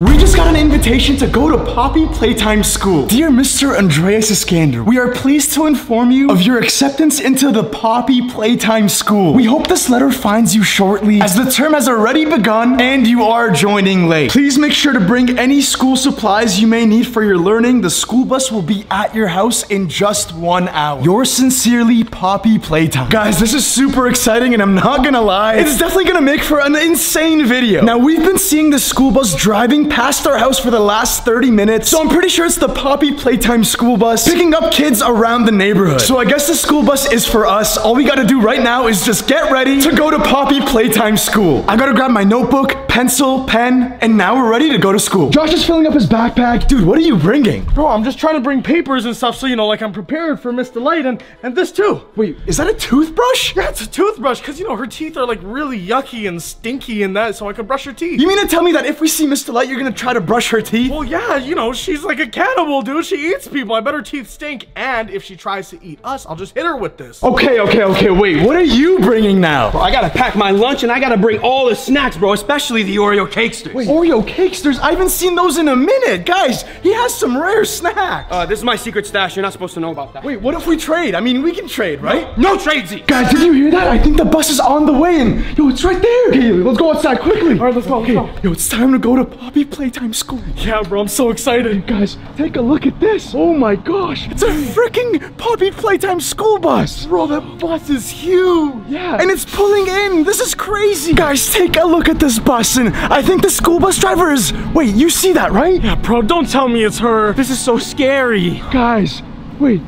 We just got an invitation to go to Poppy Playtime School. Dear Mr. Andreas Eskander, we are pleased to inform you of your acceptance into the Poppy Playtime School. We hope this letter finds you shortly, as the term has already begun and you are joining late. Please make sure to bring any school supplies you may need for your learning. The school bus will be at your house in just one hour. Yours sincerely, Poppy Playtime. Guys, this is super exciting and I'm not gonna lie, it's definitely gonna make for an insane video. Now, we've been seeing the school bus driving past our house for the last 30 minutes, so I'm pretty sure it's the Poppy Playtime school bus picking up kids around the neighborhood. So I guess the school bus is for us. All we gotta do right now is just get ready to go to Poppy Playtime School. I gotta grab my notebook, pencil, pen, and now we're ready to go to school. Josh is filling up his backpack. Dude, what are you bringing? Bro, I'm just trying to bring papers and stuff so, you know, like I'm prepared for Miss Delight and, and this too. Wait, is that a toothbrush? Yeah, it's a toothbrush because, you know, her teeth are like really yucky and stinky and that, so I can brush her teeth. You mean to tell me that if we see Miss Delight, you're gonna try to brush her teeth? Well, yeah, you know, she's like a cannibal, dude. She eats people. I bet her teeth stink. And if she tries to eat us, I'll just hit her with this. Okay, okay, okay, wait, what are you bringing now? I gotta pack my lunch and I gotta bring all the snacks, bro, especially the Oreo cakesters. Wait, Oreo cakesters? I haven't seen those in a minute. Guys, he has some rare snacks. Uh, this is my secret stash. You're not supposed to know about that. Wait, what if we trade? I mean, we can trade, right? no tradesy. Guys, did you hear that? I think the bus is on the way and yo, it's right there. Okay, let's go outside quickly. All right, let's go, let's Okay, go. yo, it's time to go to Poppy Playtime School. Yeah, bro, I'm so excited. Guys, take a look at this. Oh my gosh. It's a freaking Poppy Playtime school bus. Bro, that bus is huge. Yeah. And it's pulling in. This is crazy. Guys, take a look at this bus. And I think the school bus driver is. Wait, you see that, right? Yeah, bro, don't tell me it's her. This is so scary. Guys, wait.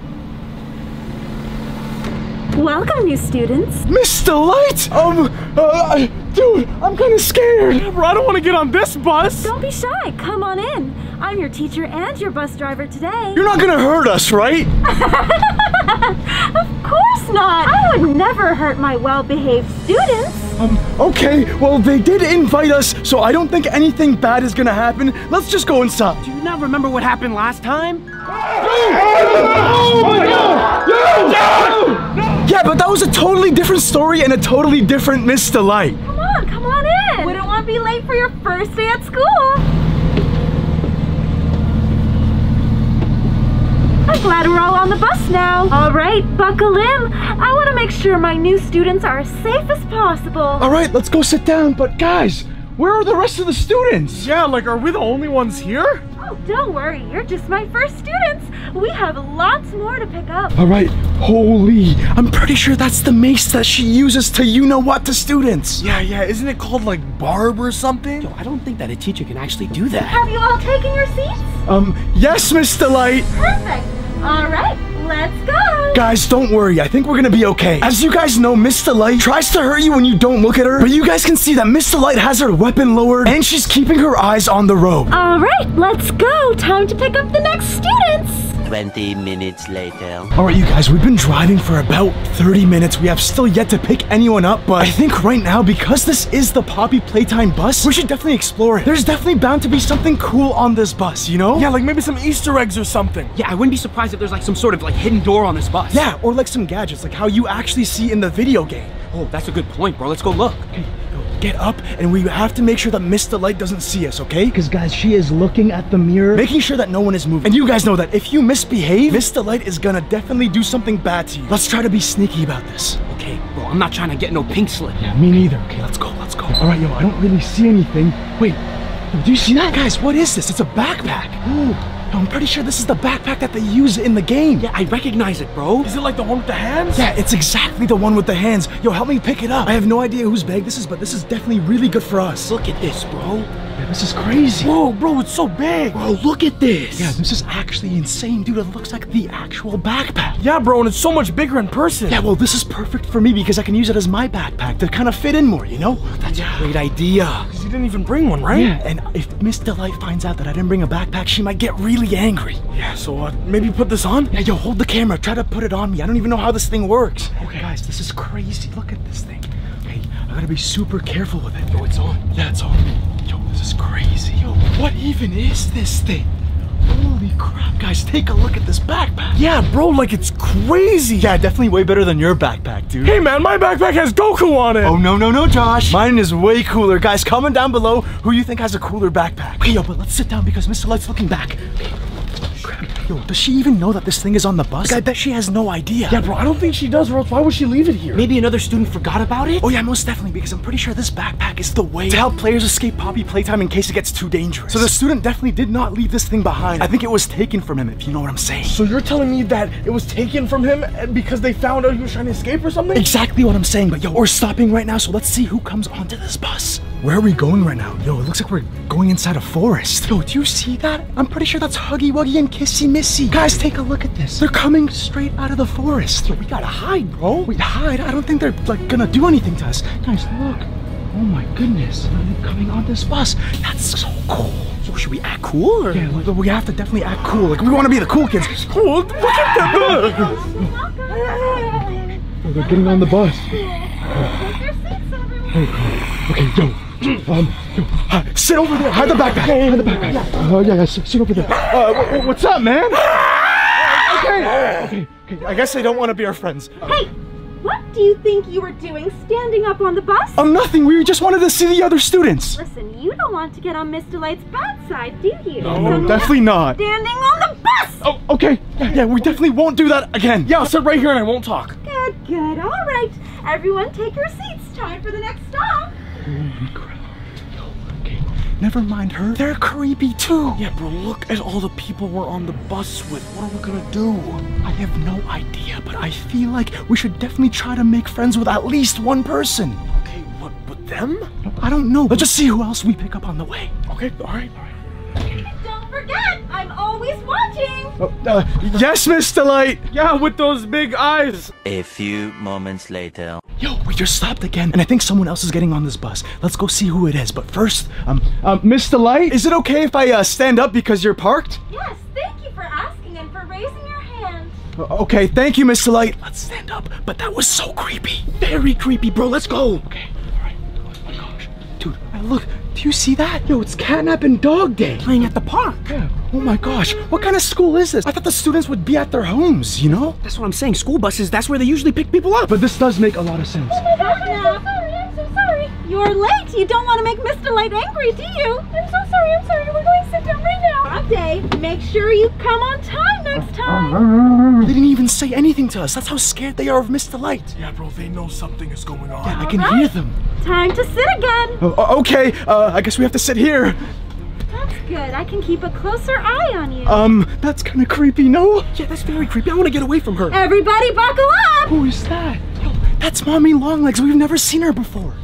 Welcome, new students. Miss Delight? Um, uh, dude, I'm kind of scared. I don't want to get on this bus. Don't be shy. Come on in. I'm your teacher and your bus driver today. You're not gonna hurt us, right? Of course not. I would never hurt my well-behaved students. Um, okay, well, they did invite us, so I don't think anything bad is gonna happen. Let's just go inside. Do you not remember what happened last time? Oh my god! Yeah, but that was a totally different story and a totally different Miss Delight. Come on, come on in. Wouldn't want to be late for your first day at school. I'm glad we're all on the bus now. All right, buckle in. I want to make sure my new students are as safe as possible. All right, let's go sit down. But guys, where are the rest of the students? Yeah, like, are we the only ones here? Oh, don't worry. You're just my first students. We have lots more to pick up. All right, holy, I'm pretty sure that's the mace that she uses to you know what to students. Yeah, yeah, isn't it called like barb or something? Yo, I don't think that a teacher can actually do that. Have you all taken your seats? Um, yes, Miss Delight. Perfect. All right, let's go. Guys, don't worry. I think we're gonna be okay. As you guys know, Miss Delight tries to hurt you when you don't look at her, but you guys can see that Miss Delight has her weapon lowered and she's keeping her eyes on the road. All right, let's go. Time to pick up the next students. 20 minutes later. All right, you guys, we've been driving for about 30 minutes. We have still yet to pick anyone up, but I think right now, because this is the Poppy Playtime bus, we should definitely explore it. There's definitely bound to be something cool on this bus, you know? Yeah, like maybe some Easter eggs or something. Yeah, I wouldn't be surprised if there's like some sort of like hidden door on this bus. Yeah, or like some gadgets, like how you actually see in the video game. Oh, that's a good point, bro. Let's go look. Get up, and we have to make sure that Miss Delight doesn't see us, okay? Because, guys, she is looking at the mirror, making sure that no one is moving. And you guys know that if you misbehave, Miss Delight is gonna definitely do something bad to you. Let's try to be sneaky about this. Okay, bro, I'm not trying to get no pink slip. Yeah, me neither. Okay, let's go, let's go. All right, yo, I don't really see anything. Wait, do you see that? Guys, what is this? It's a backpack. Ooh, I'm pretty sure this is the backpack that they use in the game. Yeah, I recognize it, bro. Is it like the one with the hands? Yeah, it's exactly the one with the hands. Yo, help me pick it up. I have no idea whose bag this is, but this is definitely really good for us. Look at this, bro. Yeah, this is crazy. Whoa, bro, it's so big. Bro, look at this. Yeah, this is actually insane, dude. It looks like the actual backpack. Yeah, bro, and it's so much bigger in person. Yeah, well, this is perfect for me because I can use it as my backpack to kind of fit in more, you know? That's a great idea. Because you didn't even bring one, right? Yeah, and if Miss Delight finds out that I didn't bring a backpack, she might get really angry. Yeah, so uh, maybe put this on? Yeah, yo, hold the camera. Try to put it on me. I don't even know how this thing works. Okay, guys, this is crazy. Look at this thing. Okay, I gotta be super careful with it. Oh, it's on. Yeah, it's on. This is crazy. Yo, what even is this thing? Holy crap, guys, take a look at this backpack. Yeah, bro, like it's crazy. Yeah, definitely way better than your backpack, dude. Hey, man, my backpack has Goku on it. Oh no no no, Josh! Mine is way cooler, guys. Comment down below who you think has a cooler backpack. Okay, yo, but let's sit down because Miss Delight's looking back. Okay. Yo, does she even know that this thing is on the bus? Like, I bet she has no idea. Yeah, bro, I don't think she does, or else why would she leave it here? Maybe another student forgot about it? Oh yeah, most definitely, because I'm pretty sure this backpack is the way to help players escape Poppy playtime in case it gets too dangerous. So the student definitely did not leave this thing behind. I think it was taken from him, if you know what I'm saying. So you're telling me that it was taken from him because they found out he was trying to escape or something? Exactly what I'm saying, but yo, we're stopping right now, so let's see who comes onto this bus. Where are we going right now? Yo, it looks like we're going inside a forest. Yo, do you see that? I'm pretty sure that's Huggy Wuggy and Kissy Missy. Guys, take a look at this. They're coming straight out of the forest. Yo, we gotta hide, bro. We hide? I don't think they're like gonna do anything to us. Guys, look. Oh my goodness. They're coming on this bus. That's so cool. So should we act cool or? Yeah, like, we have to definitely act cool. Like, we wanna be the cool kids. Cool. Look at that. Oh, they're getting on the bus. Okay, yo. Um, uh, sit over there. Hide the backpack. Hide the backpack. Oh, yeah, yeah, sit, sit over there. Uh, wh- wh- what's up, man? okay, okay, okay. I guess they don't want to be our friends. Hey, what do you think you were doing standing up on the bus? Oh, nothing. We just wanted to see the other students. Listen, you don't want to get on Miss Delight's bad side, do you? No, So definitely not. Standing on the bus! Oh, okay. Yeah, yeah, we definitely won't do that again. Yeah, I'll sit right here and I won't talk. Good, good. All right. Everyone take your seats. Time for the next stop. Holy crap. Never mind her. They're creepy too. Yeah, bro, look at all the people we're on the bus with. What are we gonna do? I have no idea, but I feel like we should definitely try to make friends with at least one person. Okay, what, with them? I don't know. Let's just see who else we pick up on the way. Okay, alright, alright. Don't forget, I'm always watching. Oh, uh, yes, Miss Delight! Yeah, with those big eyes. A few moments later. Yo, we just stopped again, and I think someone else is getting on this bus. Let's go see who it is. But first, um, um, Miss Delight, is it okay if I uh, stand up because you're parked? Yes, thank you for asking and for raising your hand. Uh, okay, thank you, Miss Delight. Let's stand up. But that was so creepy. Very creepy, bro. Let's go. Okay, dude, I look. Do you see that? Yo, it's catnap and dog day. Playing at the park. Yeah. Oh my gosh, what kind of school is this? I thought the students would be at their homes, you know? That's what I'm saying. School buses, that's where they usually pick people up. But this does make a lot of sense. Oh I'm so sorry, I'm so sorry. You're late. You don't want to make Miss Delight angry, do you? I'm so sorry, I'm sorry. We're going to sit down right now. Dog day. Make sure you come on time next time. They didn't even say anything to us. That's how scared they are of Miss Delight. Yeah, bro, they know something is going on. I can Alright. hear them. Time to sit again. Oh, okay, uh, I guess we have to sit here. That's good. I can keep a closer eye on you. Um, that's kind of creepy, no? Yeah, that's very creepy. I want to get away from her. Everybody buckle up. Who is that? Yo, that's Mommy Longlegs. We've never seen her before.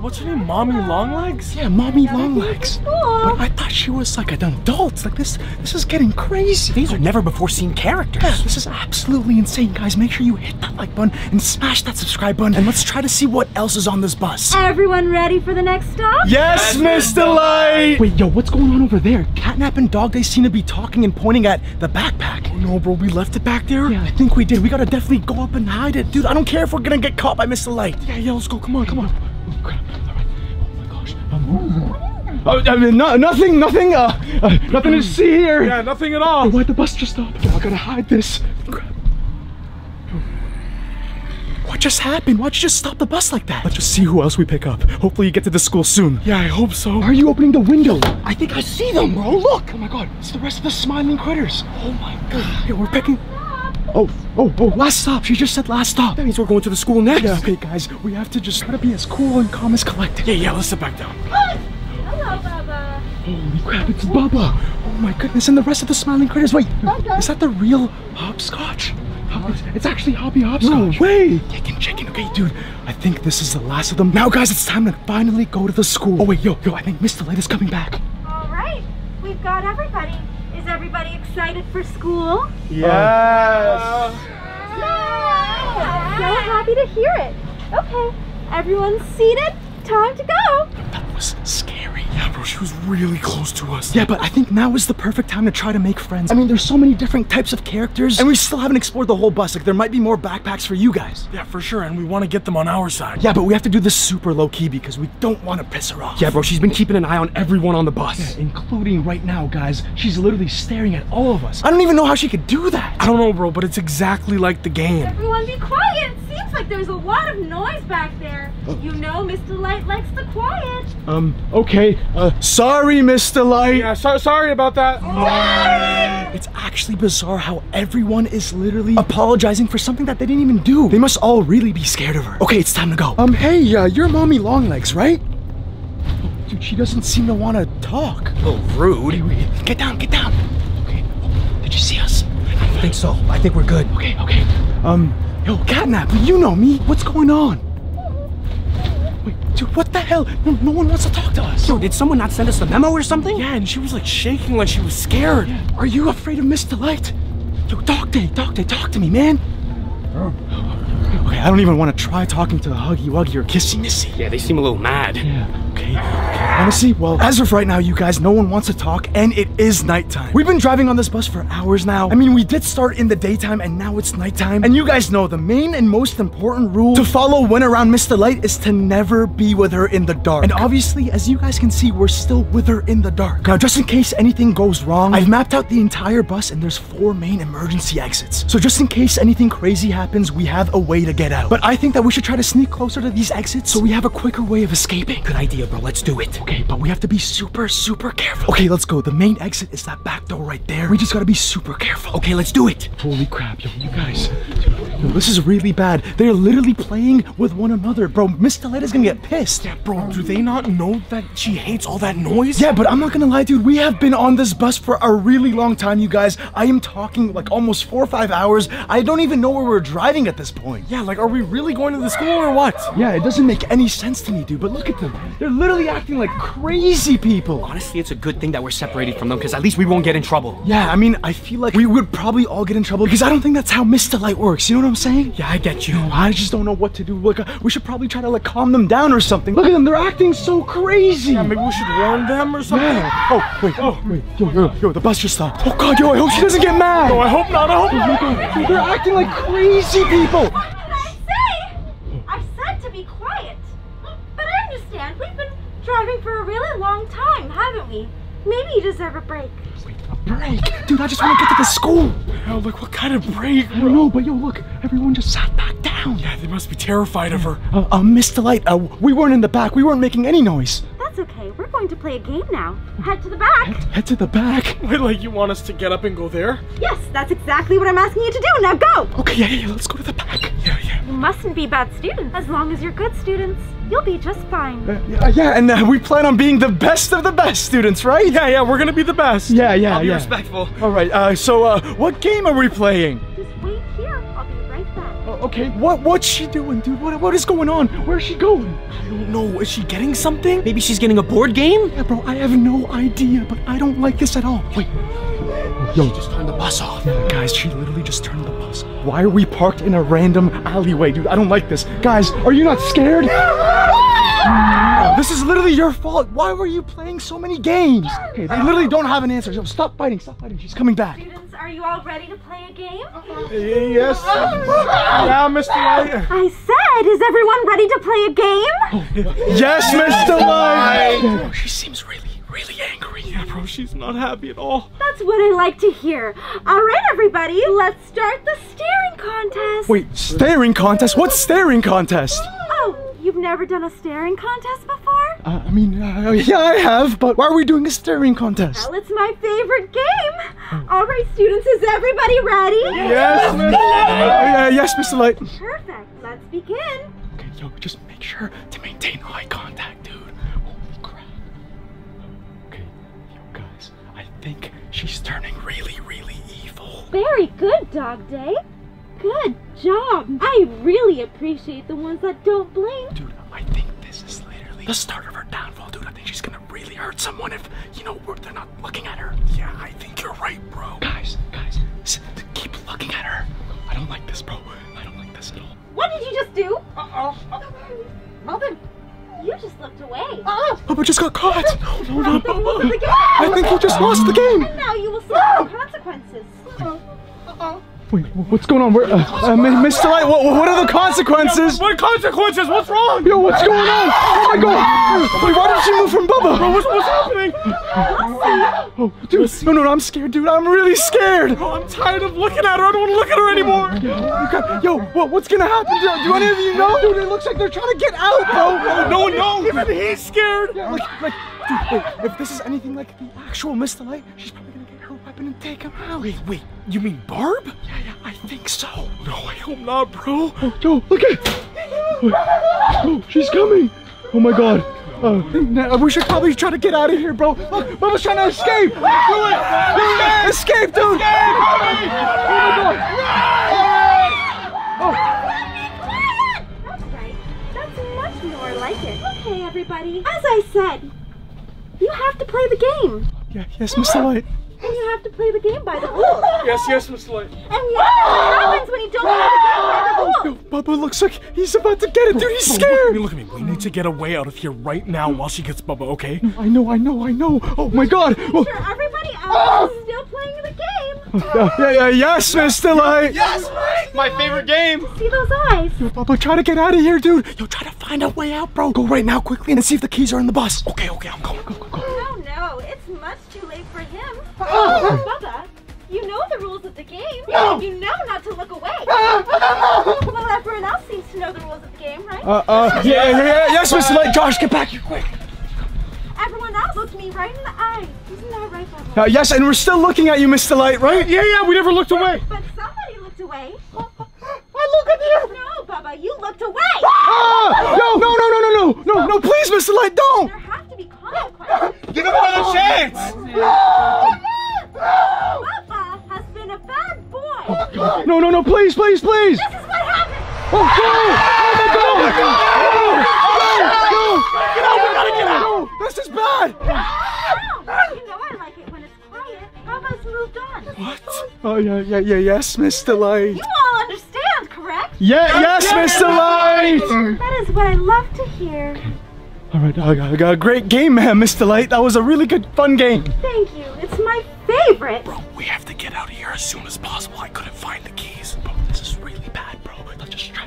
What's her name? Mommy Longlegs? Yeah, Mommy Longlegs. But I thought she was like an adult. Like this, this is getting crazy. These are never before seen characters. Yeah, this is absolutely insane, guys. Make sure you hit that like button and smash that subscribe button, and let's try to see what else is on this bus. Everyone ready for the next stop? Yes, Miss Delight! Wait, yo, what's going on over there? Catnap and Dog Day seem to be talking and pointing at the backpack. Oh no, bro, we left it back there? Yeah, I think we did. We gotta definitely go up and hide it. Dude, I don't care if we're gonna get caught by Miss Delight. Yeah, yeah, let's go. Come on, come on. Oh, crap. All right. Oh, my gosh. Um, oh, I mean, no, nothing, nothing, uh, uh, nothing to see here. Yeah, nothing at all. Why'd the bus just stop? I gotta hide this. Crap. What just happened? Why'd you just stop the bus like that? Let's just see who else we pick up. Hopefully you get to the school soon. Yeah, I hope so. Why are you opening the window? I think I see them, bro. Look. Oh my god, it's the rest of the smiling critters. Oh my god. Yeah, we're picking. Oh, oh, oh, last stop. She just said last stop. That means we're going to the school next. Yeah, okay, guys, we have to just try to be as cool and calm as collected. Yeah, yeah, let's sit back down. Hello, Bubba. Holy crap, it's Bubba. Oh my goodness, and the rest of the smiling critters. Wait, is that the real hopscotch? Hop- It's, it's actually Hoppy Hopscotch. No way. Chicken, chicken. Okay, dude, I think this is the last of them. Now, guys, it's time to finally go to the school. Oh, wait, yo, yo, I think Mr. Light is coming back. All right. We've got everybody. Is everybody excited for school? Yes. Yeah. So happy to hear it. Okay. Everyone's seated. Time to go. That was scary. Yeah, Yeah, bro, she was really close to us. Yeah, but I think now is the perfect time to try to make friends. I mean, there's so many different types of characters, and we still haven't explored the whole bus. Like, there might be more backpacks for you guys. Yeah, for sure, and we want to get them on our side. Yeah, but we have to do this super low key because we don't want to piss her off. Yeah, bro, she's been keeping an eye on everyone on the bus. Yeah, including right now, guys. She's literally staring at all of us. I don't even know how she could do that. I don't know, bro, but it's exactly like the game. Everyone be quiet. Seems like there's a lot of noise back there. You know Miss Delight likes the quiet. Um, okay. Uh, sorry, Miss Delight. Yeah, so, sorry about that. It's actually bizarre how everyone is literally apologizing for something that they didn't even do. They must all really be scared of her. Okay, it's time to go. Um, hey, uh, you're Mommy Longlegs, right? Oh, dude, she doesn't seem to want to talk. Oh, rude. Wait, wait, get down, get down. Okay. Oh, did you see us? I think so. I think we're good. Okay, okay. Um, yo, Catnap, you know me. What's going on? Wait, dude, what the hell? No, no one wants to talk to us. Yo, did someone not send us a memo or something? Yeah, and she was like shaking like she was scared. Are you afraid of Miss Delight? Yo, Dog Day, Dog Day, talk to me, man. Okay, I don't even want to try talking to the Huggy Wuggy or Kissy Missy. Yeah, they seem a little mad. Yeah, okay. Honestly, well, as of right now, you guys, no one wants to talk, and it is nighttime. We've been driving on this bus for hours now. I mean, we did start in the daytime, and now it's nighttime. And you guys know the main and most important rule to follow when around Miss Delight is to never be with her in the dark. And obviously, as you guys can see, we're still with her in the dark. Now, just in case anything goes wrong, I've mapped out the entire bus, and there's four main emergency exits. So just in case anything crazy happens, we have a way to get out. But I think that we should try to sneak closer to these exits so we have a quicker way of escaping. Good idea, bro. Let's do it. Okay, but we have to be super, super careful. Okay, let's go. The main exit is that back door right there. We just gotta be super careful. Okay, let's do it. Holy crap, yo, you guys. Yo, this is really bad. They're literally playing with one another. Bro, Miss is gonna get pissed. Yeah, bro, do they not know that she hates all that noise? Yeah, but I'm not gonna lie, dude. We have been on this bus for a really long time, you guys. I am talking like almost four or five hours. I don't even know where we're driving at this point. Yeah, like, are we really going to the school or what? Yeah, it doesn't make any sense to me, dude. But look at them. They're literally acting like crazy people. Honestly, it's a good thing that we're separated from them because at least we won't get in trouble. Yeah, I mean, I feel like we would probably all get in trouble because I don't think that's how Miss Delight works. You know what I'm saying? Yeah, I get you. I just don't know what to do. Look, uh, we should probably try to like calm them down or something. Look at them, they're acting so crazy. Yeah, maybe we should warn them or something. Yeah. Oh, wait, oh, wait. Yo, yo, yo, the bus just stopped. Oh, God, yo, I hope she doesn't get mad. No, I hope not. I hope not. my God. Dude, they're acting like crazy people. Driving for a really long time, haven't we? Maybe you deserve a break. Wait, A break. Dude, I just want to get to the school. Hell, like, what kind of break, I don't know, but yo, look, everyone just sat back down. Yeah, they must be terrified of her. Uh, uh, Miss Delight, uh, we weren't in the back. We weren't making any noise. That's okay. We're going to play a game now. Head to the back. Head to the back. Wait, like, you want us to get up and go there? Yes, that's exactly what I'm asking you to do. Now go. Okay, yeah, yeah, yeah, let's go to the back. Yeah, yeah. You mustn't be bad students. As long as you're good students, you'll be just fine. Uh, yeah, yeah, and uh, we plan on being the best of the best students, right? Yeah, yeah, we're gonna be the best. Yeah, yeah, I'll be yeah. respectful. All right, uh, so uh, what game are we playing? Just wait okay, what what's she doing, dude? What what is going on? Where's she going? I don't know. Is she getting something? Maybe she's getting a board game? Yeah, bro, I have no idea, but I don't like this at all. Wait, yo, Just turn the bus off. Yeah, guys, she literally just turned the bus. off. Why are we parked in a random alleyway, dude? I don't like this. Guys, are you not scared? No, this is literally your fault. Why were you playing so many games? Okay, they literally don't have an answer. So stop fighting, stop fighting. She's coming back. Students, are you all ready to play a game? Yes. Yeah, Miss Delight. I said, is everyone ready to play a game? Yes, Miss Delight. Oh, she seems really, really angry. Yeah, bro, she's not happy at all. That's what I like to hear. All right, everybody, let's start the staring contest. Wait, staring contest? What staring contest? Oh, you've never done a staring contest before? Uh, I mean, uh, yeah, I have, but why are we doing a staring contest? Well, it's my favorite game. All right, students, is everybody ready? Yes, Mr. Uh, yes, Miss Delight. Perfect. Let's begin. Okay, yo, just make sure to maintain eye contact, dude. Holy crap. Okay, yo, guys, I think she's turning really, really evil. Very good, Dog Day. Good job. I really appreciate the ones that don't blink. Dude, I think this is literally the start of her downfall, dude. I think she's gonna really hurt someone if, you know, they're not looking at her. Yeah, I think you're right, bro. Guys, guys, s- keep looking at her. I don't like this, bro. I don't like this at all. What did you just do? Nothing. You just looked away. Uh oh, Bubba just got caught. You broke the rules of. I think he just lost the game. And now you will suffer the consequences. Wait, what's going on? Where, uh, uh, Miss Delight, what, what are the consequences? What consequences? What's wrong? Yo, what's going on? Oh my god! Wait, why did she move from Bubba? What's, what's happening? Oh, dude, no, no, no, I'm scared, dude. I'm really scared. Oh, I'm tired of looking at her. I don't want to look at her anymore. Okay, Yo, what, what's gonna happen? Do, do any of you know? Dude, it looks like they're trying to get out, bro. No one knows. Even he's scared. Yeah, like, like, dude, wait, if this is anything like the actual Miss Delight, she's probably gonna get her weapon and take him out. Wait, wait. You mean Barb? Yeah, yeah, I think so. No, I hope not, bro. Oh, yo, look at Oh, she's coming. Oh my god. Uh, uh we should probably try to get out of here, bro. Look, Bubba's trying to escape. Ah! Do it. Do it. Escape, dude. Oh my god. That's right. That's much more like it. Okay, everybody. As I said, you have to play the game. Yeah, yes, Miss Delight. And you have to play the game by the rules. Yes, yes, Miss Delight. And what happens when you don't play the game by the Yo, rules? Bubba looks like he's about to get it, dude. He's Look at me, scared. look at me. We need to get away out of here right now while she gets Bubba, okay? I know, I know, I know. Oh my god. Oh, Sure, everybody else is oh! still playing the game. yeah, yeah, yeah, yes, Miss Delight. Yes, Mike! My favorite game. See those eyes? Bubba, try to get out of here, dude. Yo, try to find a way out, bro. Go right now, quickly, and see if the keys are in the bus. Okay, okay, I'm going. Go, go, go. Him. Bubba, you know the rules of the game. You know not to look away. well, everyone else seems to know the rules of the game, right? Uh, uh, yeah, yeah, yeah, yes, Miss Delight. Josh, get back here, quick. everyone else looked me right in the eye. Isn't that right, Bubba? Uh, yes, and we're still looking at you, Miss Delight, right? Yeah, yeah, we never looked away. But somebody looked away. I look at you. No, Bubba, you looked away. Ah! No, no, no, no, no, no, no, no, please, Miss Delight, don't. There have to be consequences. Give him another chance. Bubba has been a bad boy. No, no, no, please, please, please. This is what happened. Oh, no! Oh my God! No! No! Get out! Get out! This is bad! Oh, you know I like it when it's quiet. Bubba's moved on. What? Oh yeah, yeah, yeah, yes, Miss Delight. You all understand, correct? Yeah, yes, Miss Delight. That is what I love to hear. All right, I got, I got a great game, man, Miss Delight. That was a really good, fun game. Thank you. It's my favorite. Bro, We have to get out of here as soon as possible. I couldn't find the keys. Bro,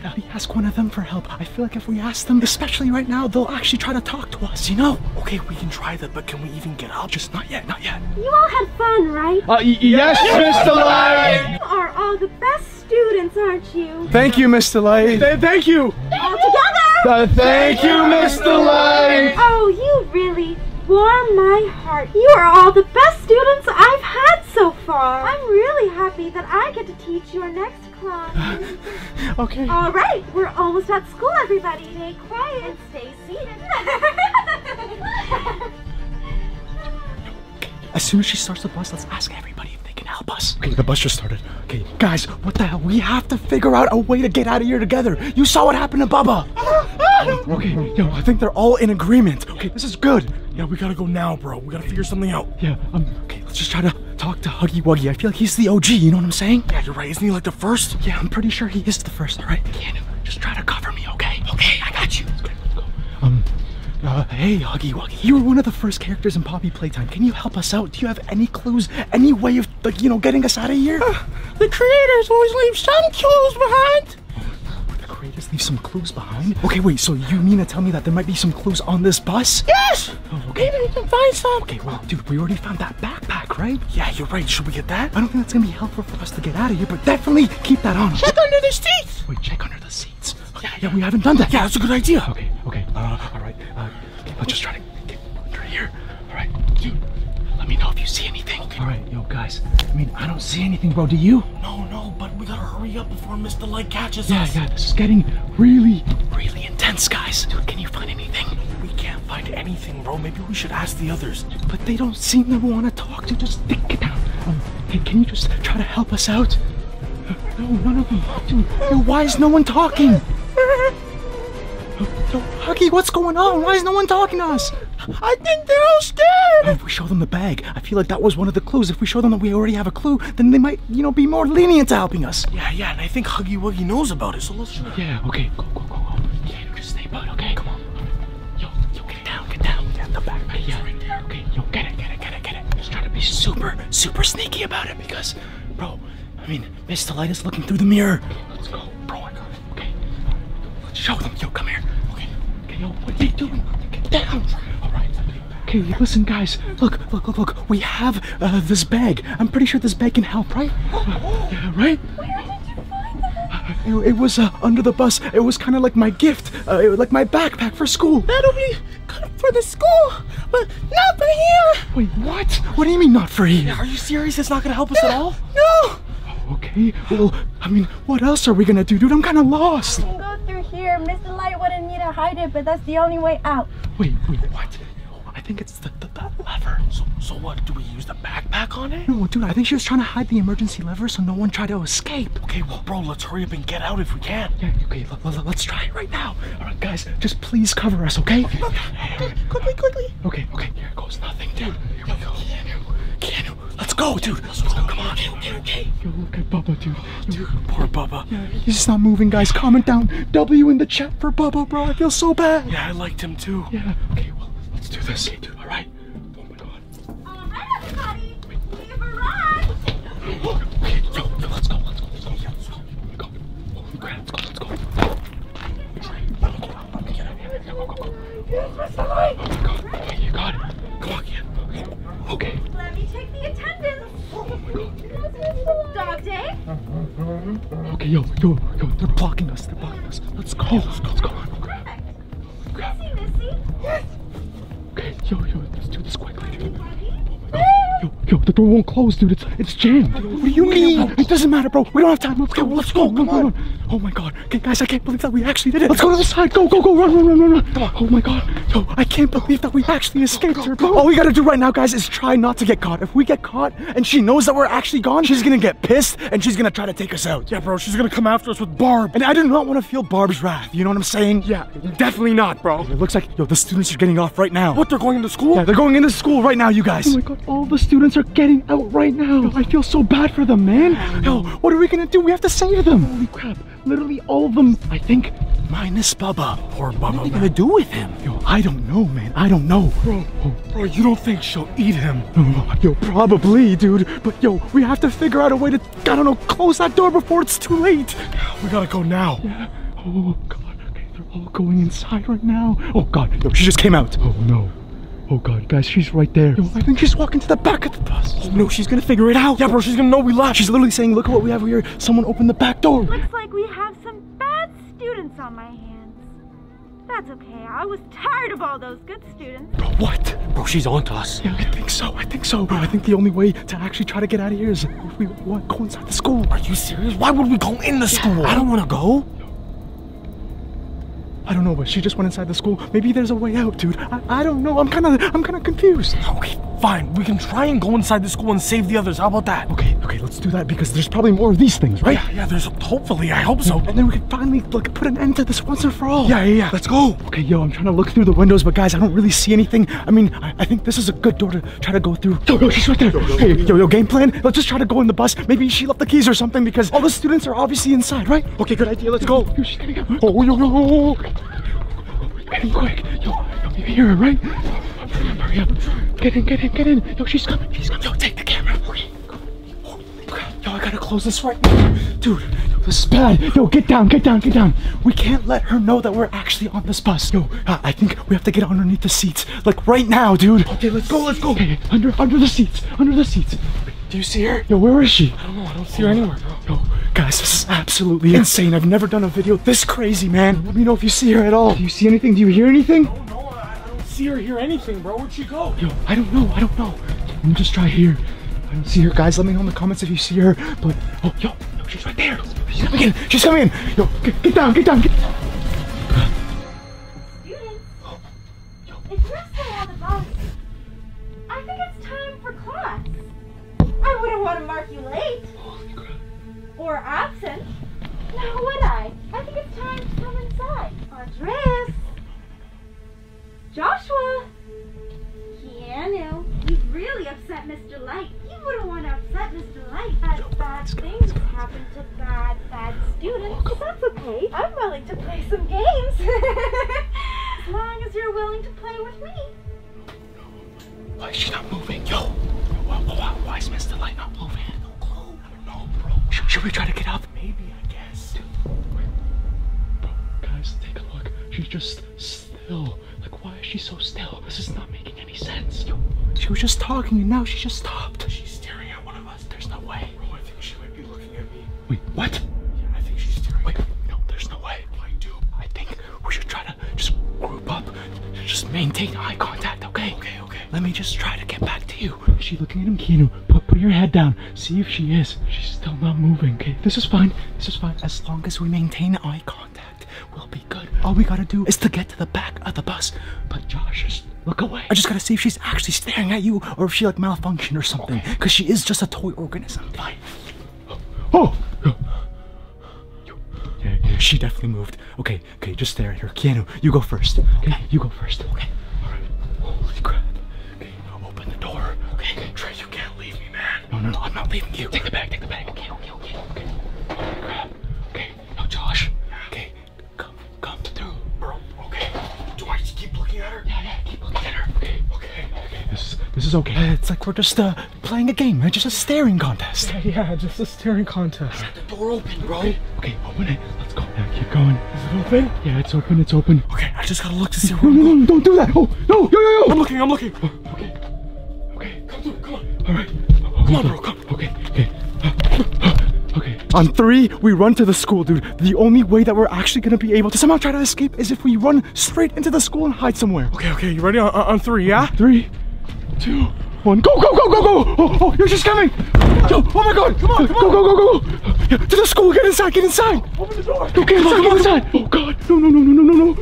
Let's just try to ask one of them for help. I feel like if we ask them, especially right now, they'll actually try to talk to us. You know? Okay, we can try that, but can we even get out? Just not yet, not yet. You all had fun, right? Uh, y- yes, Miss Delight. You are all the best students, aren't you? Thank you, Miss Delight. Th- thank you. All together! Uh, thank you, Miss Delight. Oh, you really warm my heart. You are all the best students I've had so far. I'm really happy that I get to teach your next class. Okay. all right, we're almost at school, everybody. Stay quiet and stay seated. As soon as she starts the bus, let's ask everybody if they can help us. Okay, the bus just started. Okay, guys, what the hell? We have to figure out a way to get out of here together. You saw what happened to Bubba. okay, yo, I think they're all in agreement. Okay, this is good. Yeah, we gotta go now, bro. We gotta figure something out. Yeah, um, okay, let's just try to talk to Huggy Wuggy. I feel like he's the OG, you know what I'm saying? Yeah, you're right. Isn't he like the first? Yeah, I'm pretty sure he is the first, all right? Keanu, just try to cover me, okay? Okay, I got you. Let's go, let's go. Um, uh, hey, Huggy Wuggy. You were one of the first characters in Poppy Playtime. Can you help us out? Do you have any clues, any way of, like, you know, getting us out of here? The creators always leave some clues behind. Creators leave some clues behind? Okay, wait, so you mean to tell me that there might be some clues on this bus? Yes. Oh, okay. Maybe we can find some. Okay, well, dude, we already found that backpack, right? Yeah, you're right. Should we get that? I don't think that's gonna be helpful for us to get out of here, but definitely keep that on. Check under the seats. Wait, check under the seats. Yeah, yeah, we haven't done that. Yeah, that's a good idea. Okay, okay. Uh, all right. Uh, let's just try to get under here. All right, dude. Let me know if you see anything. All right, yo, guys. I mean, I don't see anything, bro. Do you? No, no, but we gotta hurry up before Miss Delight catches Yeah, us. yeah. yeah, This is getting really, really intense, guys. Dude, can you find anything? We can't find anything, bro. Maybe we should ask the others. But they don't seem to want to talk to. Just think it down. Um, hey, can you just try to help us out? No, none of them. Dude, yo, why is no one talking? Huggy, what's going on? Why is no one talking to us? I think they're all scared. If we show them the bag, I feel like that was one of the clues. If we show them that we already have a clue, then they might, you know, be more lenient to helping us. Yeah, yeah, and I think Huggy Wuggy knows about it, so let's... Yeah, okay, go, go, go, go. Yeah, you just stay put, okay? Come on. Yo, yo, get down, get down. Yeah, the backpack yeah. right there. Okay, yo, get it, get it, get it, get it. Just try to be super, super sneaky about it because, bro, I mean, Miss Delight is looking through the mirror. Okay, let's go. Bro, I got it, okay? Let's show them. Yo, come here. Yo, what are you doing? Get down. All right. Okay, listen, guys. Look, look, look, look. We have uh, this bag. I'm pretty sure this bag can help, right? Uh, yeah, right? Where did you find that? It, it was uh, under the bus. It was kind of like my gift, uh, it was like my backpack for school. That'll be good for the school, but not for here. Wait, what? What do you mean not free? Are you serious? It's not gonna help us at all? No. Okay, well, I mean, what else are we gonna do, dude? I'm kind of lost. You can go through here. Miss Delight wanted me to hide it, but that's the only way out. Wait, wait, what? I think it's the, the, the lever. So, so what? Do we use the backpack on it? No, dude, I think she was trying to hide the emergency lever so no one tried to escape. Okay, well, bro, let's hurry up and get out if we can. Yeah, okay, let, let, let's try it right now. All right, guys, just please cover us, okay? Okay. Quickly, quickly. Okay, okay, here goes nothing, dude. Here we go. Keanu, let's go, dude. Let's go, come on. Okay, okay. Yo, look at Bubba, dude. Yo, Poor Bubba. yeah, he's just not moving, guys. Comment down W in the chat for Bubba, bro. I feel so bad. Yeah, I liked him too. Yeah, okay, well, let's do this. Okay, dude, the door won't close, dude. It's it's jammed. What do you mean? It doesn't matter, bro. We don't have time. Let's go. Let's go. Come on. Oh my god. Okay, guys, I can't believe that we actually did it. Let's go to the side. Go, go, go. Run, run, run, run, run. Come on. Oh my god. Yo, I can't believe that we actually escaped her, bro. All we gotta do right now, guys, is try not to get caught. If we get caught and she knows that we're actually gone, she's gonna get pissed and she's gonna try to take us out. Yeah, bro, she's gonna come after us with Barb. And I do not want to feel Barb's wrath. You know what I'm saying? Yeah, definitely not, bro. It looks like yo, the students are getting off right now. What, they're going into school? Yeah, they're going into school right now, you guys. Oh my god, all the students are getting out right now. Yo, I feel so bad for them, man. Yo, what are we gonna do? We have to save them. Holy crap. Literally all of them, I think, minus Bubba. Poor Bubba, What are they gonna do with him? Yo, I don't know, man. I don't know. Bro, Bro, you don't think she'll eat him? yo, probably, dude. But yo, we have to figure out a way to, I don't know, close that door before it's too late. We gotta go now. Yeah. Oh god, okay, they're all going inside right now. Oh god, yo, she just came out. Oh no. Oh god, guys, she's right there. Yo, I think she's walking to the back of the bus. Oh no, she's gonna figure it out. Yeah, bro, she's gonna know we left. She's literally saying, look at what we have here. Someone opened the back door. Looks like we have some bad students on my hands. That's okay. I was tired of all those good students. Bro, what? Bro, she's on to us. Yeah, I think so. I think so, bro. I think the only way to actually try to get out of here is if we want go inside the school. Are you serious? Why would we go in the school? I don't wanna go. I don't know, but she just went inside the school. Maybe there's a way out, dude. I, I don't know. I'm kind of I'm kind of confused. Okay, fine. We can try and go inside the school and save the others. How about that? Okay, okay, let's do that because there's probably more of these things, right? Yeah, yeah, there's hopefully, I hope so. And then we can finally like put an end to this once and for all. Yeah, yeah, yeah. Let's go. Okay, yo, I'm trying to look through the windows, but guys, I don't really see anything. I mean, I, I think this is a good door to try to go through. Yo, yo, she's right there. Hey, yo, yo, game plan. Let's just try to go in the bus. Maybe she left the keys or something because all the students are obviously inside, right? Okay, good idea. Let's go. Yo, she's getting out. Oh, yo, yo, yo. Get in quick. Yo, yo, you hear her, right? Hurry up. Get in, get in, get in. Yo, she's coming. She's coming. Yo, take the camera. Okay. Yo, I gotta close this right now. Dude, yo, this is bad. Yo, get down, get down, get down. We can't let her know that we're actually on this bus. Yo, uh, I think we have to get underneath the seats. Like right now, dude. Okay, let's go, let's go. Okay, under under the seats. Under the seats. Do you see her? Yo, where is she? I don't know. I don't see her anywhere, oh, bro. Yo, guys, this is absolutely insane. I've never done a video this crazy, man. Let me know if you see her at all. Do you see anything? Do you hear anything? No, I I don't see her hear anything, bro. Where'd she go? Yo, I don't know. I don't know. Let me just try here. I don't see her, guys. Let me know in the comments if you see her. But oh, yo, yo, she's right there. She's coming in. She's coming in. Yo, get, get down, get down, get. Students, want to mark you late or absent. Now would I? I think it's time to come inside. Andreas, Joshua, Keanu, you've really upset Miss Delight. You wouldn't want to upset Miss Delight. Bad, bad things happen to bad, bad students. But that's okay. I'm willing to play some games. as long as you're willing to play with me. She's not moving. Yo, why, why, why is Miss Delight not moving? No clue. I don't know, bro. Should, should we try to get up? Maybe, I guess. Dude. Bro, guys, take a look. She's just still. Like, why is she so still? This is not making any sense. Yo, she was just talking and now she just stopped. She's staring at one of us. There's no way. Bro, I think she might be looking at me. Wait, what? Yeah, I think she's staring Wait, no, there's no way. I do. I think we should try to just group up. Just maintain eye contact, okay? Okay, okay. Let me just try to get back to you. Is she looking at him, Keanu? Put, put your head down. See if she is. She's still not moving, okay? This is fine. This is fine. As long as we maintain eye contact, we'll be good. All we gotta do is to get to the back of the bus. But Josh, just look away. I just gotta see if she's actually staring at you or if she like malfunctioned or something. Because she is just a toy organism. Fine. Oh! oh. Yeah, yeah, she definitely moved. Okay, okay, just stare at her. Keanu, you go first. Okay, you go first. Okay. Alright. Holy crap. Okay, open the door. Okay, okay. Trey, you can't leave me, man. No, no, no, I'm not leaving you. Take the bag, take the bag. Okay, okay, okay, okay. Holy crap. Okay, now Josh. Okay, come, come through. Bro, okay. Do I just keep looking at her? Yeah, yeah, keep looking at her. Okay, Okay. okay, this is, this is okay. It's like we're just uh, playing a game, right? Just a staring contest. Yeah, just a staring contest. The door open, bro. Okay, open it. Let's go. Yeah, keep going. Is it open? Yeah, it's open, it's open. Okay, I just gotta look to see No, where no, no, don't do that. Oh, no, yo, yo, yo. I'm looking, I'm looking. Okay. Okay. Come on. All right. Come on, bro, come. Okay. Okay. Okay. On three, we run to the school, dude. The only way that we're actually gonna be able to somehow try to escape is if we run straight into the school and hide somewhere. Okay, okay, you ready on, on on three, yeah? Three, two, one. Go, go, go, go, go! Oh, oh, you're just coming! Yo, oh my god! Come on, come on! Go, go, go, go! To the school! Get inside! Get inside! Open the door. Okay, come on, come on, inside! Oh god! No, no, no, no, no, no, no!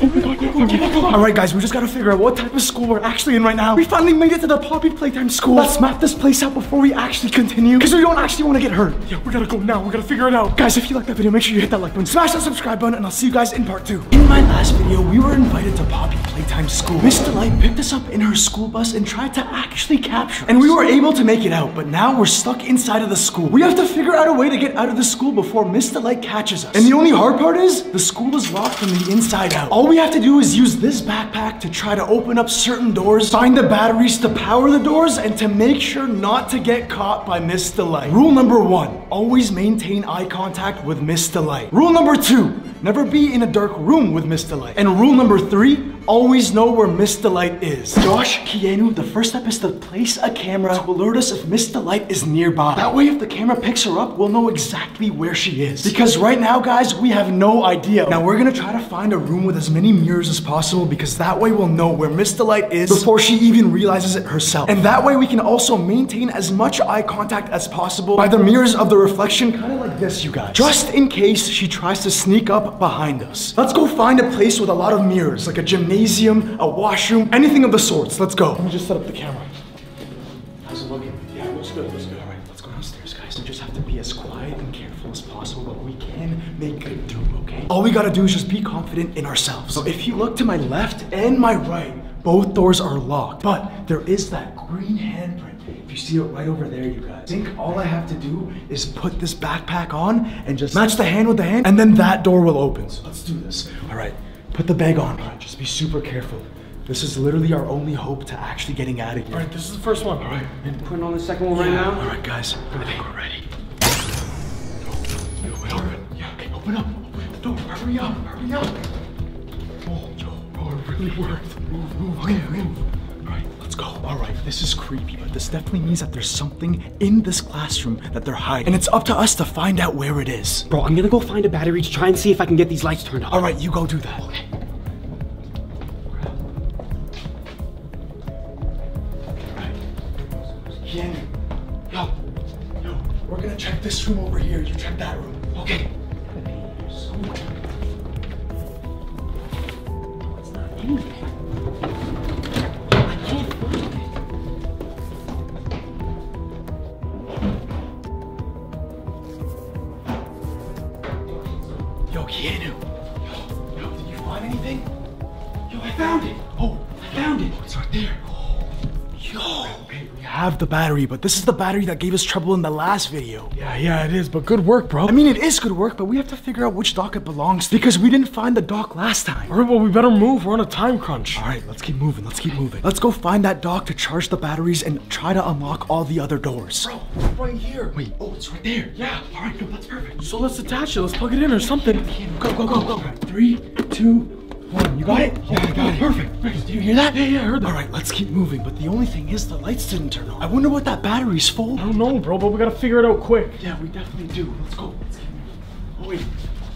Oh my god! All right, guys, we just gotta figure out what type of school we're actually in right now. We finally made it to the Poppy Playtime School. Let's map this place out before we actually continue, because we don't actually want to get hurt. Yeah, we gotta go now. We gotta figure it out. Guys, if you like that video, make sure you hit that like button, smash that subscribe button, and I'll see you guys in part two. In my last video, we were invited to Poppy Playtime School. Miss Delight picked us up in her school bus and tried to actually capture us. And we were able to make it out, but now we're stuck inside of the school. We have to figure out a way to get out of the school before Mr. Delight catches us. And the only hard part is, the school is locked from the inside out. All we have to do is use this backpack to try to open up certain doors, find the batteries to power the doors, and to make sure not to get caught by Mr. Delight. Rule number one, always maintain eye contact with Mr. Delight. Rule number two, never be in a dark room with Mr. Delight. And rule number three, always know where Miss Delight is. Josh, Keanu, the first step is to place a camera to alert us if Miss Delight is nearby. That way, if the camera picks her up, we'll know exactly where she is. Because right now, guys, we have no idea. Now, we're gonna try to find a room with as many mirrors as possible because that way we'll know where Miss Delight is before she even realizes it herself. And that way we can also maintain as much eye contact as possible by the mirrors of the reflection, kind of like this, you guys. Just in case she tries to sneak up behind us. Let's go find a place with a lot of mirrors, like a gymnasium, a washroom, anything of the sorts. Let's go. Let me just set up the camera. How's it looking? Yeah, it looks good, looks good. All right, let's go downstairs, guys. We just have to be as quiet and careful as possible, but we can make it through, okay? All we gotta do is just be confident in ourselves. So if you look to my left and my right, both doors are locked, but there is that green handprint. If you see it right over there, you guys. I think all I have to do is put this backpack on and just match the hand with the hand, and then that door will open. So let's do this. All right, put the bag on. All right, just be super careful. This is literally our only hope to actually getting out of here. All right, this is the first one. All right. And Putting on the second one right now. All right, guys. I think we're ready. Yo, wait, open. Yeah, okay, open up. Open the door. Hurry up. Hurry up. Oh, yo, bro, it really worked. Move, move, okay, okay. All right, let's go. All right, this is creepy, but this definitely means that there's something in this classroom that they're hiding. And it's up to us to find out where it is. Bro, I'm gonna go find a battery to try and see if I can get these lights turned on. All right, you go do that. Okay. Yen, yo, yo, we're gonna check this room over here. You check that room. Okay. Yo, have the battery, but this is the battery that gave us trouble in the last video. Yeah, yeah, it is, but good work, bro. I mean, it is good work, but we have to figure out which dock it belongs to because we didn't find the dock last time. All right, well, we better move. We're on a time crunch. All right, let's keep moving. Let's keep moving. Let's go find that dock to charge the batteries and try to unlock all the other doors. Bro, right here. Wait, oh, it's right there. Yeah. All right, no, that's perfect. So let's attach it. Let's plug it in or something. Go, go, go, go. Right, three, two, one. You got it? Yeah, I got it. Perfect. Perfect. Did you hear that? Yeah, yeah, I heard that. All right, let's keep moving. But the only thing is, the lights didn't turn on. I wonder what that battery's for. I don't know, bro, but we gotta figure it out quick. Yeah, we definitely do. Let's go. Let's keep moving. Oh wait,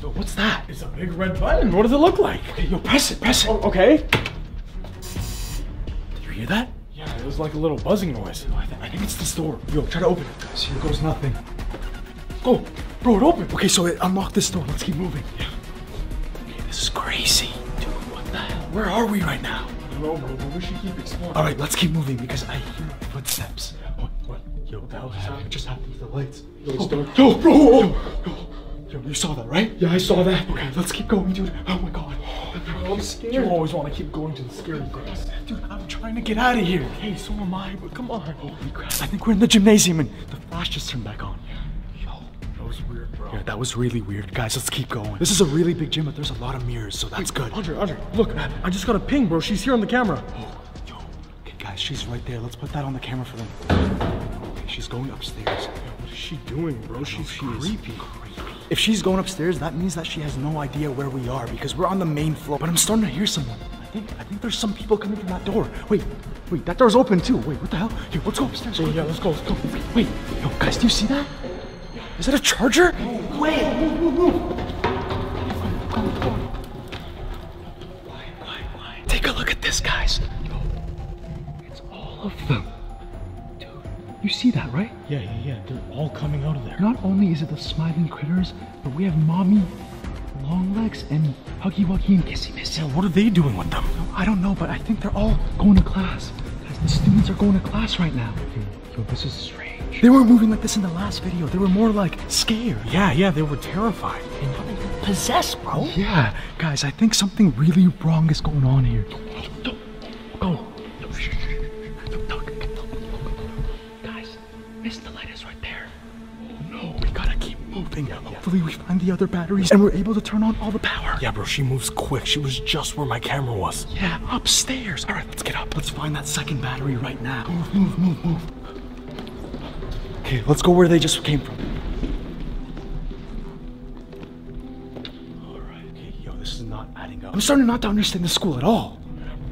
Yo, what's that? It's a big red button. What does it look like? Okay, yo, press it, press it. Oh, okay. Did you hear that? Yeah, it was like a little buzzing noise. I, th- I think it's this door. Yo, try to open it, guys. Here goes nothing. Go. Bro, it opened. Okay, so it unlocked this door. Let's keep moving. Yeah. Okay, this is crazy. Where are we right now? I don't know, bro, but we should keep exploring. All right, let's keep moving because I hear footsteps. What? What? Yo, the hell just happened? What just happened with the lights? Yo, it's Oh, dark. Yo, bro, yo, yo, yo, you saw that, right? Yeah, I saw that. Okay, let's keep going, dude. Oh my god. I'm scared. You always want to keep going to the scary things. Dude, I'm trying to get out of here. Hey, so am I, but come on. Holy crap. I think we're in the gymnasium and the flash just turned back on. Was weird, bro. Yeah, that was really weird. Guys, let's keep going. This is a really big gym, but there's a lot of mirrors, so that's good. Andre, Andre, look, I just got a ping, bro. She's here on the camera. Oh, yo. Okay, guys, she's right there. Let's put that on the camera for them. Okay, she's going upstairs. What is she doing, bro? She's She creepy. creepy. If she's going upstairs, that means that she has no idea where we are because we're on the main floor. But I'm starting to hear someone. I think I think there's some people coming from that door. Wait, wait, that door's open too. Wait, what the hell? Here, let's go upstairs. Yeah, yeah, let's go, let's go. Wait, wait, yo, guys, do you see that? Is that a charger? Wait, move, move, move. Take a look at this, guys. Yo, it's all of them. Dude, you see that, right? Yeah, yeah, yeah. They're all coming out of there. Not only is it the smiling critters, but we have Mommy, Long Legs, and Huggy Wuggy and Kissy Missy. Yeah, what are they doing with them? I don't know, but I think they're all going to class. Guys, the students are going to class right now. Yo, this is strange. They weren't moving like this in the last video. They were more like scared. Yeah, yeah, they were terrified. And now they're possessed, bro. Yeah, guys, I think something really wrong is going on here. Go. Guys, Miss Delight is right there. Oh no, we gotta keep moving. Hopefully we find the other batteries and we're able to turn on all the power. Yeah, bro, she moves quick. She was just where my camera was. Yeah, upstairs. All right, let's get up. Let's find that second battery right now. Move, move, move, move. Okay, let's go where they just came from. All right. Okay, yo, this is not adding up. I'm starting not to understand the school at all.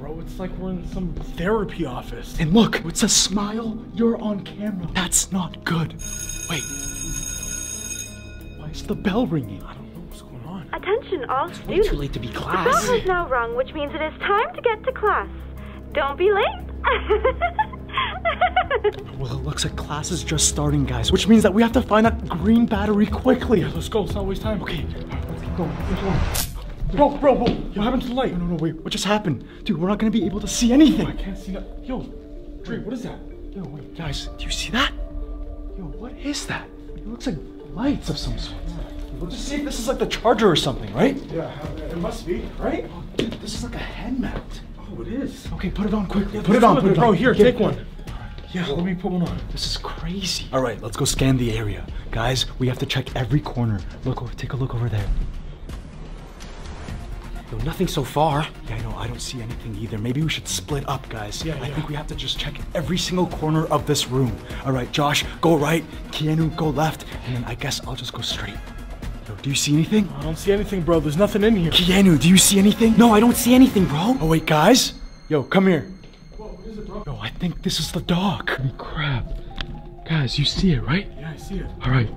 Bro, it's like we're in some therapy office. And look, it says smile, you're on camera. That's not good. Wait. Why is the bell ringing? I don't know what's going on. Attention all students. Too late to be class. The bell class. has now rung, which means it is time to get to class. Don't be late. Well, it looks like class is just starting, guys, which means that we have to find that green battery quickly. Yeah, let's go. Let's not waste time. Okay, let's keep going. Keep going. Bro, bro, bro. What happened to the light? No, no, no, wait. What just happened? Dude, we're not gonna be able to see anything. I can't see that. Yo, Dre, what is that? Yo, wait, guys, do you see that? Yo, what is that? It looks like lights of some sort. We'll just see if this is like the charger or something, right? Yeah, it must be, right? Oh, dude, this is like a head mount. Oh, it is. Okay, put it on quickly. Let's put it on, put it Bro, here, Get take one. Yeah, let me put one on. This is crazy. All right, let's go scan the area. Guys, we have to check every corner. Look over, take a look over there. Yo, nothing so far. Yeah, I know, I don't see anything either. Maybe we should split up, guys. Yeah, I yeah. think we have to just check every single corner of this room. All right, Josh, go right. Keanu, go left. And then I guess I'll just go straight. Yo, do you see anything? I don't see anything, bro. There's nothing in here. Keanu, do you see anything? No, I don't see anything, bro. Oh, wait, guys? Yo, come here. Whoa, what is it, bro? Yo, I think this is the dock. Holy crap. Guys, you see it, right? Yeah, I see it. All right.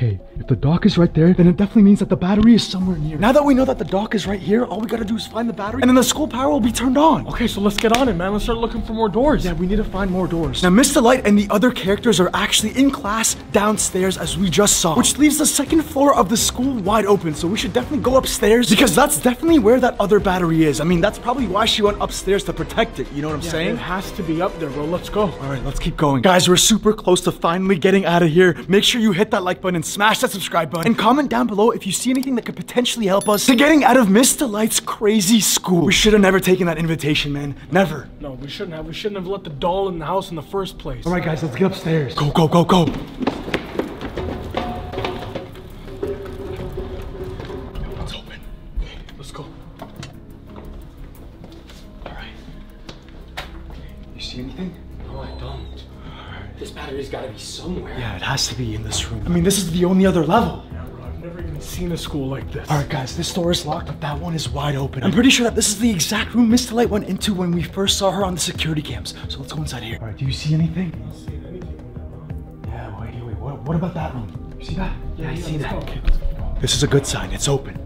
Okay, if the dock is right there, then it definitely means that the battery is somewhere near. Now that we know that the dock is right here, all we gotta do is find the battery, and then the school power will be turned on. Okay, so let's get on it, man. Let's start looking for more doors. Yeah, we need to find more doors. Now, Miss Delight and the other characters are actually in class downstairs, as we just saw, which leaves the second floor of the school wide open. So we should definitely go upstairs because that's definitely where that other battery is. I mean, that's probably why she went upstairs to protect it. You know what I'm Yeah, saying? It has to be up there, bro. Let's go. All right, let's keep going. Guys, we're super close to finally getting out of here. Make sure you hit that like button and smash that subscribe button. And comment down below if you see anything that could potentially help us to getting out of Miss Delight's crazy school. We should have never taken that invitation, man. Never. No, we shouldn't have. We shouldn't have let the doll in the house in the first place. All right, guys, let's get upstairs. Go, go, go, go. This battery's got gotta be somewhere. Yeah, it has to be in this room. I mean, this is the only other level. I've never even seen a school like this. All right, guys, this door is locked, but that one is wide open. I'm pretty sure that this is the exact room Miss Delight went into when we first saw her on the security cams. So let's go inside here. All right, do you see anything? Yeah, wait, wait, what, what about that room? You see that? Yeah, I see that. This is a good sign. It's open.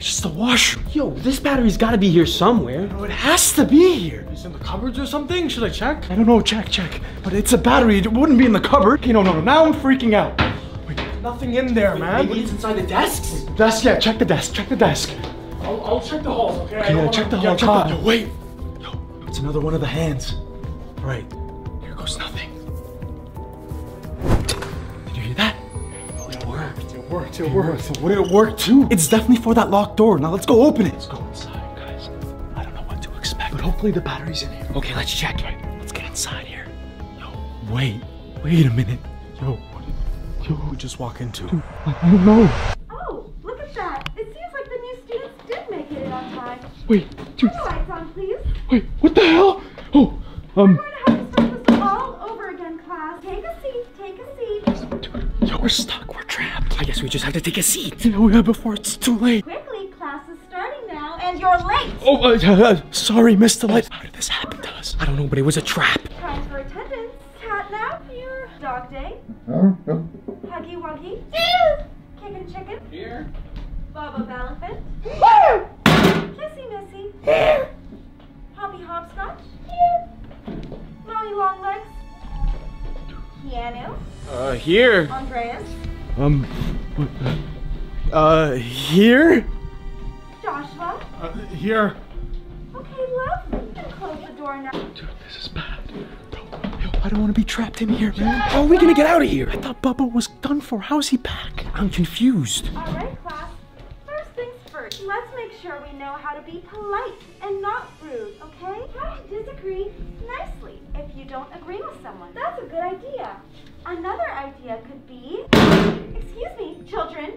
It's just a washroom. Yo, this battery's gotta be here somewhere. Oh, it has to be here. It's in the cupboards or something? Should I check? I don't know, check, check. But it's a battery. It wouldn't be in the cupboard. Okay, no, no, no. Now I'm freaking out. Nothing in there, man. Maybe it's inside the desks? Desk, yeah, check the desk, check the desk. I'll, I'll check the halls, okay? Okay, yeah, check the get hall. Check the, yo, wait. Yo, it's another one of the hands. All right, here goes nothing. Worked. It worked, it It worked. worked. Would it work too? It's definitely for that locked door. Now let's go open it. Let's go inside, guys. I don't know what to expect, but hopefully the battery's in here. Okay, let's check. Let's get inside here. Yo, wait. Wait a minute. Yo, what did, yo, We just walk into. I don't know. Oh, look at that. It seems like the new students did make it in on time. Wait, dude, Turn the lights on, please. wait, what the hell? Oh, um, We're going to have to start this all over again, class. Take a seat, take a seat. dude, yo, we're stuck. We're trapped. I guess we just have to take a seat. Yeah, yeah, before it's too late. Quickly, class is starting now, and you're late. Oh, uh, uh, uh, sorry, Miss Delight. How did this happen to us? I don't know, but it was a trap. Time for attendance. Catnap here. Dog day. Huggy Wuggy. Here. Kickin' chicken. Here. Bubba Elephant. Here. Kissy Missy. Here. Hoppy Hopscotch. Here. Mommy Long Legs. Keanu. Uh, here. Andreas. Um, uh, here? Joshua. Uh, here. Okay, lovely. You can close the door now. Dude, this is bad. Bro, yo, I don't want to be trapped in here, man. How are we gonna get out of here? I thought Bubba was done for. How's he back? I'm confused. All right, class. First things first. Let's make sure we know how to be polite and not rude, okay? How to disagree nicely if you don't agree with someone. That's a good idea. Another idea could be, excuse me, children.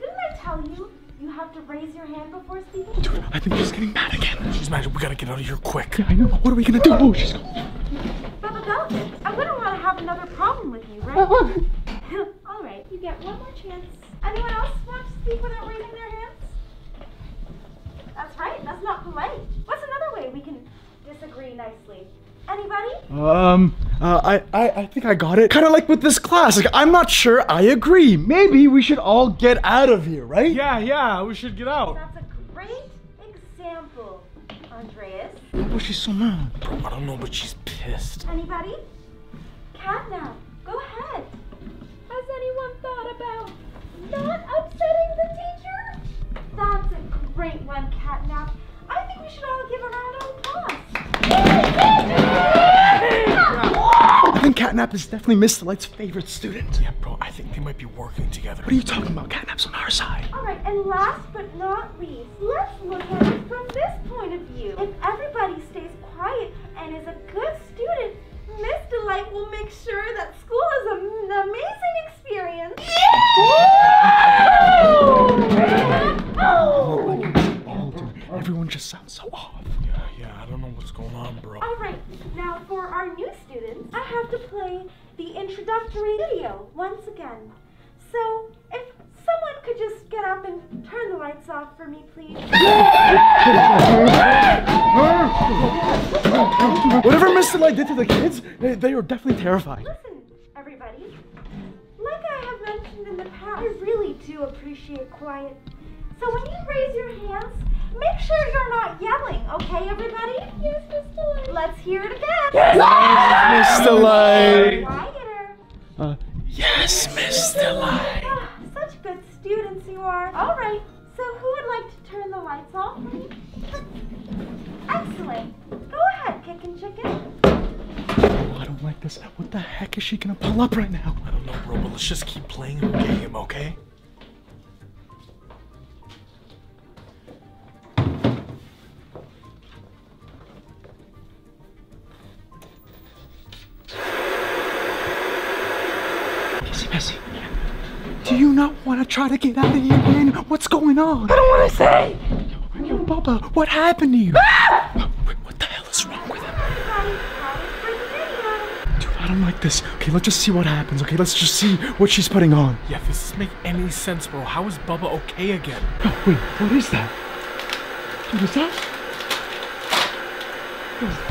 Didn't I tell you you have to raise your hand before speaking? Dude, I think she's getting mad again. She's mad. We gotta get out of here quick. Yeah, I know. What are we gonna do? Oh, she's going. Bubba Delicate, I wouldn't want to have another problem with you, right? Uh-uh. All right, you get one more chance. Anyone else want to speak without raising their hands? That's right, that's not polite. What's another way we can disagree nicely? Anybody? Um, uh, I, I, I think I got it. Kind of like with this class. Like, I'm not sure. I agree. Maybe we should all get out of here, right? Yeah, yeah, we should get out. That's a great example, Andreas. Oh, she's so mad. Bro, I don't know, but she's pissed. Anybody? Catnap, go ahead. Has anyone thought about not upsetting the teacher? That's a great one, Catnap. I think we should all give a round of applause. I think Catnap is definitely Miss Delight's favorite student. Yeah, bro, I think they might be working together. What are you talking about? Catnap's on our side. All right, and last but not least, let's look at it from this point of view. If everybody stays quiet and is a good student, Miss Delight will make sure that school is an amazing experience. Oh, dude. Everyone just sounds so off. Yeah, yeah, I don't know what's going on, bro. All right, now for our new students, I have to play the introductory video once again. So, if someone could just get up and turn the lights off for me, please. Whatever Miss Delight did to the kids, they, they are definitely terrified. Listen, everybody. Like I have mentioned in the past, I really do appreciate quiet. So when you raise your hands, make sure you're not yelling, okay, everybody? Yes, Miss Delight. Let's hear it again. Yes, Miss Delight. Quieter. Uh, yes, Miss Delight. Ah, Such good students you are. All right, so who would like to turn the lights off? Excellent. Go ahead, Kickin' Chicken. Oh, I don't like this. What the heck is she gonna pull up right now? I don't know, bro, but let's just keep playing her game, okay? Missy, Missy. Do you not want to try to get out of here, man? What's going on? I don't want to say. Yo, yo, Bubba, what happened to you? Ah! Wait, what the hell is wrong with him? Everybody, quiet for the video. I don't like this. Okay, let's just see what happens. Okay, let's just see what she's putting on. Yeah, if this doesn't make any sense, bro. How is Bubba okay again? Oh, wait, what is that? Dude, What is that?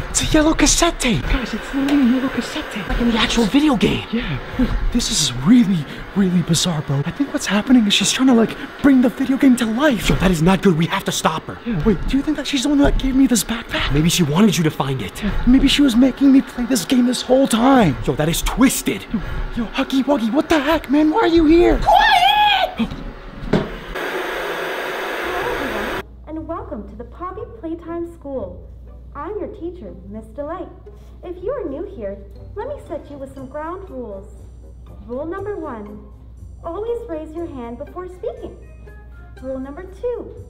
It's a yellow cassette tape. Guys, it's literally a yellow cassette tape. Like in the actual video game. Yeah, wait, this is really, really bizarre, bro. I think what's happening is she's trying to, like, bring the video game to life. Yo, that is not good. We have to stop her. Yeah, wait, do you think that she's the one that gave me this backpack? Maybe she wanted you to find it. Yeah. Maybe she was making me play this game this whole time. Yo, that is twisted. Yo, Huggy Wuggy, what the heck, man? Why are you here? Quiet! Oh. And welcome to the Poppy Playtime School. I'm your teacher, Miss Delight. If you are new here, let me set you with some ground rules. Rule number one always raise your hand before speaking. Rule number two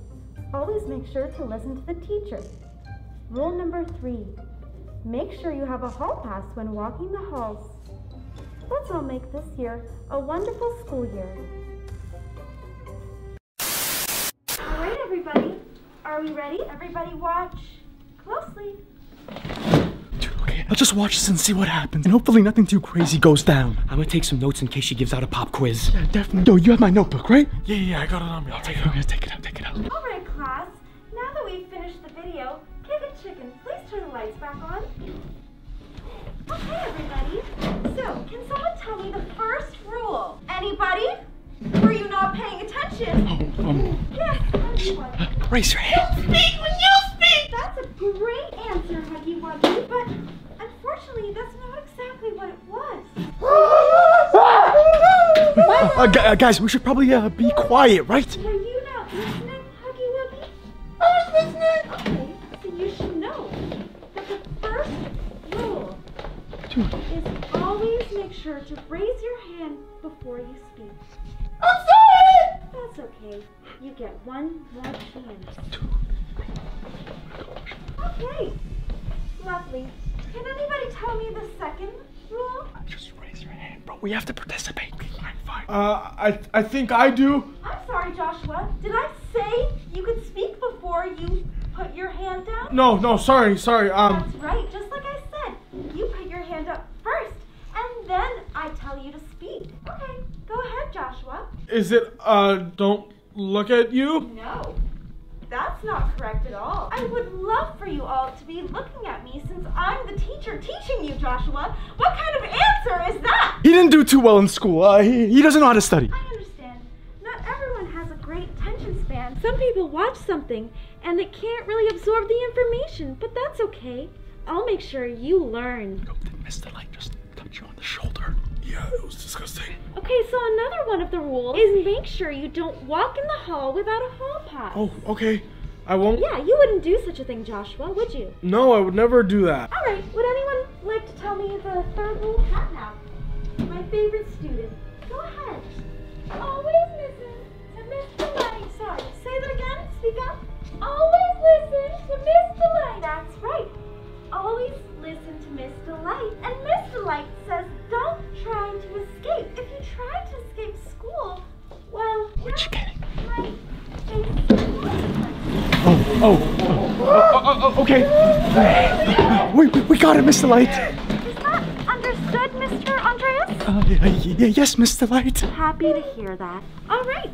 always make sure to listen to the teacher. Rule number three make sure you have a hall pass when walking the halls. Let's all make this year a wonderful school year. All right, everybody. Are we ready? Everybody watch closely. Dude, okay, let's just watch this and see what happens. And hopefully nothing too crazy goes down. I'm gonna take some notes in case she gives out a pop quiz. Yeah, definitely. Yo, you have my notebook, right? Yeah, yeah, yeah, I got it on me. I'll take it. Okay, take it out, take it out. All right, class. Now that we've finished the video, Kickin' Chicken, please turn the lights back on. Okay, everybody. So, can someone tell me the first rule? Anybody? Were you not paying attention? Oh, Um, Yes, everyone. raise your hand. Speak when you speak! That's a great answer, Huggy Wuggy, but unfortunately, that's not exactly what it was. Uh, uh, guys, we should probably uh, be quiet, right? Were you not listening, Huggy Wuggy? I was listening! Okay, so you should know that the first rule is always make sure to raise your hand before you speak. I'm sorry! That's okay. You get one more chance. Okay. Lovely. Can anybody tell me the second rule? Just raise your hand, bro. We have to participate. Okay, fine, fine. Uh, I, I think I do. I'm sorry, Joshua. Did I say you could speak before you put your hand down? No, no, sorry, sorry. Um, That's right. Just like I said, you put your hand up first, and then I tell you to speak. Okay, go ahead, Joshua. Is it, uh, don't look at you? No, that's not correct at all. I would love for you all to be looking at me since I'm the teacher teaching you, Joshua. What kind of answer is that? He didn't do too well in school. Uh, he, he doesn't know how to study. I understand. Not everyone has a great attention span. Some people watch something and they can't really absorb the information, but that's okay. I'll make sure you learn. Yo, did Miss Delight just touch you on the shoulder? Yeah, it was disgusting. Okay, so another one of the rules is make sure you don't walk in the hall without a hall pass. Oh, okay. I won't. Yeah, you wouldn't do such a thing, Joshua, would you? No, I would never do that. All right, would anyone like to tell me the third rule? Catnap. My favorite student. Go ahead. Always listen to Miss Delight. Sorry, say that again. Speak up. Always listen to Miss Delight. That's right. Always listen to Miss Delight, And Miss Delight says don't try to escape. If you try to escape school, well, What you getting? might face consequences. Oh, oh, oh, oh, oh, okay. We, we, we got it, Miss Delight. Is that understood, Mr. Andreas? Uh, y- y- yes, Miss Delight. Happy to hear that. All right.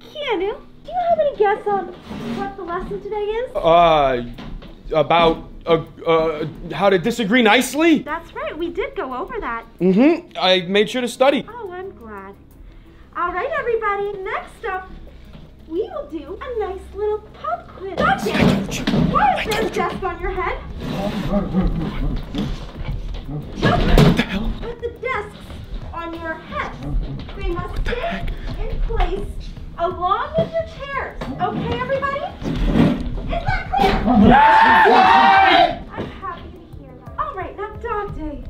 Keanu, do you have any guess on what the lesson today is? Uh, about uh, uh, how to disagree nicely. That's right. We did go over that. Mm-hmm. I made sure to study. Oh, I'm glad. All right, everybody. Next up, we will do a nice little pop quiz. Gotcha. Why is there a desk on your head? What the hell? With the desks on your head. They must sit in place along with your chairs. Okay, everybody? Is that clear? I'm happy to hear that. All right, now, Dog Day.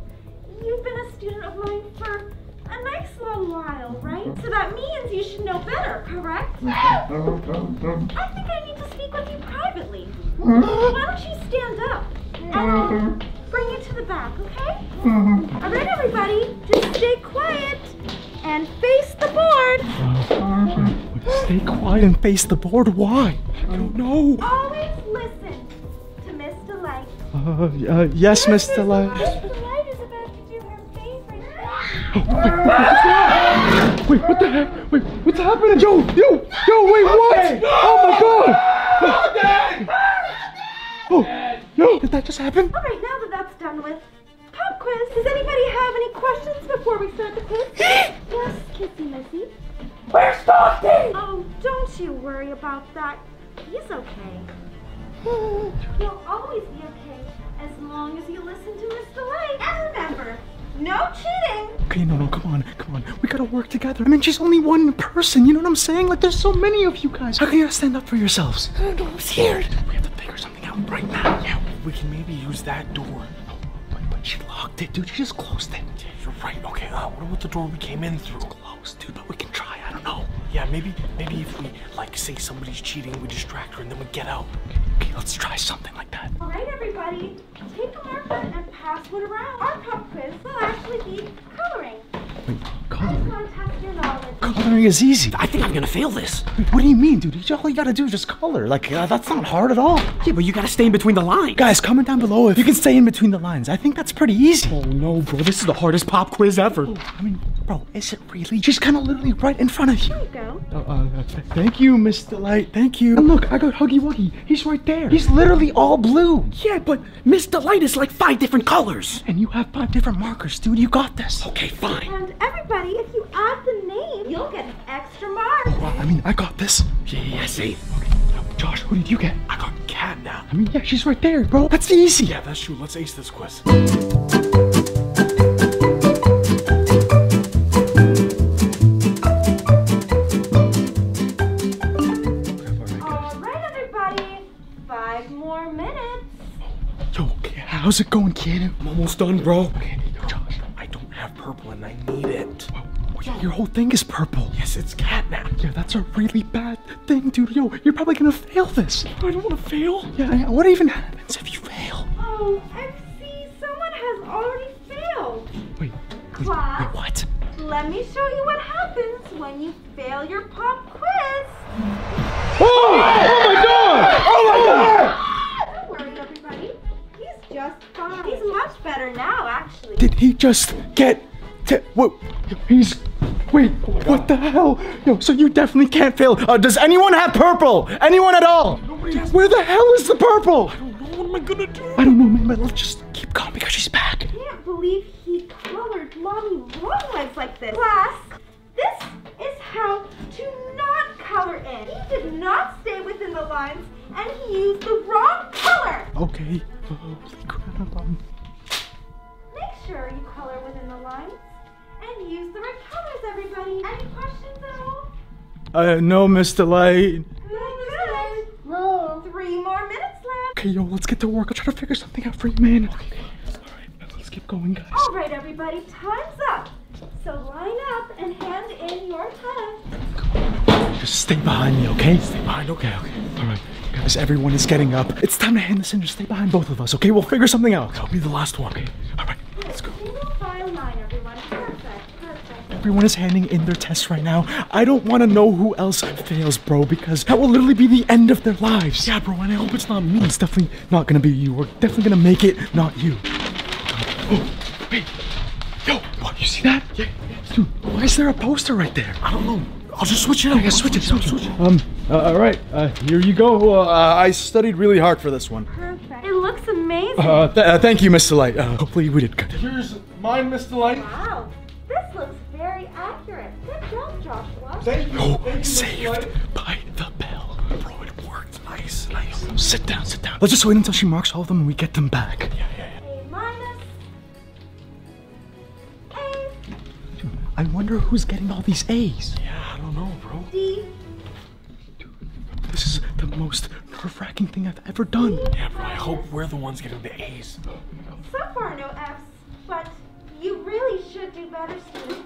You've been a student of mine for a nice long while, right? So that means you should know better, correct? I think I need to speak with you privately. Why don't you stand up? And bring it to the back, okay? All right, everybody, just stay quiet and face the board. Stay quiet and face the board. Why? I don't know. Always listen to Miss Delight. Uh, uh, yes, Miss Delight. Miss Delight is about to do her Wait, what the heck? Wait, what's happening? Yo, yo, yo, wait, what? Oh my god! Oh, yo, did that just happen? All right, now that that's done with, pop quiz. Does anybody have any questions before we start the quiz? yes, Kissy Missy. Where's Dusty? Oh, don't you worry about that. He's okay. He'll always be okay as long as you listen to Miss Delight. And remember, no cheating. Okay, no, no, come on, come on. We gotta work together. I mean, she's only one person. You know what I'm saying? Like, there's so many of you guys. How can you stand up for yourselves? I'm scared. We have to figure something out right now. Yeah, we can maybe use that door. She locked it, dude. She just closed it. Yeah, you're right. Okay, uh, what about the door we came in through? Closed, dude. But we can try. I don't know. Yeah, maybe maybe if we like say somebody's cheating, we distract her and then we get out. Okay, let's try something like that. All right, everybody, take a marker and pass one around. Our pop quiz will actually be coloring. Wait, coloring. just want to test your. Coloring is easy. I think I'm gonna fail this. Wait, what do you mean, dude? All you gotta do is just color. Like, uh, that's not hard at all. Yeah, but you gotta stay in between the lines. Guys, comment down below if you can stay in between the lines. I think that's pretty easy. Oh no, bro, this is the hardest pop quiz ever. I mean, bro, is it really? She's kind of literally right in front of you. Here you go. Uh, uh, thank you, Miss Delight. Thank you. And look, I got Huggy Wuggy. He's right there. He's literally all blue. Yeah, but Miss Delight is like five different colors. And you have five different markers, dude. You got this. Okay, fine. And everybody, if you add the name, you'll get an extra mark. Well, I mean, I got this. Yeah, yeah, see. Now, Josh, who did you get? I got catnap. I mean, yeah, she's right there, bro. That's easy. Yeah, that's true. Let's ace this quiz. How's it going, Keanu? I'm almost done, bro. Okay, Josh. I don't have purple and I need it. Oh, yeah, your whole thing is purple. Yes, it's catnap. Yeah, that's a really bad thing, dude. Yo, you're probably gonna fail this. I don't want to fail. Yeah, yeah, what even happens if you fail? Oh, FC, someone has already failed. Wait, wait, Class. wait, what? Let me show you what happens when you fail your pop quiz. Oh! Oh my god! Oh my god! Better now, actually. Did he just get te- what? He's wait. what the hell? Yo, so you definitely can't fail. Uh, does anyone have purple? Anyone at all? Where the hell is the purple? I don't know. What am I gonna do? I don't know, man. But let's just keep going because she's back. I can't believe he colored mommy long legs like this. Class, this is how to not color in. He did not stay within the lines and he used the wrong color. Okay. Holy crap. Sure you color within the lines and use the right colors, everybody. Any questions at all? uh, no, Miss Delight. No. Three more minutes left. Okay, yo, let's get to work. I'll try to figure something out for you, man. Okay. All right, let's keep going, guys. All right, everybody, time's up. So line up and hand in your test. Just stay behind me, okay? Stay behind, okay, okay. All right, guys, everyone is getting up. It's time to hand this in. Just stay behind both of us, okay? We'll figure something out. I'll be the last one. Okay, all right, let's go. Line, everyone. Perfect, perfect. Everyone is handing in their tests right now. I don't want to know who else fails, bro, because that will literally be the end of their lives. Yeah, bro, and I hope it's not me. It's definitely not gonna be you. We're definitely gonna make it, not you. Oh, wait. Yo, what, you see that? Yeah. Dude, why is there a poster right there? I don't know. I'll just switch it out. Yeah, switch it, switch it. Um, uh, all right, uh, here you go. Uh, I studied really hard for this one. Perfect. It looks amazing. Uh, th- uh, thank you, Miss Delight. Uh, hopefully we did good. Here's mine, Miss Delight. wow. This looks very accurate. Good job, Joshua. Thank you. Oh, Thank you, Mr. saved Light. by the bell. Bro, it worked. Nice, nice. Sit down, sit down. Let's just wait until she marks all of them and we get them back. Yeah, yeah, yeah. A minus. A. I wonder who's getting all these A's. Yeah, I don't know, bro. D. This is the most nerve-wracking thing I've ever done. Yeah, bro, I hope we're the ones getting the A's. So far, no F's, but you really should do better, students.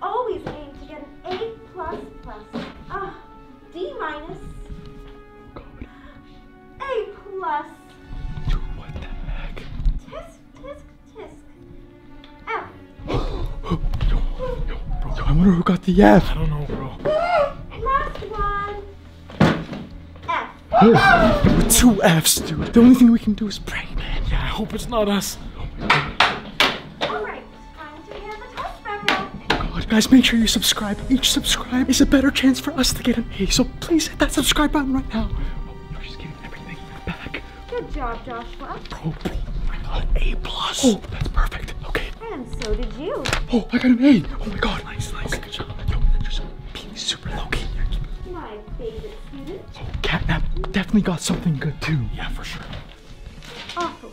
Always aim to get an A plus plus. Ah, D minus. A plus. Dude, what the heck? Tisk, tisk, tisk. F. Yo, yo, bro, I wonder who got the F. I don't know, bro. Last one. F. Oh, with two F's, dude. The only thing we can do is pray, man. Yeah, I hope it's not us. All right, time to hand the test back out. Oh guys, make sure you subscribe. Each subscribe is a better chance for us to get an A. So please hit that subscribe button right now. Oh, she's getting everything back. Good job, Joshua. Bro, bro, I got an A plus. Oh, that's perfect. Okay. And so did you. Oh, I got an A. Oh my god. Nice, nice. Okay, good job. Yo, just being super low key. My favorite student. Oh, Catnap definitely got something good too. Yeah, for sure. Awful.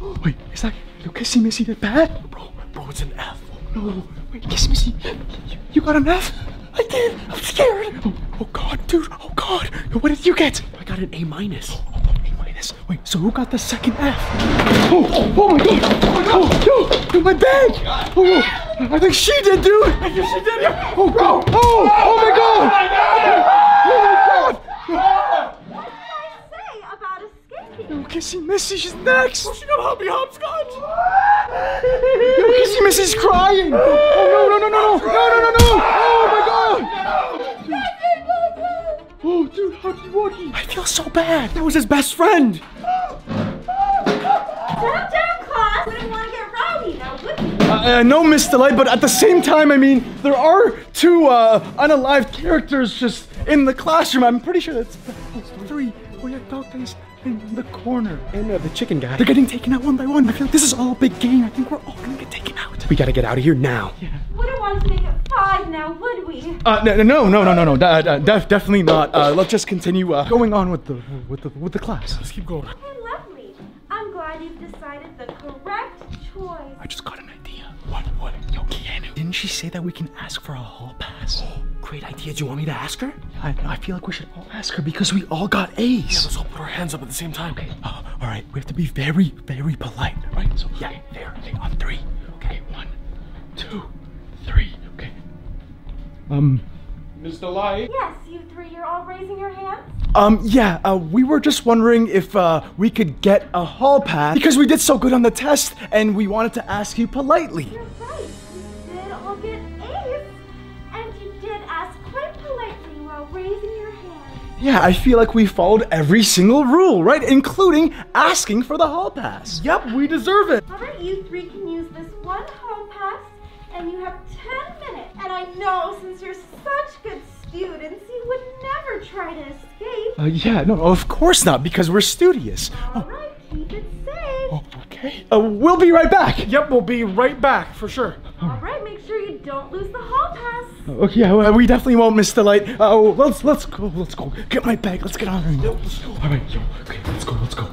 Oh, wait, is that you kissy missy that bad? Bro, bro, it's an F. No, wait, kissy missy. You, you got an F? I did. I'm scared. Oh, oh god, dude. Oh god. Yo, What did you get? I got an A minus. Oh, Oh, minus. Wait, so who got the second F? Oh, oh, oh my god. Oh my god. Yo, yo, my bag. Oh. I think she did, dude. I think she did. Yeah. Oh, god. Oh, oh my god. Oh my god. What did I say about escaping? Yo, kissy missy, she's next. She got help me hopscotch. Yo, Kissy Missy's crying! Oh no no no no no no no no no! Oh my god! Oh dude, Huggy Wuggy! I feel so bad. That was his best friend. Calm down, class. Wouldn't want to get rowdy now, would we? Uh, uh, no, Miss Delight, but at the same time, I mean, there are two uh, unalived characters just in the classroom. I'm pretty sure that's, that's three. We have Doctors in the corner. And uh, the chicken guy. They're getting taken out one by one. I feel like this is all a big game. I think we're all gonna get taken out. We gotta get out of here now. Wouldn't want to make it five now, would we? Uh, no, no, no, no, no, no, uh, def- definitely not. Uh, let's just continue uh, going on with the with the with the class. Let's keep going. Hey, lovely. I'm glad you've decided the correct choice. I just got an idea. What? What? Yo, Keanu. Didn't she say that we can ask for a hall pass? Great idea. Do you want me to ask her? I, I feel like we should all ask her because we all got A's. Yeah, Let's all put our hands up at the same time. Okay. Uh, all right, we have to be very, very polite. Right? So yeah, there. Okay, on three. Okay, one, two, three. Okay. Um. Miss Delight. Yes, you three, you're all raising your hands? Um, yeah, uh, we were just wondering if uh, we could get a hall pass because we did so good on the test and we wanted to ask you politely. You're right. You did all get A's. And you did ask quite politely while raising your hand. Yeah, I feel like we followed every single rule, right? Including asking for the hall pass. Yep, we deserve it. All right, you three can use this one hall pass, and you have 10 minutes. And I know since you're such good students, you would never try to escape. Uh, yeah, no, of course not, because we're studious. All right, keep it safe. Oh, okay. Uh, we'll be right back. Yep, we'll be right back for sure. All right, make sure you don't lose the hall pass. Okay, yeah, well, we definitely won't miss the light. Uh, oh, let's let's go, let's go. Get my bag. Let's get on her. All right, yo, okay, let's go, let's go.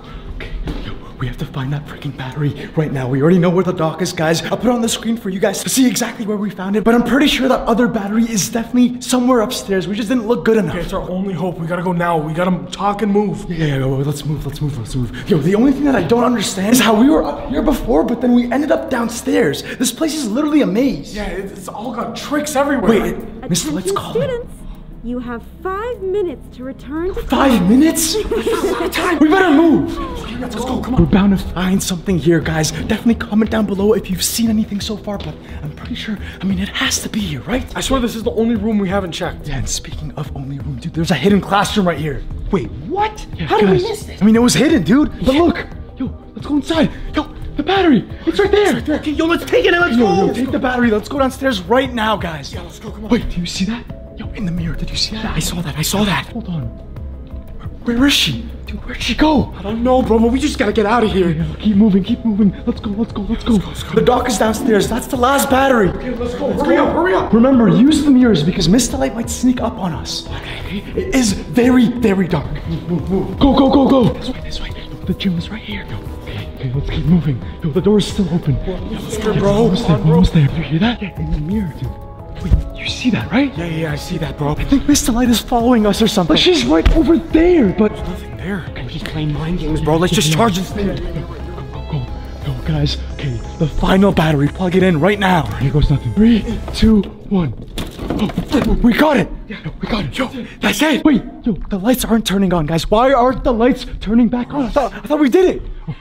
Okay, yo, we have to find that freaking battery right now. We already know where the dock is, guys. I'll put it on the screen for you guys to see exactly where we found it. But I'm pretty sure that other battery is definitely somewhere upstairs. We just didn't look good enough. Okay, It's our only hope. We gotta go now. We gotta talk and move. Yeah, yeah, yeah, let's move, let's move, let's move. Yo, the only thing that I don't understand is how we were up here before, but then we ended up downstairs. This place is literally a maze. Yeah, it's all got tricks everywhere. Wait, Mr. Let's call it. Students, you have five minutes to return to Five minutes? we better move. let's go. Come on. We're bound to find something here, guys. Definitely comment down below if you've seen anything so far, but I'm pretty sure, I mean, it has to be here, right? I swear this is the only room we haven't checked. Yeah, and speaking of only room, dude, there's a hidden classroom right here. Wait, what? How did we miss this? I mean, it was hidden, dude. But look. Yo, let's go inside. Yo, the battery. It's right there. Okay, yo, let's take it and let's Yo, go. yo, take the battery. Let's go downstairs right now, guys. Yeah, let's go. Come on. Wait, do you see that? Yo, in the mirror, did you see that? I saw that. I saw that. Hold on. Where, where is she? Dude, where'd she go? I don't know, bro, but we just gotta get out of here. Yeah, keep moving, keep moving. Let's go, let's go, let's go. go. The dock is downstairs. That's the last battery. Okay, let's go. Hurry up, hurry up. Remember, use the mirrors because Miss Delight might sneak up on us. Okay. It is very, very dark. Move, move, move. Go, go, go, go. This way, this way. The gym is right here. Yo, okay, okay, let's keep moving. Yo, the door is still open. let's go, bro. Almost there, bro. almost there. You hear that? Yeah, in the mirror, dude. Wait, you see that, right? Yeah, yeah, I see that, bro. I think Miss Delight is following us or something. But she's right over there. But There's Nothing there. He's playing mind games, bro. Let's just charge this thing. Go, go, go, guys. Okay, the final battery. Plug it in right now. Here goes nothing. Three, two, one. Oh, we got it. Yo, we got it. Yo, that's it. Wait, yo, the lights aren't turning on, guys. Why aren't the lights turning back on? I thought, I thought we did it.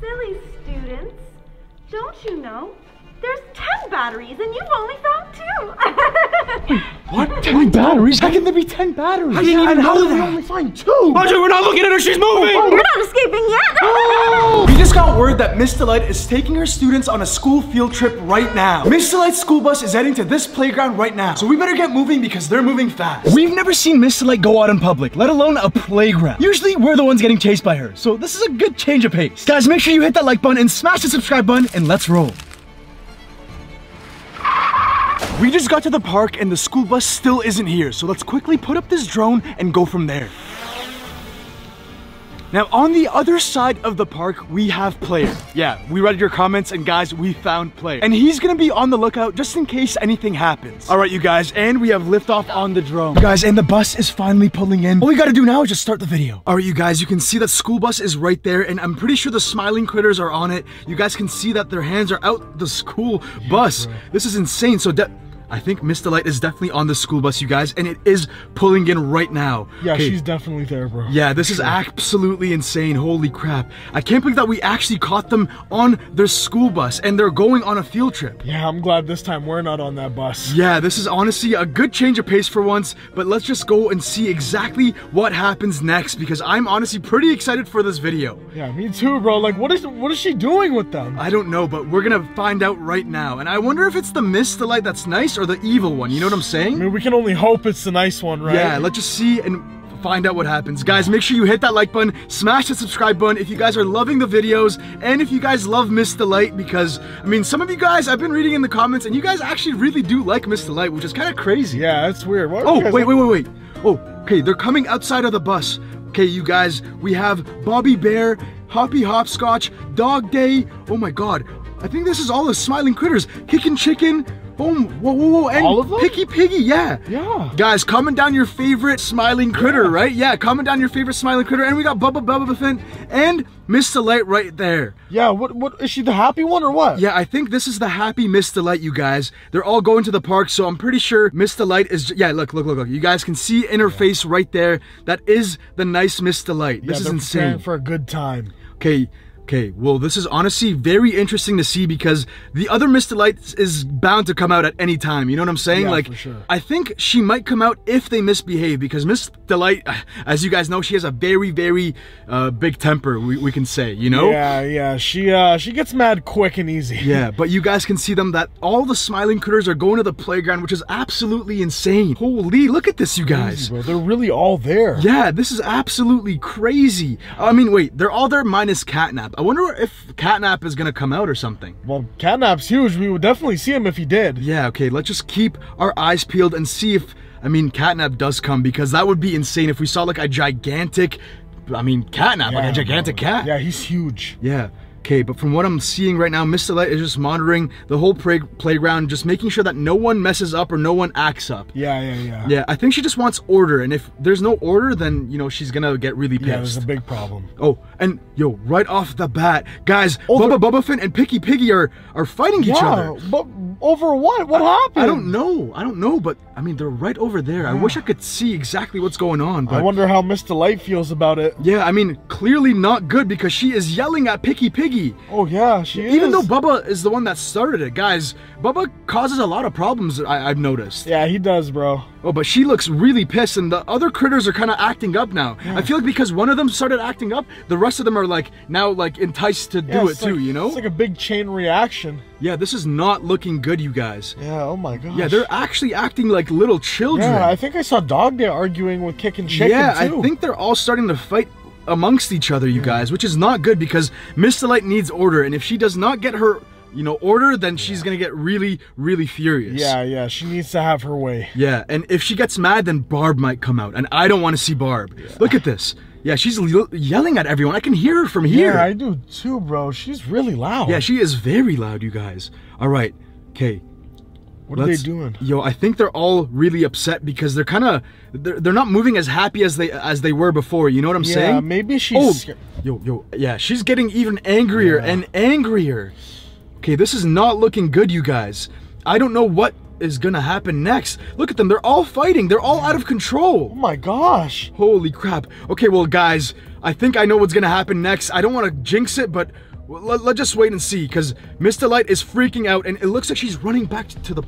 Silly students. Don't you know? There's 10 batteries and you've only found two. Wait, What? 10 batteries? How can there be 10 batteries? I didn't even know did we that. only find two? Audrey, we're not looking at her. She's moving. Oh, oh. You're not escaping yet. Oh. We just got word that Miss Delight is taking her students on a school field trip right now. Miss Delight's school bus is heading to this playground right now, so we better get moving because they're moving fast. We've never seen Miss Delight go out in public, let alone a playground. Usually, we're the ones getting chased by her, so this is a good change of pace. Guys, make sure you hit that like button and smash the subscribe button, and let's roll. We just got to the park and the school bus still isn't here, so let's quickly put up this drone and go from there. Now, on the other side of the park, we have Player. Yeah, we read your comments, and guys, we found Player. And he's gonna be on the lookout just in case anything happens. All right, you guys, and we have liftoff on the drone. You guys, and the bus is finally pulling in. All we gotta do now is just start the video. All right, you guys, you can see that school bus is right there, and I'm pretty sure the smiling critters are on it. You guys can see that their hands are out the school bus. This is insane. So, I think Miss Delight is definitely on the school bus, you guys, and it is pulling in right now. Yeah, Okay. she's definitely there, bro. Yeah, this is absolutely insane. Holy crap. I can't believe that we actually caught them on their school bus and they're going on a field trip. Yeah, I'm glad this time we're not on that bus. Yeah, this is honestly a good change of pace for once, but let's just go and see exactly what happens next because I'm honestly pretty excited for this video. Yeah, me too, bro. Like, what is what is she doing with them? I don't know, but we're gonna find out right now. And I wonder if it's the Miss Delight that's nice or the evil one, you know what I'm saying? I mean, we can only hope it's the nice one, right? Yeah, let's just see and find out what happens. Guys, make sure you hit that like button, smash the subscribe button if you guys are loving the videos, and if you guys love Miss Delight, because, I mean, some of you guys, I've been reading in the comments, and you guys actually really do like Miss Delight, which is kind of crazy. Yeah, that's weird. Are Oh, wait, wait, wait, wait. Oh, okay, they're coming outside of the bus. Okay, you guys, we have Bobby Bear, Hoppy Hopscotch, Dog Day. Oh my god. I think this is all the smiling critters. Kickin' Chicken. Boom. Whoa, whoa, whoa. And All of them? Picky Piggy, yeah. Yeah. Guys, comment down your favorite smiling critter, right? Yeah, comment down your favorite smiling critter. And we got Bubba Bubba Buffin and Miss Delight right there. Yeah, what what is she the happy one or what? Yeah, I think this is the happy Miss Delight, you guys. They're all going to the park, so I'm pretty sure Miss Delight is. Yeah, look, look, look, look. You guys can see in her face right there. That is the nice Miss Delight. Yeah, This is they're preparing insane. for a good time. Okay, okay. Well, this is honestly very interesting to see because the other Miss Delight is bound to come out at any time. You know what I'm saying? Yeah, like, sure. I think she might come out if they misbehave because Miss Delight, as you guys know, she has a very, very uh, big temper. We, we can say, you know. Yeah, yeah. She uh she gets mad quick and easy. Yeah, but you guys can see them that all the smiling critters are going to the playground, which is absolutely insane. Holy, look at this, you guys. Crazy. They're really all there. Yeah, this is absolutely crazy. I mean, wait, they're all there minus Catnap. I wonder if Catnap is gonna come out or something. Well, Catnap's huge. We would definitely see him if he did. Yeah, okay, let's just keep our eyes peeled and see if, I mean, Catnap does come because that would be insane if we saw like a gigantic, I mean, Catnap, like a gigantic bro. cat. Yeah, he's huge. Yeah. Okay, but from what I'm seeing right now, Miss Delight is just monitoring the whole play- playground, just making sure that no one messes up or no one acts up. Yeah, yeah, yeah. Yeah, I think she just wants order, and if there's no order, then you know she's gonna get really pissed. Yeah, there's a big problem. oh, and yo, right off the bat, guys, Oh, Bubba Bubba and Picky Piggy are are fighting each yeah, other. but over what? What happened? I don't know. I don't know, but I mean they're right over there. I wish I could see exactly what's going on, but I wonder how Miss Delight feels about it. yeah, I mean clearly not good because she is yelling at Picky Piggy. Oh yeah, she is. Even though Bubba is the one that started it, guys, Bubba causes a lot of problems. I, I've noticed. Yeah, he does, bro. Oh, but she looks really pissed, and the other critters are kind of acting up now. I feel like because one of them started acting up, the rest of them are like now like enticed to Yeah, do it it's too. like- You know? It's like a big chain reaction. yeah, this is not looking good, you guys. Yeah, oh my gosh. Yeah, they're actually acting like little children. Yeah, I think I saw Dog Day arguing with Kickin' Chicken Yeah, too. I think they're all starting to fight amongst each other, you guys, which is not good because Miss Delight needs order, and if she does not get her, you know, order, then she's gonna get really, really furious. Yeah, yeah, she needs to have her way. Yeah, and if she gets mad, then Barb might come out, and I don't want to see Barb. Look at this. Yeah, she's yelling at everyone. I can hear her from here. Yeah, I do too, bro. She's really loud. Yeah, she is very loud, you guys. All right, okay. What are they doing? Yo, I think they're all really upset because they're kind of they're, they're not moving as happy as they as they were before. You know what I'm Yeah, saying? maybe she's. Oh, yo, yo, yeah, she's getting even angrier Yeah. and angrier. Okay, this is not looking good, you guys. I don't know what is gonna happen next. Look at them, they're all fighting. They're all out of control. Oh my gosh. Holy crap. Okay, well, guys, I think I know what's gonna happen next. I don't want to jinx it, but Well, let, let's just wait and see, because Miss Delight is freaking out, and it looks like she's running back to the...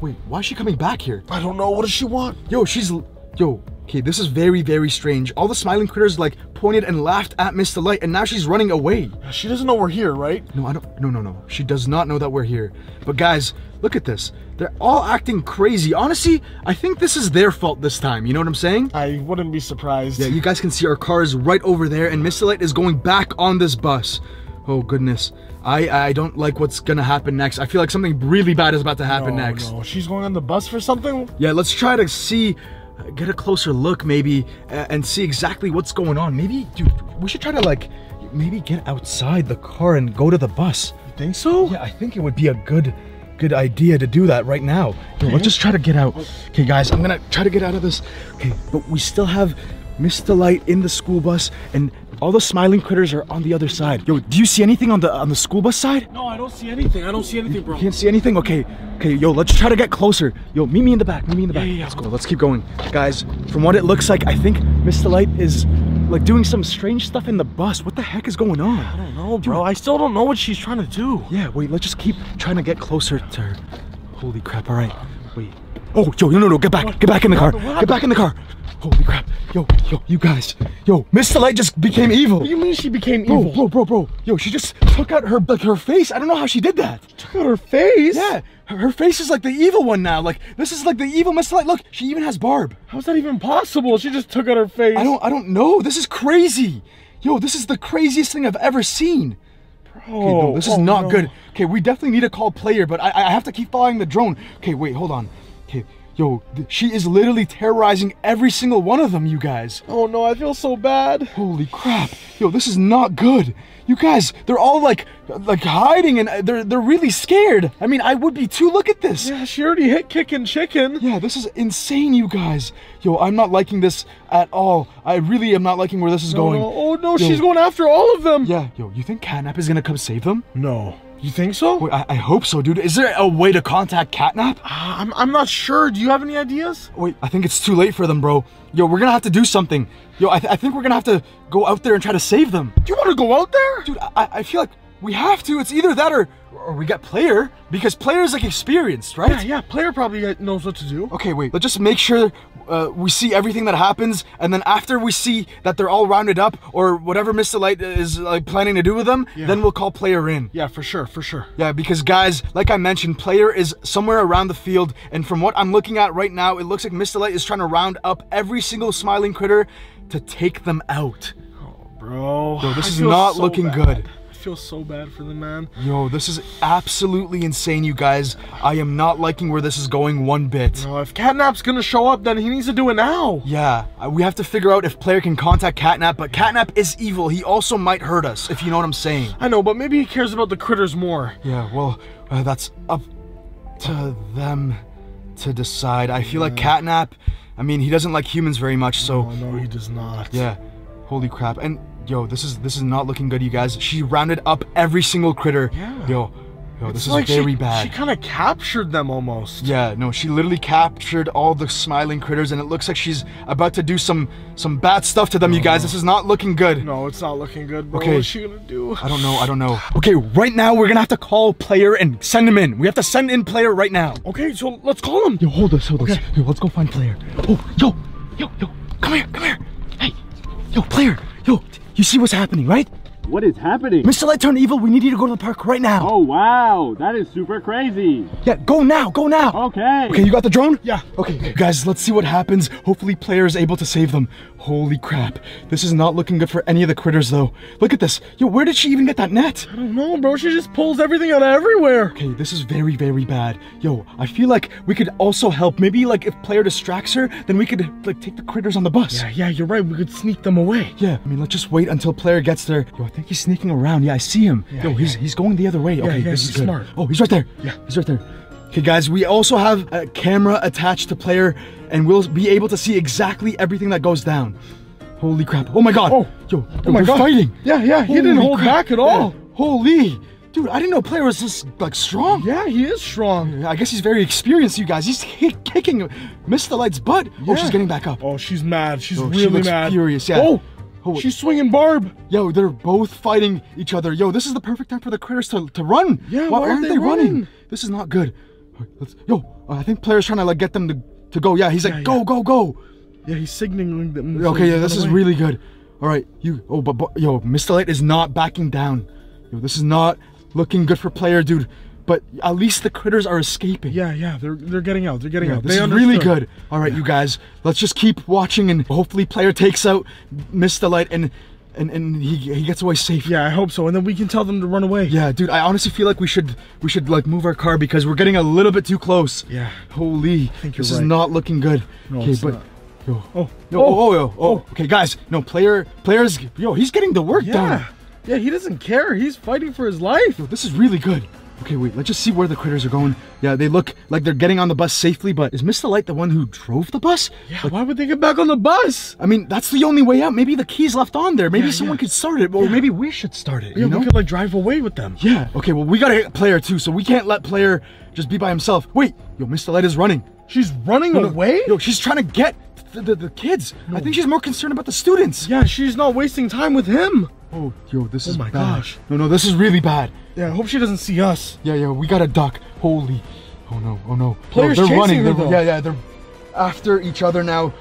Wait, why is she coming back here? I don't know. What does she want? Yo, she's... Yo, okay, this is very, very strange. All the smiling critters, like, pointed and laughed at Miss Delight, and now she's running away. She doesn't know we're here, right? No, I don't... No, no, no. She does not know that we're here. But guys, look at this. They're all acting crazy. Honestly, I think this is their fault this time. You know what I'm saying? I wouldn't be surprised. Yeah, you guys can see our cars right over there, and Mr. Light is going back on this bus. Oh goodness, I I don't like what's gonna happen next. I feel like something really bad is about to happen no, next. No, she's going on the bus for something. Yeah, let's try to see, get a closer look maybe, uh, and see exactly what's going on. Maybe, dude, we should try to like, maybe get outside the car and go to the bus. You think so? Yeah, I think it would be a good, good idea to do that right now. Yo, let's just try to get out. Okay, guys, I'm gonna try to get out of this. Okay, but we still have Miss Delight in the school bus, and all the smiling critters are on the other side. Yo, do you see anything on the on the school bus side? No, I don't see anything. I don't see anything, bro. You can't see anything? Okay, okay, yo, let's try to get closer. Yo, meet me in the back, meet me in the back. Yeah, yeah, let's go, let's keep going. Guys, from what it looks like, I think Miss Delight is like doing some strange stuff in the bus. What the heck is going on? I don't know, bro. I still don't know what she's trying to do. Yeah, wait, let's just keep trying to get closer to her. Holy crap, all right. Wait. Oh, yo, no, no, no, get back, get back in the car. Get back in the car. Holy crap. Yo, yo, you guys. Yo, Miss Delight just became evil. What do you mean she became Bro, evil? bro, bro, bro. Yo, she just took out her like her face. I don't know how she did that. Took out her face? Yeah, her, her face is like the evil one now. Like this is like the evil Miss Delight. Look, she even has Barb. How's that even possible? She just took out her face. I don't I don't know. This is crazy. Yo, this is the craziest thing I've ever seen. Okay, no, this is oh, not no. good. Okay, we definitely need to call player, but I, I have to keep following the drone. Okay, wait, hold on. Okay, yo, she is literally terrorizing every single one of them, you guys. Oh no, I feel so bad. Holy crap. Yo, this is not good. You guys, they're all like like hiding and uh, they're they're really scared. I mean, I would be too. Look at this. Yeah, she already hit Kickin' Chicken. Yeah, this is insane, you guys. Yo, I'm not liking this at all. I really am not liking where this is No, going. no. Oh no, Yo. she's going after all of them. Yeah, yo, you think Catnap is gonna come save them? No. You think so? Wait, I, I hope so, dude. Is there a way to contact Catnap? Ah, I'm, I'm not sure. Do you have any ideas? Wait, I think it's too late for them, bro. Yo, we're gonna have to do something. Yo, I, th- I think we're gonna have to go out there and try to save them. Do you want to go out there? Dude, I, I feel like we have to. It's either that or, or we get player because player's like experienced, right? Yeah, yeah. Player probably knows what to do. Okay, wait. Let's just make sure uh, we see everything that happens, and then after we see that they're all rounded up or whatever Miss Delight is like planning to do with them, Yeah. then we'll call player in. Yeah, for sure, for sure. Yeah, because guys, like I mentioned, player is somewhere around the field, and from what I'm looking at right now, it looks like Miss Delight is trying to round up every single smiling critter to take them out. Oh, bro, Yo, this I is not so looking bad. good. Feel so bad for the man. Yo, this is absolutely insane, you guys. I am not liking where this is going one bit. Bro, if Catnap's gonna show up, then he needs to do it now. Yeah, uh, we have to figure out if player can contact Catnap, but Catnap is evil. He also might hurt us, if you know what I'm saying. I know, but maybe he cares about the critters more. Yeah, well, uh, that's up to them to decide. I feel like Catnap, I mean, he doesn't like humans very much, so Oh no, he does not. yeah. Holy crap. And yo, this is this is not looking good, you guys. She rounded up every single critter. Yeah. Yo, yo, this It's is like very she, bad. She kind of captured them almost. Yeah, no, she literally captured all the smiling critters, and it looks like she's about to do some some bad stuff to them, you guys. This is not looking good. No, it's not looking good, bro. Okay. What's she gonna do? I don't know, I don't know. Okay, right now we're gonna have to call player and send him in. We have to send in player right now. Okay, so let's call him. Yo, hold us, hold us. Yo, let's go find player. Oh, yo, yo, yo, come here, come here. Hey, yo, player, yo, you see what's happening, right? What is happening? Miss Delight turned evil. We need you to go to the park right now. Oh wow, that is super crazy. Yeah, go now, go now. Okay. Okay, you got the drone? Yeah. Okay, guys, let's see what happens. Hopefully, player is able to save them. Holy crap. This is not looking good for any of the critters, though. Look at this. Yo, where did she even get that net? I don't know, bro. She just pulls everything out of everywhere. Okay, this is very, very bad. Yo, I feel like we could also help. Maybe, like, if player distracts her, then we could, like, take the critters on the bus. Yeah, yeah, you're right. We could sneak them away. Yeah, I mean, let's just wait until player gets there. Yo, I think he's sneaking around. Yeah, I see him. Yeah, Yo, he's he's going the other way. Yeah, okay, yeah, this he's is good. smart. Oh, he's right there. Yeah, he's right there. Okay, guys, we also have a camera attached to player, and we'll be able to see exactly everything that goes down. Holy crap! Oh my God! Oh. yo, oh yo Oh my God. fighting. Yeah, yeah, he didn't hold crap. back at all. Yeah, Holy, dude, I didn't know player was this like strong. Yeah, he is strong. I guess he's very experienced, you guys. He's kick- kicking Miss Delight's butt. Oh, she's getting back up. Oh, she's mad. She's Oh, she really looks mad. furious, yeah. Oh, Oh, She's swinging Barb. Yo, they're both fighting each other. Yo, this is the perfect time for the critters to, to run. Yeah, why, why aren't aren't they they running? running? This is not good. Right, let's, yo, I think player's trying to like get them to, to go. Yeah, he's like, Yeah, go, yeah. go, go. Yeah, he's signaling them. Okay, they yeah, this is away. really good. All right, you. Oh, but, but yo, Miss Delight is not backing down. Yo, this is not looking good for player, dude. But at least the critters are escaping. Yeah, yeah, they're they're getting out. They're getting Yeah, out. this they is really good. All right, you guys, let's just keep watching and hopefully player takes out Miss Delight and and and he he gets away safe. Yeah, I hope so. And then we can tell them to run away. Yeah, dude, I honestly feel like we should we should like move our car because we're getting a little bit too close. Yeah. Holy, this is not looking good. No, okay, it's but not. yo, Oh, no, oh, oh, oh, oh, okay, guys, no player, players, yo, he's getting the work done. Yeah. Yeah, he doesn't care. He's fighting for his life. Yo, this is really good. Okay, wait, let's just see where the critters are going. Yeah, they look like they're getting on the bus safely, but is Miss Delight the one who drove the bus? Yeah, why would they get back on the bus? I mean, that's the only way out. Maybe the key's left on there. Maybe Yeah, someone yeah. could start it, or maybe we should start it. Yeah, you know? we could like drive away with them. Yeah. Okay. Well, we gotta get player too, so we can't let player just be by himself. Wait. Yo, Mr. Light is running. She's running No, no, away? Yo, she's trying to get the, the, the kids. I think she's more concerned about the students. Yeah, she's not wasting time with him. Oh, yo, this is my bad. gosh. No, no, this is really bad. Yeah, I hope she doesn't see us. Yeah, yeah, we gotta duck. Holy. Oh no, oh no. Player's no, they're chasing running. her, They're, yeah, yeah, they're after each other now.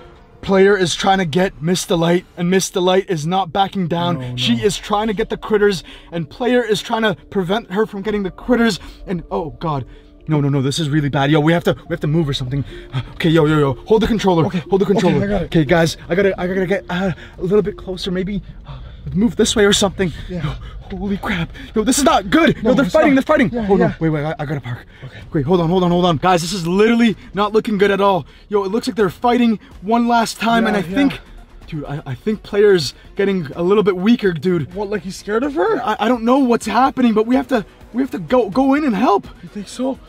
Player is trying to get Miss Delight, and Miss Delight is not backing down. No, She no. is trying to get the critters, and Player is trying to prevent her from getting the critters. And oh god, no, no, no, this is really bad. Yo, we have to, we have to move or something. Okay, yo, yo, yo, hold the controller. Okay, hold the okay, controller. I got it. Okay, guys, I gotta, I gotta get uh, a little bit closer. Maybe uh, move this way or something. Yeah. Yo, holy crap! Yo, this is not good. No, they're fighting. not. They're fighting. Yeah, oh no, wait, wait, I, I gotta park. Okay. Wait, hold on, hold on, hold on, guys. This is literally not looking good at all. Yo, it looks like they're fighting one last time, and I Yeah, yeah. think, dude, I, I think players getting a little bit weaker, dude. What, like he's scared of her? I, I don't know what's happening, but we have to, we have to go, go in and help. You think so?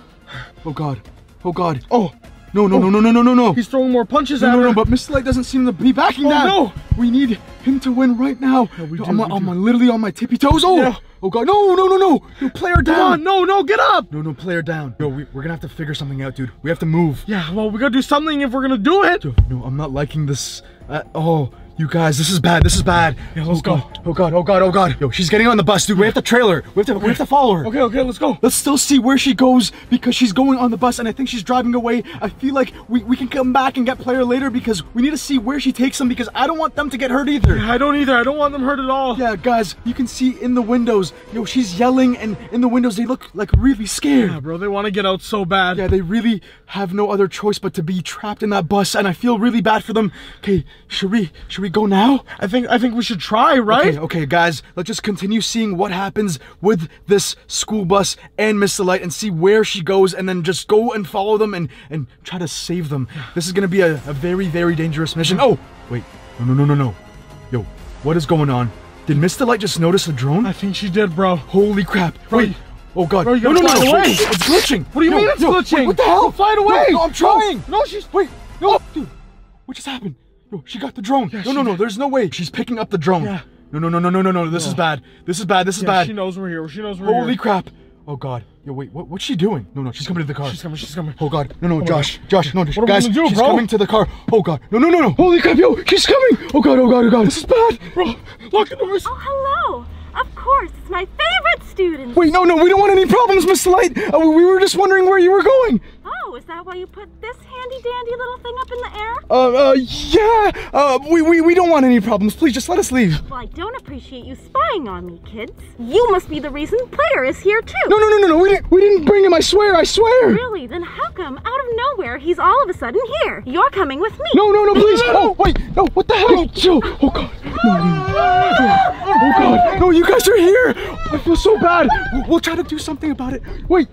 Oh god, oh god. Oh, No, no, no, no, no, no, no, no. he's throwing more punches No, at no, her. no, but Miss Delight doesn't seem to be backing Oh, down. no. We need him to win right now. we Yo, do, I'm, we on- I'm do. literally on my tippy toes. Oh, Yeah. oh god, no, no, no, no. You player down. Come on, no, no, get up! No, no, player down. Yo, we, we're gonna have to figure something out, dude. We have to move. Yeah, well, we gotta do something if we're gonna do it. Yo, no, I'm not liking this. At, oh, you guys, this is bad. This is bad. Yeah, let's oh, go. God. Oh god, oh god, oh god. Yo, she's getting on the bus, dude. We have to trail her. We have to, we have to follow her. Okay, okay, let's go. Let's still see where she goes because she's going on the bus and I think she's driving away. I feel like we, we can come back and get player later because we need to see where she takes them because I don't want them to get hurt either. I don't either. I don't want them hurt at all. Yeah, guys, you can see in the windows, yo, she's yelling and in the windows they look like really scared. Yeah, bro, they want to get out so bad. Yeah, they really have no other choice but to be trapped in that bus, and I feel really bad for them. Okay, should we should we go now? I think I think we should try, right? Okay, okay, guys, let's just continue seeing what happens with this school bus and Miss Delight and see where she goes, and then just go and follow them and and try to save them. This is gonna be a, a very very dangerous mission. Oh, wait, no no no no no, yo, what is going on? Did Miss Delight just notice a drone? I think she did, bro. Holy crap! Bro, Wait. Oh god! bro, you no, gotta no, no, fly no! away. It's glitching. What do you Yo, mean it's yo, glitching? wait, what the hell? Fly it away. No, no, I'm trying. No, she's Wait, no, dude, what just happened? No, she got the drone. no, no, no, did. there's no way. She's picking up the drone. Yeah. No, no, no, no, no, no, no. This is bad. This is bad. This is Yeah, bad. she knows we're here. She knows we're Holy here. crap. Oh god. Yo, wait, what, what's she doing? No, no, she's coming to the car. She's coming. She's coming. Oh god. No, no, my Josh. God. Josh, no, What are we guys, gonna do, she's bro? coming to the car. Oh god. No, no, no, no. Holy crap, yo, she's coming. Oh god, oh god, oh god. This is bad. Bro, lock the doors. Oh, hello. Of course, it's my favorite student. Wait, no, no, we don't want any problems, Miss Delight. Uh, we were just wondering where you were going. Oh, is that why you put this handy dandy little thing up in the air? Uh, uh, yeah. Uh, we, we, we don't want any problems. Please, just let us leave. Well, I don't appreciate you spying on me, kids. You must be the reason Player is here too. No, no, no, no, no. We didn't, we didn't bring him. I swear, I swear. Really? Then how come out of nowhere he's all of a sudden here? You're coming with me. No, no, no, please. Oh, wait. No, what the hell? Chill. Oh, God. No, no. Oh, God. No, you guys are here. I feel so bad. We'll, we'll try to do something about it. Wait.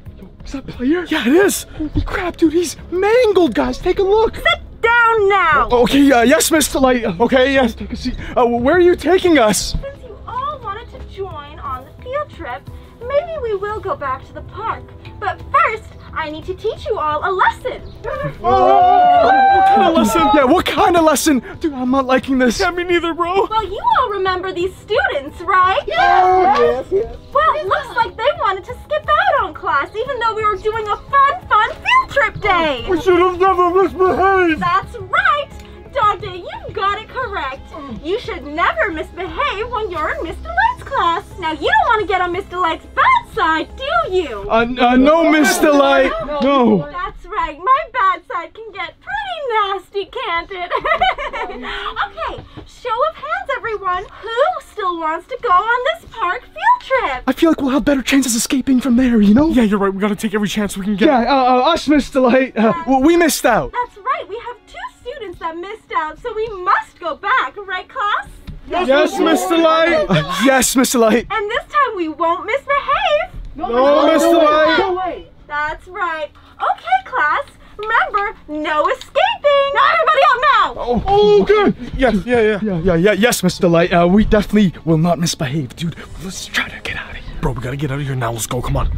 Is that player? Yeah, it is. Holy crap, dude. He's mangled, guys. Take a look. Sit down now. Okay, uh, yes, Miss Delight. Okay, yes, take a seat. Uh, where are you taking us? Since you all wanted to join on the field trip, maybe we will go back to the park. But first, I need to teach you all a lesson. Oh, what kind of oh, lesson? Yeah, what kind of lesson? Dude, I'm not liking this. Yeah, me neither, bro. Well, you all remember these students, right? Yes, yes, Well, it looks like they wanted to skip out on class, even though we were doing a fun, fun field trip day. We should have never misbehaved. That's right. Dog Day, you go got it correct. You should never misbehave when you're in Miss Delight's class. Now, you don't want to get on Miss Delight's bad side, do you? Uh, uh no, Miss Delight. No. That's right. My bad side can get pretty nasty, can't it? okay, show of hands, everyone. Who still wants to go on this park field trip? I feel like we'll have better chances escaping from there, you know? Yeah, you're right. We gotta take every chance we can get. Yeah, uh, uh, us, Miss Delight. Uh, well, we missed out. That's right. We have two students that missed out, so we must go back, right, class? Yes, Miss Delight. Yes, Miss Delight. And this time we won't misbehave. No, Miss Delight. That's right. Okay, class. Remember, no escaping. Now everybody out now. Oh, oh, good. Yes, yeah, yeah. Yeah, yeah, yeah, yes, Miss Delight. Uh, we definitely will not misbehave, dude. Let's try to get out of here. Bro, we gotta get out of here now. Let's go. Come on.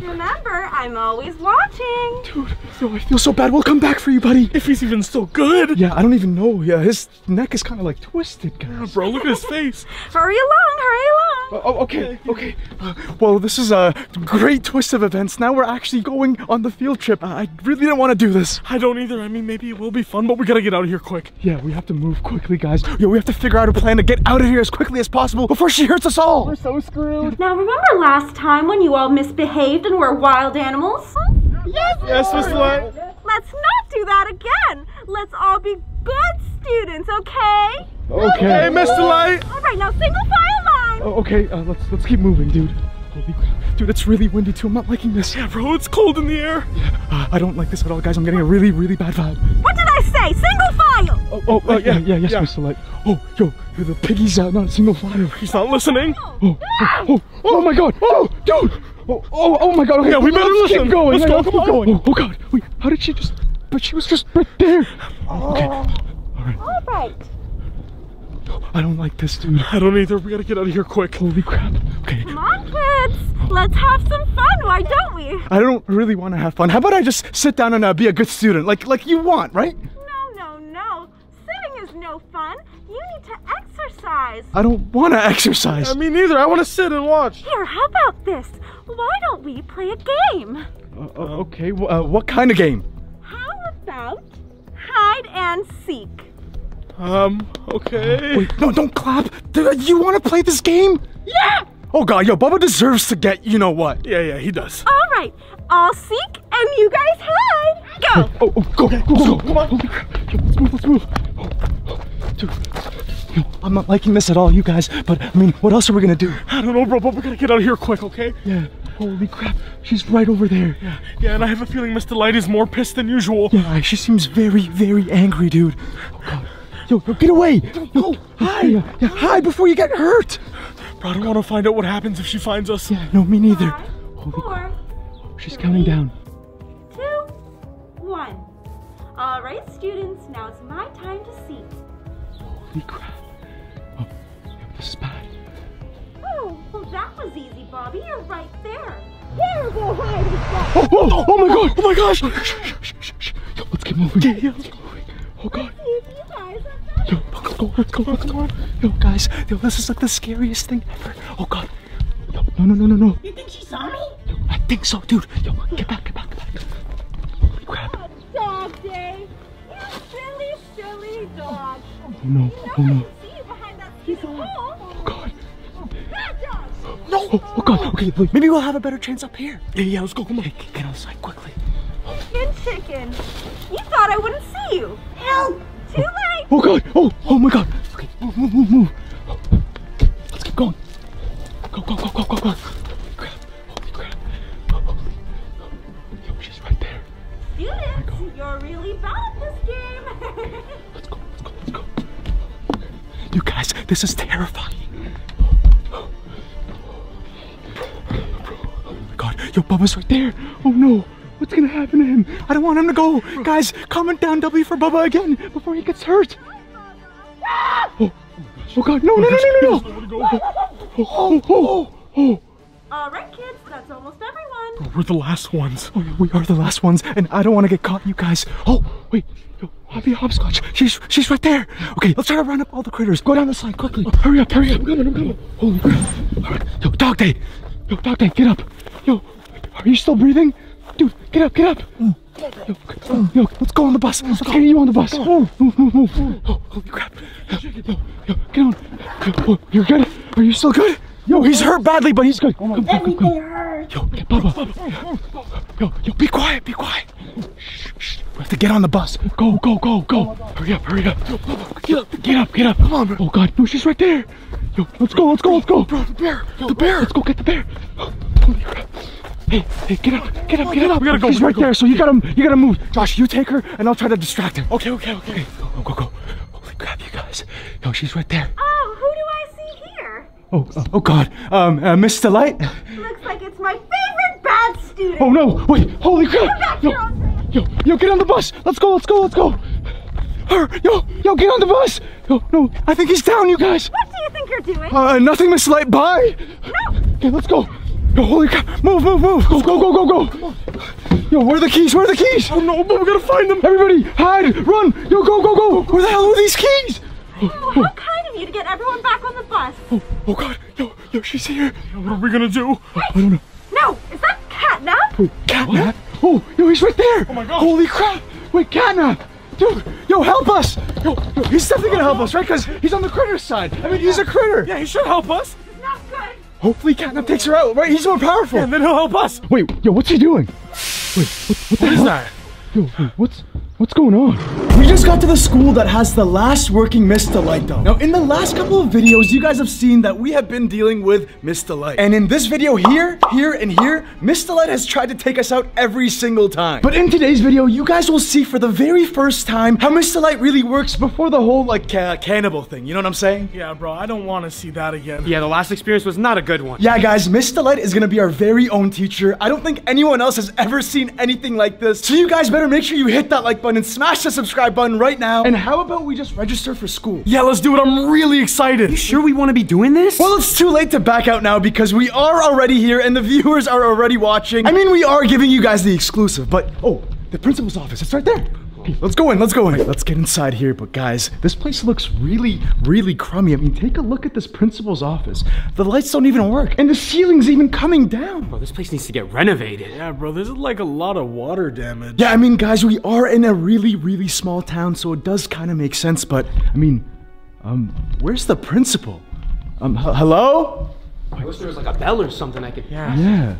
Remember, I'm always watching. Dude, yo, I feel so bad. We'll come back for you, buddy. If he's even still good. Yeah, I don't even know. Yeah, his neck is kind of like twisted, guys. Bro, look at his face. Hurry along, hurry along. Oh, okay, okay. Uh, well, this is a great twist of events. Now we're actually going on the field trip. Uh, I really didn't want to do this. I don't either. I mean, maybe it will be fun, but we gotta get out of here quick. Yeah, we have to move quickly, guys. Yo, we have to figure out a plan to get out of here as quickly as possible before she hurts us all. We're so screwed. Now, remember last time when you all misbehaved and were wild animals? Yes, yes Miss Delight. Let's not do that again. Let's all be good students, okay? Okay. Hey, Miss Delight. All right, now single file line. Oh, okay, uh, let's let's keep moving, dude. Holy crap. Dude, it's really windy too. I'm not liking this. Yeah, bro, it's cold in the air. Uh, I don't like this at all, guys. I'm getting a really, really bad vibe. What did I say? Single file. Oh, oh, uh, yeah, yeah, yes, Yeah. Miss Delight. Oh, yo, the piggy's out, not single file. He's not listening. Oh, oh, oh, oh my god. Oh, dude. Oh, oh, oh my god. Okay, Yeah, we better let's listen. Keep going. Let's Yeah, go, keep come on. going. Oh, oh god. Wait, how did she just? But she was just right there. Okay. All right. I don't like this, dude. I don't either. We gotta get out of here quick. Holy crap. Okay. Come on, kids. Let's have some fun. Why don't we? I don't really want to have fun. How about I just sit down and uh, be a good student, like like you want, right? No, no, no. Sitting is no fun. You need to exercise. I don't want to exercise. I mean, neither. I want to sit and watch. Here, how about this? Why don't we play a game? Uh, uh, okay. Uh, what kind of game? How about hide and seek? Um, okay. Wait, no, don't clap. Dude, you want to play this game? Yeah! Oh god, yo, Bubba deserves to get you know what. Yeah, yeah, he does. All right, I'll seek and you guys hide. Go! Oh, oh, oh go, go, go, go. Come on. Holy crap. Yo, let's move, let's move. Oh, oh, dude. Yo, I'm not liking this at all, you guys. But I mean, what else are we gonna do? I don't know, bro, but we gotta get out of here quick, okay? Yeah. Holy crap. She's right over there. Yeah. Yeah, and I have a feeling Miss Delight is more pissed than usual. Yeah, she seems very, very angry, dude. Oh god. Yo, yo, get away! Yo, hide! Yeah, yeah, hide before you get hurt! Bro, I don't want to find out what happens if she finds us. Yeah, no, me neither. Five, Holy crap. four, She's counting down. two, one. All right, students, now it's my time to see. Holy crap. Oh, yo, this is bad. Oh, well, that was easy, Bobby. You're right there. There, go hide. Oh, oh, oh my god! Oh my gosh! Shh, shh, shh, shh, shh. Yo, let's get moving. Yeah, yeah, let's get moving. Oh god. You guys are Yo, let's go, let's go, let's go. Yo, guys, yo, this is like the scariest thing ever. Oh god. Yo, no, no, no, no, no. You think she saw me? Yo, I think so, dude. Yo, get back, get back, get back. Holy crap. Oh Dog day. You silly, silly dog. no, oh no. Oh, behind that stupid pole. Oh god. Dog. Oh, oh god. Okay, wait, maybe we'll have a better chance up here. Yeah, yeah, let's go. Come on. Hey, get outside quickly. Chicken, chicken. You thought I wouldn't see you. Help. Too late. Oh god. Oh, oh my god. Okay, move, move, move, move. Let's keep going. Go, go, go, go, go, go. Crap. Holy crap. Oh, Yo, she's right there. Students, you're really bad at this game. Let's go, let's go, let's go. You guys, this is terrifying. Oh my god, yo, Bubba's right there. Oh no, what's gonna happen to him? I don't want him to go. Guys, comment down W for Bubba again before he gets hurt. Oh, oh, oh god, oh, no, no, no, no, no, no. Oh, oh, oh, oh, oh. All right, kids, that's almost everyone. We're the last ones. Oh, yeah, we are the last ones, and I don't want to get caught, you guys. Oh, wait, yo, Hoppy Hopscotch, she's she's right there. Okay, let's try to round up all the critters. Go down the slide quickly. hurry up, hurry up. I'm coming, I'm coming. Holy crap. All right, yo, Dog Day. Yo, Dog Day, get up. Yo, are you still breathing? Dude, get up, get up. Yo, yo, let's go on the bus. Let's get you on the bus. Move, move, move, move. Oh, holy crap. Yo, yo, yo, get on. Yo, oh, you're good? Are you still good? Yo, he's hurt badly, but he's good. Come, come, come, come. Yo, get Bubba. Yo, yo, be quiet, be quiet. Shh, shh. We have to get on the bus. Go, go, go, go. Hurry up, hurry up. Yo, Bubba, get up, get up, get up. Come on, bro. Oh God, no, she's right there. Yo, let's go, let's go, let's go. Bro, the bear, the bear. Let's go get the bear. Holy crap. Hey, hey, get up, get up, get up. We gotta go. She's right there, so you gotta, you gotta move. Josh, you take her, and I'll try to distract her. Okay, okay, okay. Go, go, go, go. Holy crap, you guys. Yo, she's right there. Oh, who do I see here? Oh, uh, oh God. Um, uh, Miss Delight. Looks like it's my favorite bad student. Oh no! Wait! Holy crap! That's Yo, your yo, yo, get on the bus! Let's go! Let's go! Let's go! Her, yo, yo, get on the bus! Yo, no, I think he's down, you guys. What do you think you're doing? Uh, nothing, Miss Delight. Bye. no! Okay, let's go. Yo, holy crap! Move, move, move! Go, go, go, go, go! Yo, where are the keys? Where are the keys? Oh no, we gotta find them! Everybody, hide! Run! Yo, go, go, go! Where the hell are these keys? Oh, how kind of you to get everyone back on the bus. Oh, oh God! Yo, yo, she's here. What are we gonna do? I don't know. No, is that catnap? Wait, Catnap? Oh, yo, he's right there! Oh my gosh. Holy crap! Wait, Catnap! Dude, yo, help us! Yo, yo, he's definitely gonna help us, right? Because he's on the critter side. I mean, he's a critter. Yeah, he should help us. It's not good. Hopefully, Catnap takes her out, right? He's more powerful. And then he'll help us. Wait, yo, what's he doing? Wait, what, what the What is hell? that? Yo, wait, what's what's going on? We just got to the school that has the last working Miss Delight though. Now in the last couple of videos, you guys have seen that we have been dealing with Miss Delight. And in this video here, here, and here, Miss Delight has tried to take us out every single time. But in today's video, you guys will see for the very first time how Miss Delight really works before the whole like ca- cannibal thing. You know what I'm saying? Yeah, bro, I don't want to see that again. Yeah, the last experience was not a good one. Yeah, guys, Miss Delight is gonna be our very own teacher. I don't think anyone else has ever seen anything like this. So you guys better make sure you hit that like button and smash the subscribe button right now. And how about we just register for school? Yeah, let's do it. I'm really excited. You Sure we want to be doing this? Well, it's too late to back out now because we are already here and the viewers are already watching. I mean, we are giving you guys the exclusive, but oh, the principal's office, it's right there. Okay, let's go in, let's go in. Let's get inside here, but guys, this place looks really, really crummy. I mean, take a look at this principal's office. The lights don't even work, and the ceiling's even coming down. Bro, this place needs to get renovated. Yeah, bro, this is like a lot of water damage. Yeah, I mean, guys, we are in a really, really small town, so it does kind of make sense, but I mean, um, where's the principal? Um, h- hello? I wish there was like a bell or something I could. Yeah. Yeah.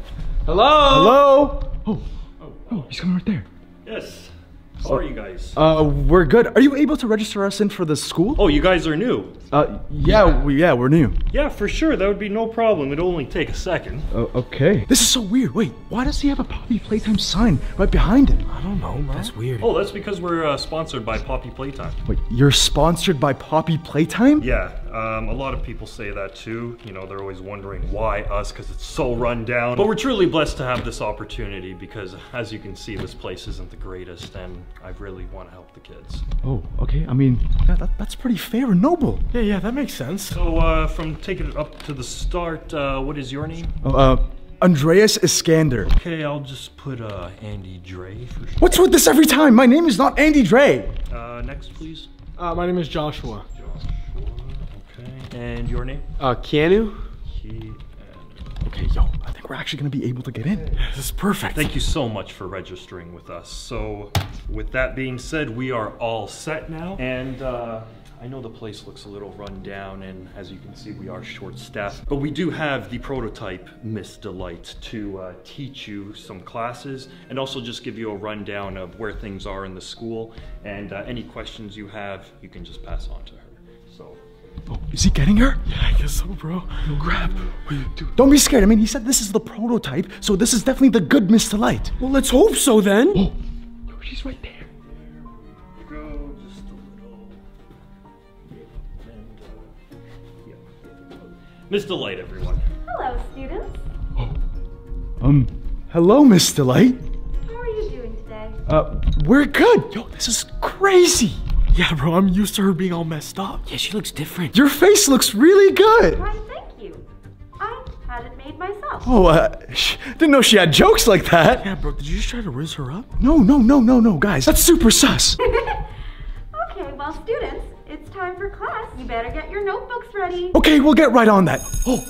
Hello? Hello? Oh, oh, oh, he's coming right there. Yes. How are you guys? Uh, we're good. Are you able to register us in for the school? Oh, you guys are new. Uh, yeah, we, yeah, we're new. Yeah, for sure. That would be no problem. It'd only take a second. Uh, okay. This is so weird. Wait, why does he have a Poppy Playtime sign right behind him? I don't know, man. That's weird. Oh, that's because we're uh, sponsored by Poppy Playtime. Wait, you're sponsored by Poppy Playtime? Yeah, um, a lot of people say that too. You know, they're always wondering why us, because it's so run down. But we're truly blessed to have this opportunity because, as you can see, this place isn't the greatest, and I really want to help the kids. Oh, okay. I mean, that, that, that's pretty fair and noble. Yeah, yeah, that makes sense. So, uh, from taking it up to the start, uh, what is your name? Uh, uh, Andreas Eskander. Okay, I'll just put uh, Andy Dre for sure. What's with this every time? My name is not Andy Dre. Uh, next, please. Uh, my name is Joshua. And your name? Uh, Keanu? Key. Okay, yo, I think we're actually gonna be able to get in. This is perfect. Thank you so much for registering with us. So, with that being said, we are all set now. And uh, I know the place looks a little run down, and as you can see, we are short staffed. But we do have the prototype Miss Delight to uh, teach you some classes and also just give you a rundown of where things are in the school. And uh, any questions you have, you can just pass on to her. So, Oh, is he getting her? Yeah, I guess so, bro. Yo, grab. Wait, dude, don't be scared. I mean, he said this is the prototype, so this is definitely the good Miss Delight. Well, let's hope so then. Oh, yo, she's right there. go just a little. And, uh, yeah. Miss Delight, everyone. Hello, students. Um, hello, Miss Delight. How are you doing today? Uh, we're good. Yo, this is crazy. Yeah, bro, I'm used to her being all messed up. Yeah, she looks different. Your face looks really good. Why, thank you. I had it made myself. Oh, uh, sh- didn't know she had jokes like that. Yeah, bro, did you just try to riz her up? No, no, no, no, no, guys. That's super sus. Okay, well, students, it's time for class. You better get your notebooks ready. Okay, we'll get right on that. Oh,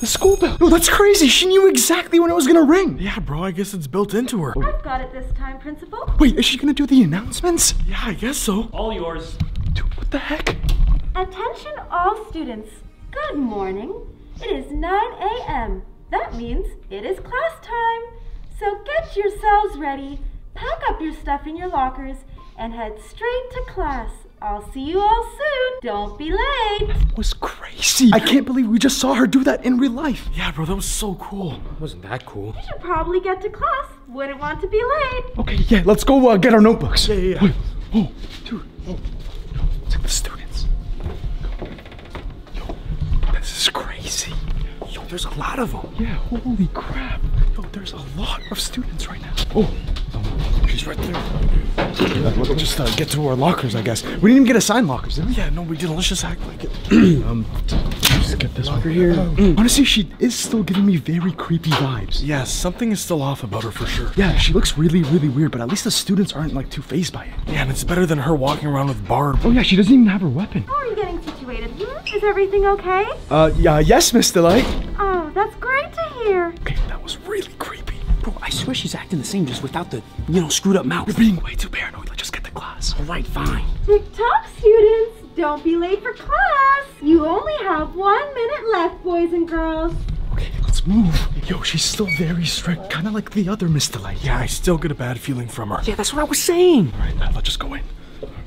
The school bell. No, that's crazy. She knew exactly when it was gonna ring. Yeah, bro, I guess it's built into her. I've got it this time, Principal. Wait, is she gonna do the announcements? Yeah, I guess so. All yours. Dude, what the heck? Attention all students. Good morning. It is 9 a.m. That means it is class time. So get yourselves ready, pack up your stuff in your lockers, and head straight to class. I'll see you all soon. Don't be late. That was crazy. I can't believe we just saw her do that in real life. Yeah, bro, that was so cool. Wasn't that cool? You should probably get to class. Wouldn't want to be late. Okay, yeah, let's go uh, get our notebooks. Yeah, yeah, yeah. Wait, oh, dude. Oh, yo, check the students. Yo, this is crazy. Yo, there's a lot of them. Yeah, holy crap. Yo, there's a lot of students right now. Oh, um, she's right there. Yeah, we'll just uh, get to our lockers, I guess. We didn't even get assigned lockers, did we? Yeah, no, we didn't. Let's just act like it. Um, just get this locker here. Honestly, she is still giving me very creepy vibes. Yeah, something is still off about her for sure. Yeah, she looks really, really weird, but at least the students aren't like too phased by it. Yeah, and it's better than her walking around with Barb. Oh yeah, she doesn't even have her weapon. How are you getting situated? Hmm? Is everything okay? Uh, yeah, yes, Miss Delight. Oh, that's great to hear. Okay, that was really creepy. Bro, I swear she's acting the same just without the, you know, screwed up mouth. You're being way too paranoid. Let's just get to class. All right, fine. TikTok students. Don't be late for class. You only have one minute left, boys and girls. Okay, let's move. Yo, she's still very strict, kind of like the other Miss Delight. Yeah, I still get a bad feeling from her. Yeah, that's what I was saying. All right, now let's just go in.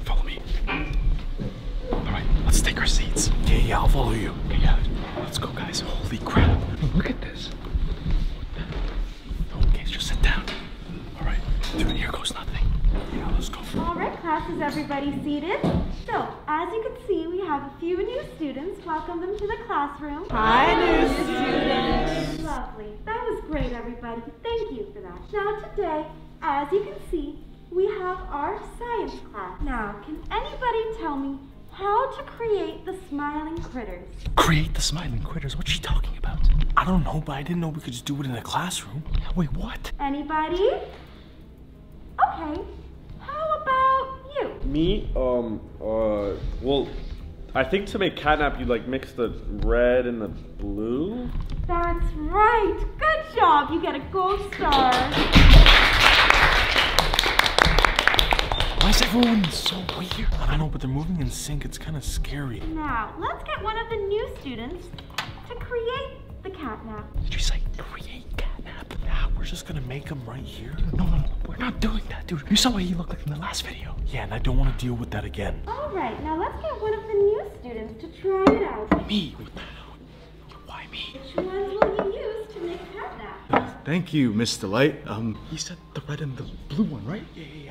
Follow me. All right, let's take our seats. Yeah, yeah, I'll follow you. Okay, yeah, let's go, guys. Holy crap! Look at this. Okay, just sit down. All right, dude, here goes nothing. Yeah, let's go. All right, class, is everybody seated? So, as you can see, we have a few new students. Welcome them to the classroom. Hi, new students. Lovely. That was great, everybody. Thank you for that. Now, today, as you can see, we have our science class. Now, can anybody tell me how to create the smiling critters? Create the smiling critters. What's she talking about? I don't know, but I didn't know we could just do it in the classroom. Wait, what? Anybody? Okay. How about you? Me? Um, uh, well, I think to make catnap, you like mix the red and the blue. That's right. Good job. You get a gold star. Why is everyone so weird? I don't know, but they're moving in sync. It's kind of scary. Now, let's get one of the new students to create the catnap. Did you say create catnap? Yeah, we're just gonna make them right here. No, no, no, we're not doing that, dude. You saw what he looked like in the last video. Yeah, and I don't want to deal with that again. All right, now let's get one of the new students to try it out. Me? What the hell? Why me? Which ones will you use to make catnap? Thank you, Miss Delight. Um, he said the red and the blue one, right? Yeah, yeah, yeah, that one.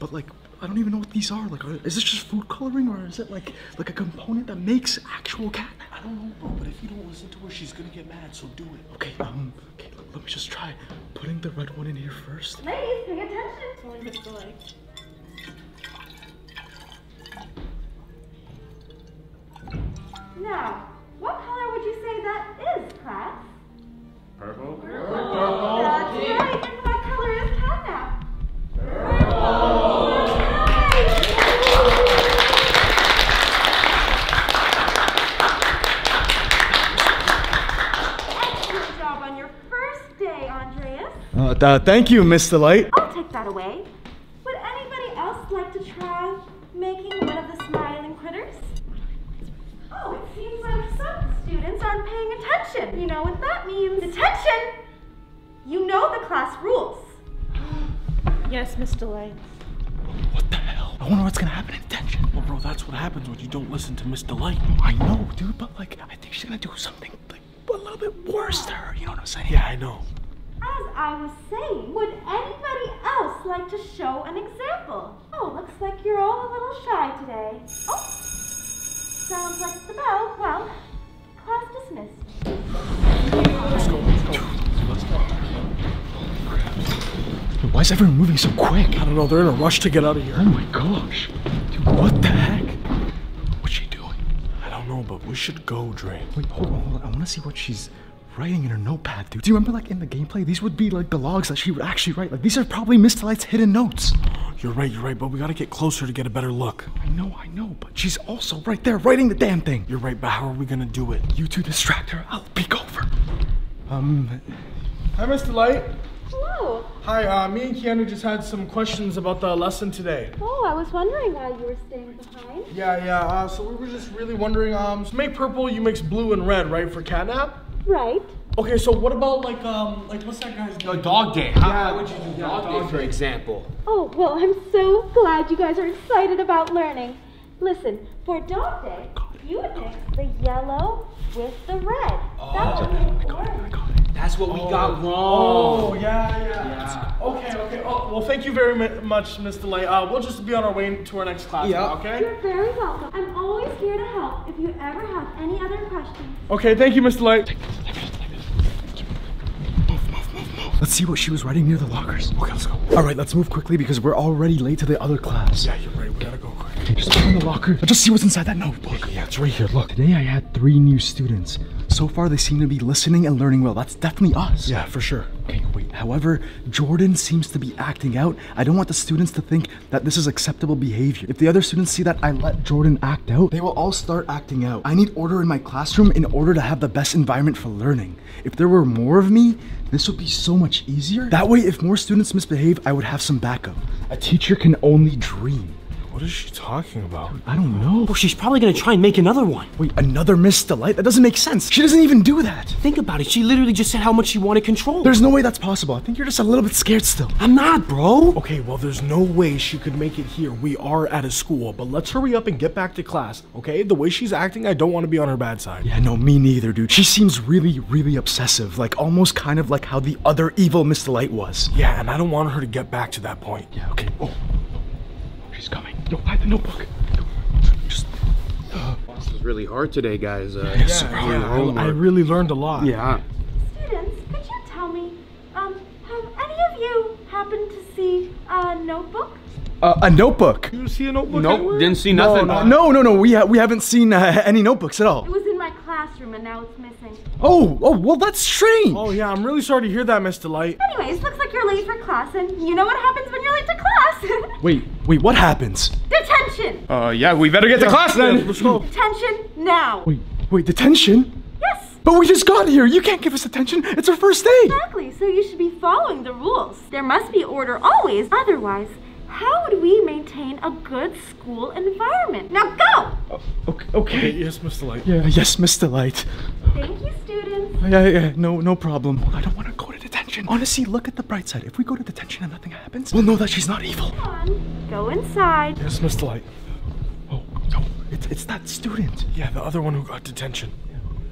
But like, I don't even know what these are. Like, are, is this just food coloring, or is it like like a component that makes actual cat? I don't know, bro, but if you don't listen to her, she's gonna get mad, so do it. Okay, um, okay, let, let me just try putting the red one in here first. Ladies, pay attention. Now, what color would you say that is, class? Purple. Purple. That's right. And what color is catnap? Purple. Uh, th- thank you, Miss Delight. I'll take that away. Would anybody else like to try making one of the smiling critters? Oh, it seems like some students aren't paying attention. You know what that means? Attention! You know the class rules. Yes, Miss Delight. What the hell? I wonder what's gonna happen in detention. Well, bro, that's what happens when you don't listen to Miss Delight. I know, dude, but like, I think she's gonna do something like a little bit worse to her. You know what I'm saying? Yeah, I know. As I was saying, would anybody else like to show an example? Oh, looks like you're all a little shy today. Oh, sounds like the bell. Well, class dismissed. Why is everyone moving so quick? I don't know, they're in a rush to get out of here. Oh my gosh. Dude, what the heck? What's she doing? I don't know, but we should go, Dre. Wait, hold on, hold on. I wanna see what she's writing in her notepad, dude. Do you remember like in the gameplay? These would be like the logs that she would actually write. Like these are probably Miss Delight's hidden notes. You're right, you're right, but we gotta get closer to get a better look. I know, I know, but she's also right there writing the damn thing. You're right, but how are we gonna do it? You two distract her. I'll peek over. Um. Hi, Miss Delight. Hello. Hi, uh, me and Keanu just had some questions about the lesson today. Oh, I was wondering why you were staying behind. Yeah, yeah, uh, so we were just really wondering, um, to make purple, you mix blue and red, right, for catnap? Right. Okay, so what about, like, um, like, what's that guy's name? Dog day. How, Yeah, how would you do dog, day, for example? Oh, well, I'm so glad you guys are excited about learning. Listen, for dog day, you would mix the yellow with the red. that would make orange. That's what we got wrong. Oh, wrong. yeah, yeah. Okay, okay. Oh, well, thank you very much, Miss Delight. Uh, we'll just be on our way to our next class Yeah. now, okay? You're very welcome. I'm always here to help if you ever have any other questions. Okay, thank you, Miss Delight. Let's see what she was writing near the lockers. Okay, let's go. All right, let's move quickly because we're already late to the other class. Yeah, you're right. We gotta go quick. Just open the locker. Let's just see what's inside that notebook. Yeah, it's right here. Look. Today I had three new students. So far, they seem to be listening and learning well. That's definitely us. Yeah, for sure. Okay, wait. However, Jordan seems to be acting out. I don't want the students to think that this is acceptable behavior. If the other students see that I let Jordan act out, they will all start acting out. I need order in my classroom in order to have the best environment for learning. If there were more of me, this would be so much easier. That way, if more students misbehave, I would have some backup. A teacher can only dream. What is she talking about? I don't know. Well, she's probably gonna try and make another one. Wait, another Miss Delight? That doesn't make sense. She doesn't even do that. Think about it. She literally just said how much she wanted control. There's no way that's possible. I think you're just a little bit scared still. I'm not, bro. Okay, well, there's no way she could make it here. We are at a school, but let's hurry up and get back to class, okay? The way she's acting, I don't want to be on her bad side. Yeah, no, me neither, dude. She seems really, really obsessive. Like almost kind of like how the other evil Miss Delight was. Yeah, and I don't want her to get back to that point. Yeah, okay. Oh, she's coming. Yo, hide the notebook. Just. This is really hard today, guys. Uh, Yeah, I, I really learned a lot. yeah. Students, could you tell me, um, have any of you happened to see a notebook? Uh, a notebook. You see a notebook Nope, anywhere? didn't see nothing. no. No, no, no. We ha- we haven't seen uh, any notebooks at all. It was in my classroom and now it's missing. Oh, oh, well, that's strange. Oh, yeah, I'm really sorry to hear that, Miss Delight. Anyways, looks like you're late for class and you know what happens when you're late to class? Wait, wait, what happens? Detention! Uh, yeah, we better get to class then. Let's go. Detention now! Wait, wait, detention? Yes! But we just got here. You can't give us detention. It's our first day. Exactly, so you should be following the rules. There must be order always, otherwise, how would we maintain a good school environment? Now go! Oh, okay, okay. Yes, Miss Delight. Yeah, yes, Miss Delight. Thank you, students. Yeah, yeah, no, no problem. I don't want to go to detention. Honestly, look at the bright side. If we go to detention and nothing happens, we'll know that she's not evil. Come on, go inside. Yes, Miss Delight. Oh, no, it's, it's that student. Yeah, the other one who got detention.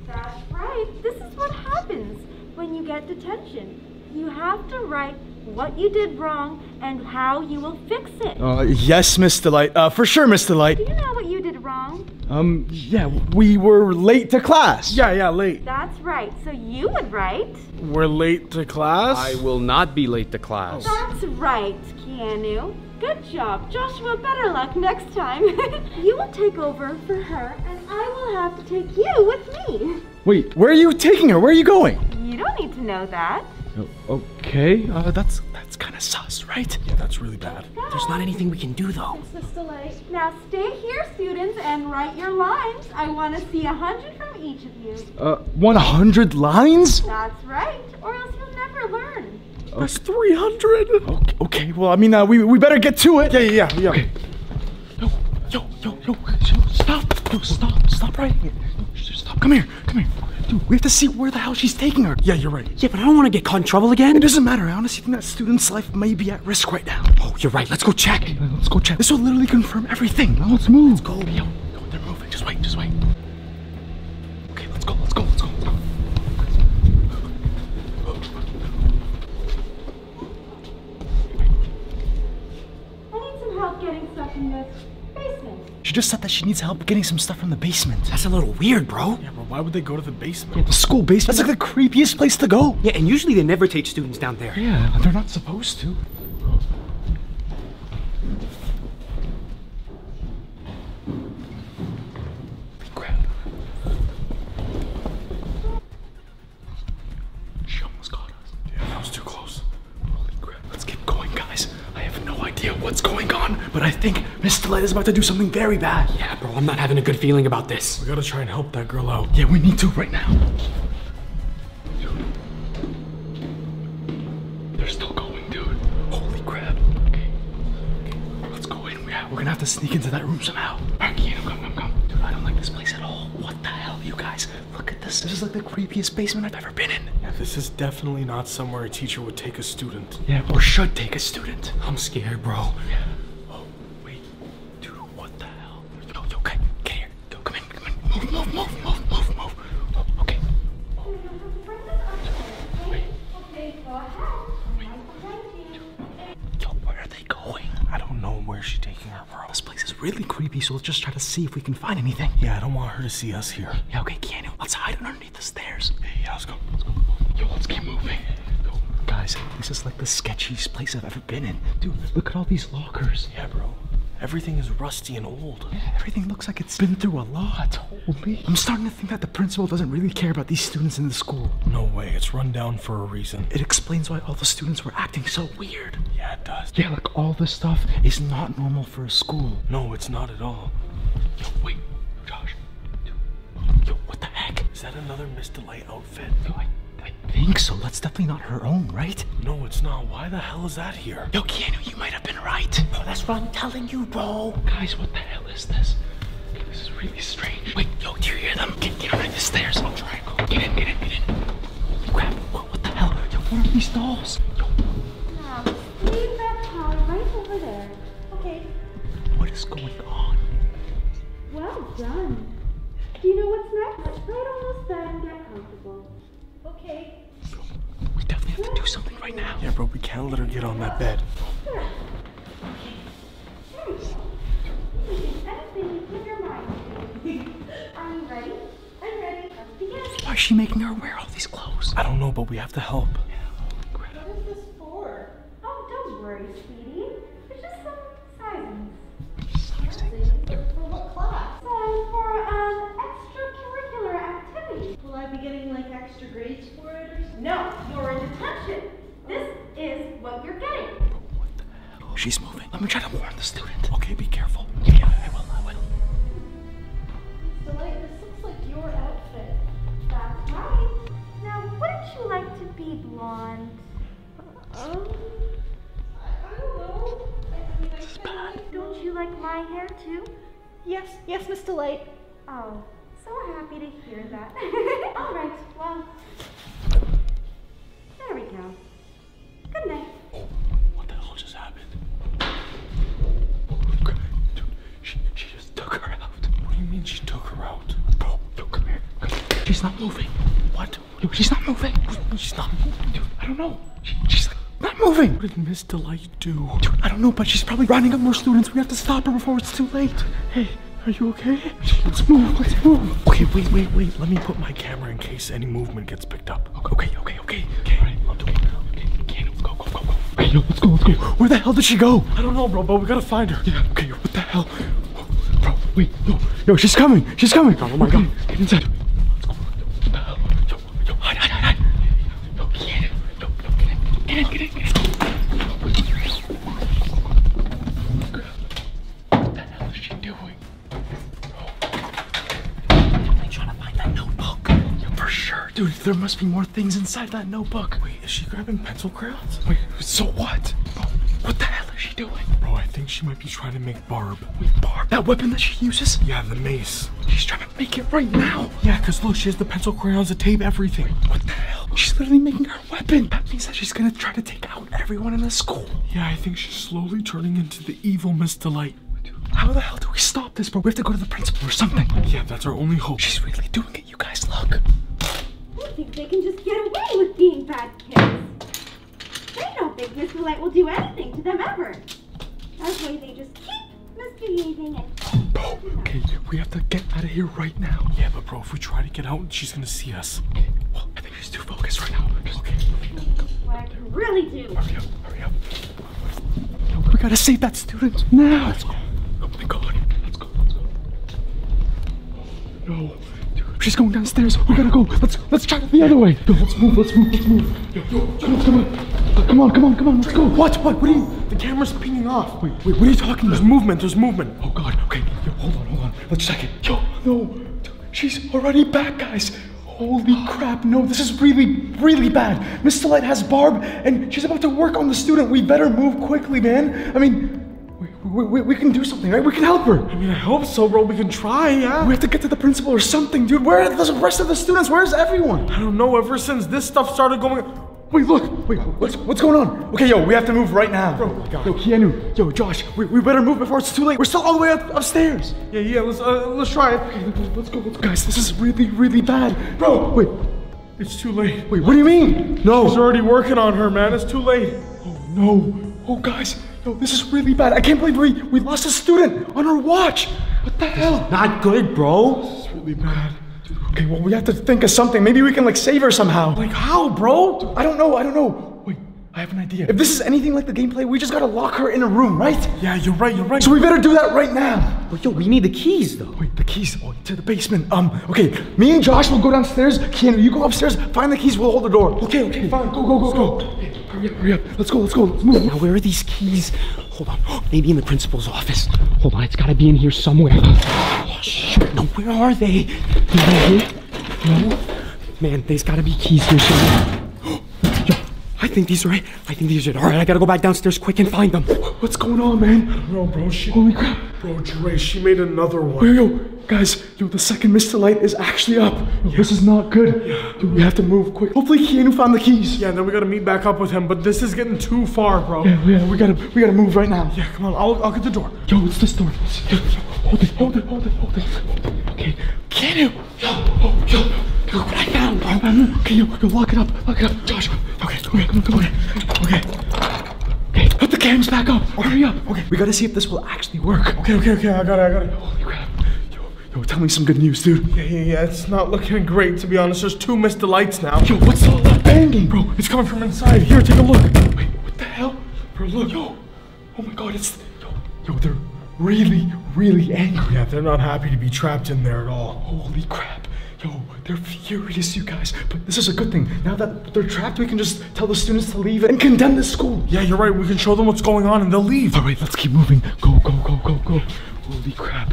That's right. This is what happens when you get detention. You have to write what you did wrong and how you will fix it. Uh, yes, Miss Delight. Uh, for sure, Miss Delight. Do you know what you did wrong? Um, yeah, we were late to class. Yeah, yeah, late. That's right. So you would write. We're late to class? I will not be late to class. That's right, Keanu. Good job. Joshua, better luck next time. you will take over for her, and I will have to take you with me. Wait, where are you taking her? Where are you going? You don't need to know that. Okay, uh, that's that's kind of sus, right? Yeah, that's really bad. There's not anything we can do though. Now stay here, students, and write your lines. I want to see a hundred from each of you. Uh, 100 lines? That's right, or else you'll never learn. That's 300. Okay, okay, well, I mean, uh, we, we better get to it. Yeah, yeah, yeah. Okay. Yo, yo, yo, yo, yo, stop. Yo, stop, stop writing it. Yo, stop, come here, come here. Dude, we have to see where the hell she's taking her. Yeah, you're right. Yeah, but I don't want to get caught in trouble again. It doesn't matter. I honestly think that student's life may be at risk right now. Oh, you're right. Let's go check. Let's go check. This will literally confirm everything. Now let's move. Let's go. Yo, they're moving. Just wait, just wait. She just said that she needs help getting some stuff from the basement. That's a little weird, bro. Yeah, but why would they go to the basement? The school basement? That's like the creepiest place to go. Yeah, and usually they never take students down there. Yeah, they're not supposed to. Is about to do something very bad. Yeah, bro, I'm not having a good feeling about this. We gotta try and help that girl out. Yeah, we need to right now. They're still going, dude. Holy crap. Okay. Okay. Let's go in. Yeah, we're gonna have to sneak into that room somehow. Alright, Keanu, come, come, come. Dude, I don't like this place at all. What the hell, you guys? Look at this. This is like the creepiest basement I've ever been in. Yeah, this is definitely not somewhere a teacher would take a student. Yeah, or should take a student. I'm scared, bro. Yeah. See if we can find anything. Yeah, I don't want her to see us here. Yeah, okay, Keanu, let's hide underneath the stairs. Hey, yeah, let's go. Let's go. Yo, let's keep moving. Yo, guys, this is like the sketchiest place I've ever been in. Dude, look at all these lockers. Yeah, bro. Everything is rusty and old. Yeah, everything looks like it's been through a lot. Holy. I'm starting to think that the principal doesn't really care about these students in the school. No way, it's run down for a reason. It explains why all the students were acting so weird. Yeah, it does. Yeah, like all this stuff is not normal for a school. No, it's not at all. Yo, wait, Josh. Dude. Yo, what the heck? Is that another Miss Delight outfit? Yo, I, I think so. That's definitely not her own, right? No, it's not. Why the hell is that here? Yo, Keanu, you might have been right. Oh, that's what I'm telling you, bro. Guys, what the hell is this? This is really strange. Wait, yo, do you hear them? Get, get underneath the stairs. I'll try. And go. Get in, get in, get in. Holy crap. What, what the hell? Yo, what are these dolls? Yo, Now, leave that toy right over there. Okay, what is going on? Well done. Do you know what's next? Right on this bed and get comfortable. Okay. We definitely have to do something right now. Yeah, bro, we can't let her get on that bed. Sure. There you go. You can do anything you put your mind to. Are you ready? I'm ready. Why is she making her wear all these clothes? I don't know, but we have to help. What is this for? Oh, don't worry, sweetie. It's just some sizings. For what class? So, for um, extracurricular activities. Will I be getting like extra grades for it or something? No, you're in detention. This is what you're getting. Oh what the hell? She's moving. Let me try to warn the student. Okay, be careful. Yeah, I will, I will. So, like, this looks like your outfit. That's right. Now, wouldn't you like to be blonde? Um, I, I don't know. I, I mean, I kinda Don't you like my hair too? Yes, yes, Miss Delight. Oh, so happy to hear that. All right, well, there we go. Good night. Oh, what the hell just happened? Holy crap. Dude, she, she just took her out. What do you mean she took her out? Bro, yo, come here. Come here. She's not moving. What? Yo, she's not moving. She's not moving. Dude, I don't know. She, she's like not moving. What did Miss Delight do? Dude, I don't know, but she's probably rounding up more students. We have to stop her before it's too late. Hey, are you okay? Let's move, let's move. Okay, wait, wait, wait. Let me put my camera in case any movement gets picked up. Okay, okay, okay, okay. All right, I'm doing it. Okay, Keanu, go, go, go, go. Let's go, let's go. Where the hell did she go? I don't know, bro, but we gotta find her. Yeah, okay, what the hell? Bro, wait, no, yo, she's coming, she's coming. Oh my god, get inside. Let's go. What the hell? Yo, yo, hide, hide, hide, What the hell is she doing? Oh. Definitely trying to find that notebook. Yeah, for sure. Dude, there must be more things inside that notebook. Wait, is she grabbing pencil crayons? Wait, so what? Bro, what the hell is she doing? Bro, I think she might be trying to make Barb. Wait, Barb, that weapon that she uses? Yeah, the mace. She's trying to make it right now. Yeah, cause look, she has the pencil crayons the tape everything. What the hell? She's literally making her weapon. That means that she's gonna try to take out everyone in the school. Yeah, I think she's slowly turning into the evil Miss Delight. How the hell do we stop this, bro? We have to go to the principal or something. Yeah, that's our only hope. She's really doing it, you guys. Look. I think they can just get away with being bad kids. They don't think Miss Delight will do anything to them ever. That's why they just keep misbehaving and Bro, okay, we have to get out of here right now. Yeah, but bro, if we try to get out, she's gonna see us. Well, I think she's too focused right now. Just, okay. what I can really do. Hurry up, hurry up. Yo, we gotta save that student now. Let's go. Oh my god. Let's go, let's go. No. She's going downstairs. We gotta go. Let's let's try it the other way. Yo, let's move, let's move, let's move. Yo, yo, come on, come on. Come on, come on, come on, let's go. What? What? What are you? The camera's pinging off. Wait, wait, what are you talking There's about? movement, there's movement. Oh God. Okay. Yo, hold on, hold on. Let's check it. Yo, no. She's already back, guys. Holy crap, no, this is really, really bad. Miss Delight has Barb, and she's about to work on the student. We better move quickly, man. I mean, we, we, we can do something, right? We can help her. I mean, I hope so, bro. We can try, yeah. We have to get to the principal or something, dude. Where are the rest of the students? Where's everyone? I don't know. Ever since this stuff started going, Wait, look. Wait, what's what's going on? Okay, yo, we have to move right now. Bro, yo, Keanu, yo, Josh, we, we better move before it's too late. We're still all the way up, upstairs. yeah, yeah. Let's uh, let's try it. Okay, let's, let's go, let's go. Guys, this is really, really bad. Bro, wait, It's too late. wait, what do you mean? No. He's already working on her, man. It's too late. Oh, no. Oh, guys, yo, this is really bad. I can't believe we, we lost a student on our watch. What the hell? Not good, bro. It's really bad. Okay, well, we have to think of something. Maybe we can, like, save her somehow. Like how, bro? I don't know, I don't know. Wait, I have an idea. If this is anything like the gameplay, we just gotta lock her in a room, right? Yeah, you're right. You're right. So we better do that right now. But yo, we need the keys though. Wait, the keys oh, to the basement. Um, okay, me and Josh will go downstairs. Keanu, you go upstairs, find the keys, we'll hold the door. Okay, okay, fine. Go, go, go, go. Okay, hurry up, hurry up. Let's go, let's go, let's move. Now, where are these keys? Hold on. Maybe in the principal's office. Hold on, it's gotta be in here somewhere. Oh, shoot. No, where are they? They're here? No? Man, there's gotta be keys here somewhere. I think these are it. I think these are it. All right, I gotta go back downstairs quick and find them. What's going on, man? No, bro. She. Holy crap. Bro, Dre, she made another one. Yo, yo, guys, yo, the second Miss Delight is actually up. Yo, This is not good. Dude, we have to move quick. Hopefully Keanu found the keys. Yeah, then we gotta meet back up with him. But this is getting too far, bro. Yeah, yeah, we gotta, we gotta move right now. Yeah, come on. I'll, I'll get the door. Yo, it's this door. Yo, yo, hold it, hold it, hold it, hold it. Okay, Keanu. Yo, oh, yo, look what I found, bro. Okay, yo, yo, lock it up, lock it up. Josh, okay, okay, come on, come on. Okay, okay, put the cams back up. Hurry up. Okay, we gotta see if this will actually work. Okay, okay, okay. I got it. I got it. Holy crap. Yo, yo, tell me some good news, dude. Yeah, yeah, yeah. It's not looking great, to be honest. There's two Miss Delights now. Yo, what's all that banging, bro? It's coming from inside. Here, take a look. Wait, what the hell? Bro, look. Yo, oh my god, it's, yo, yo, they're really, really angry. Yeah, they're not happy to be trapped in there at all. Holy crap. Yo, they're furious, you guys. But this is a good thing. Now that they're trapped, we can just tell the students to leave and condemn the school. Yeah, you're right. We can show them what's going on and they'll leave. All right, let's keep moving. Go, go, go, go, go. Holy crap.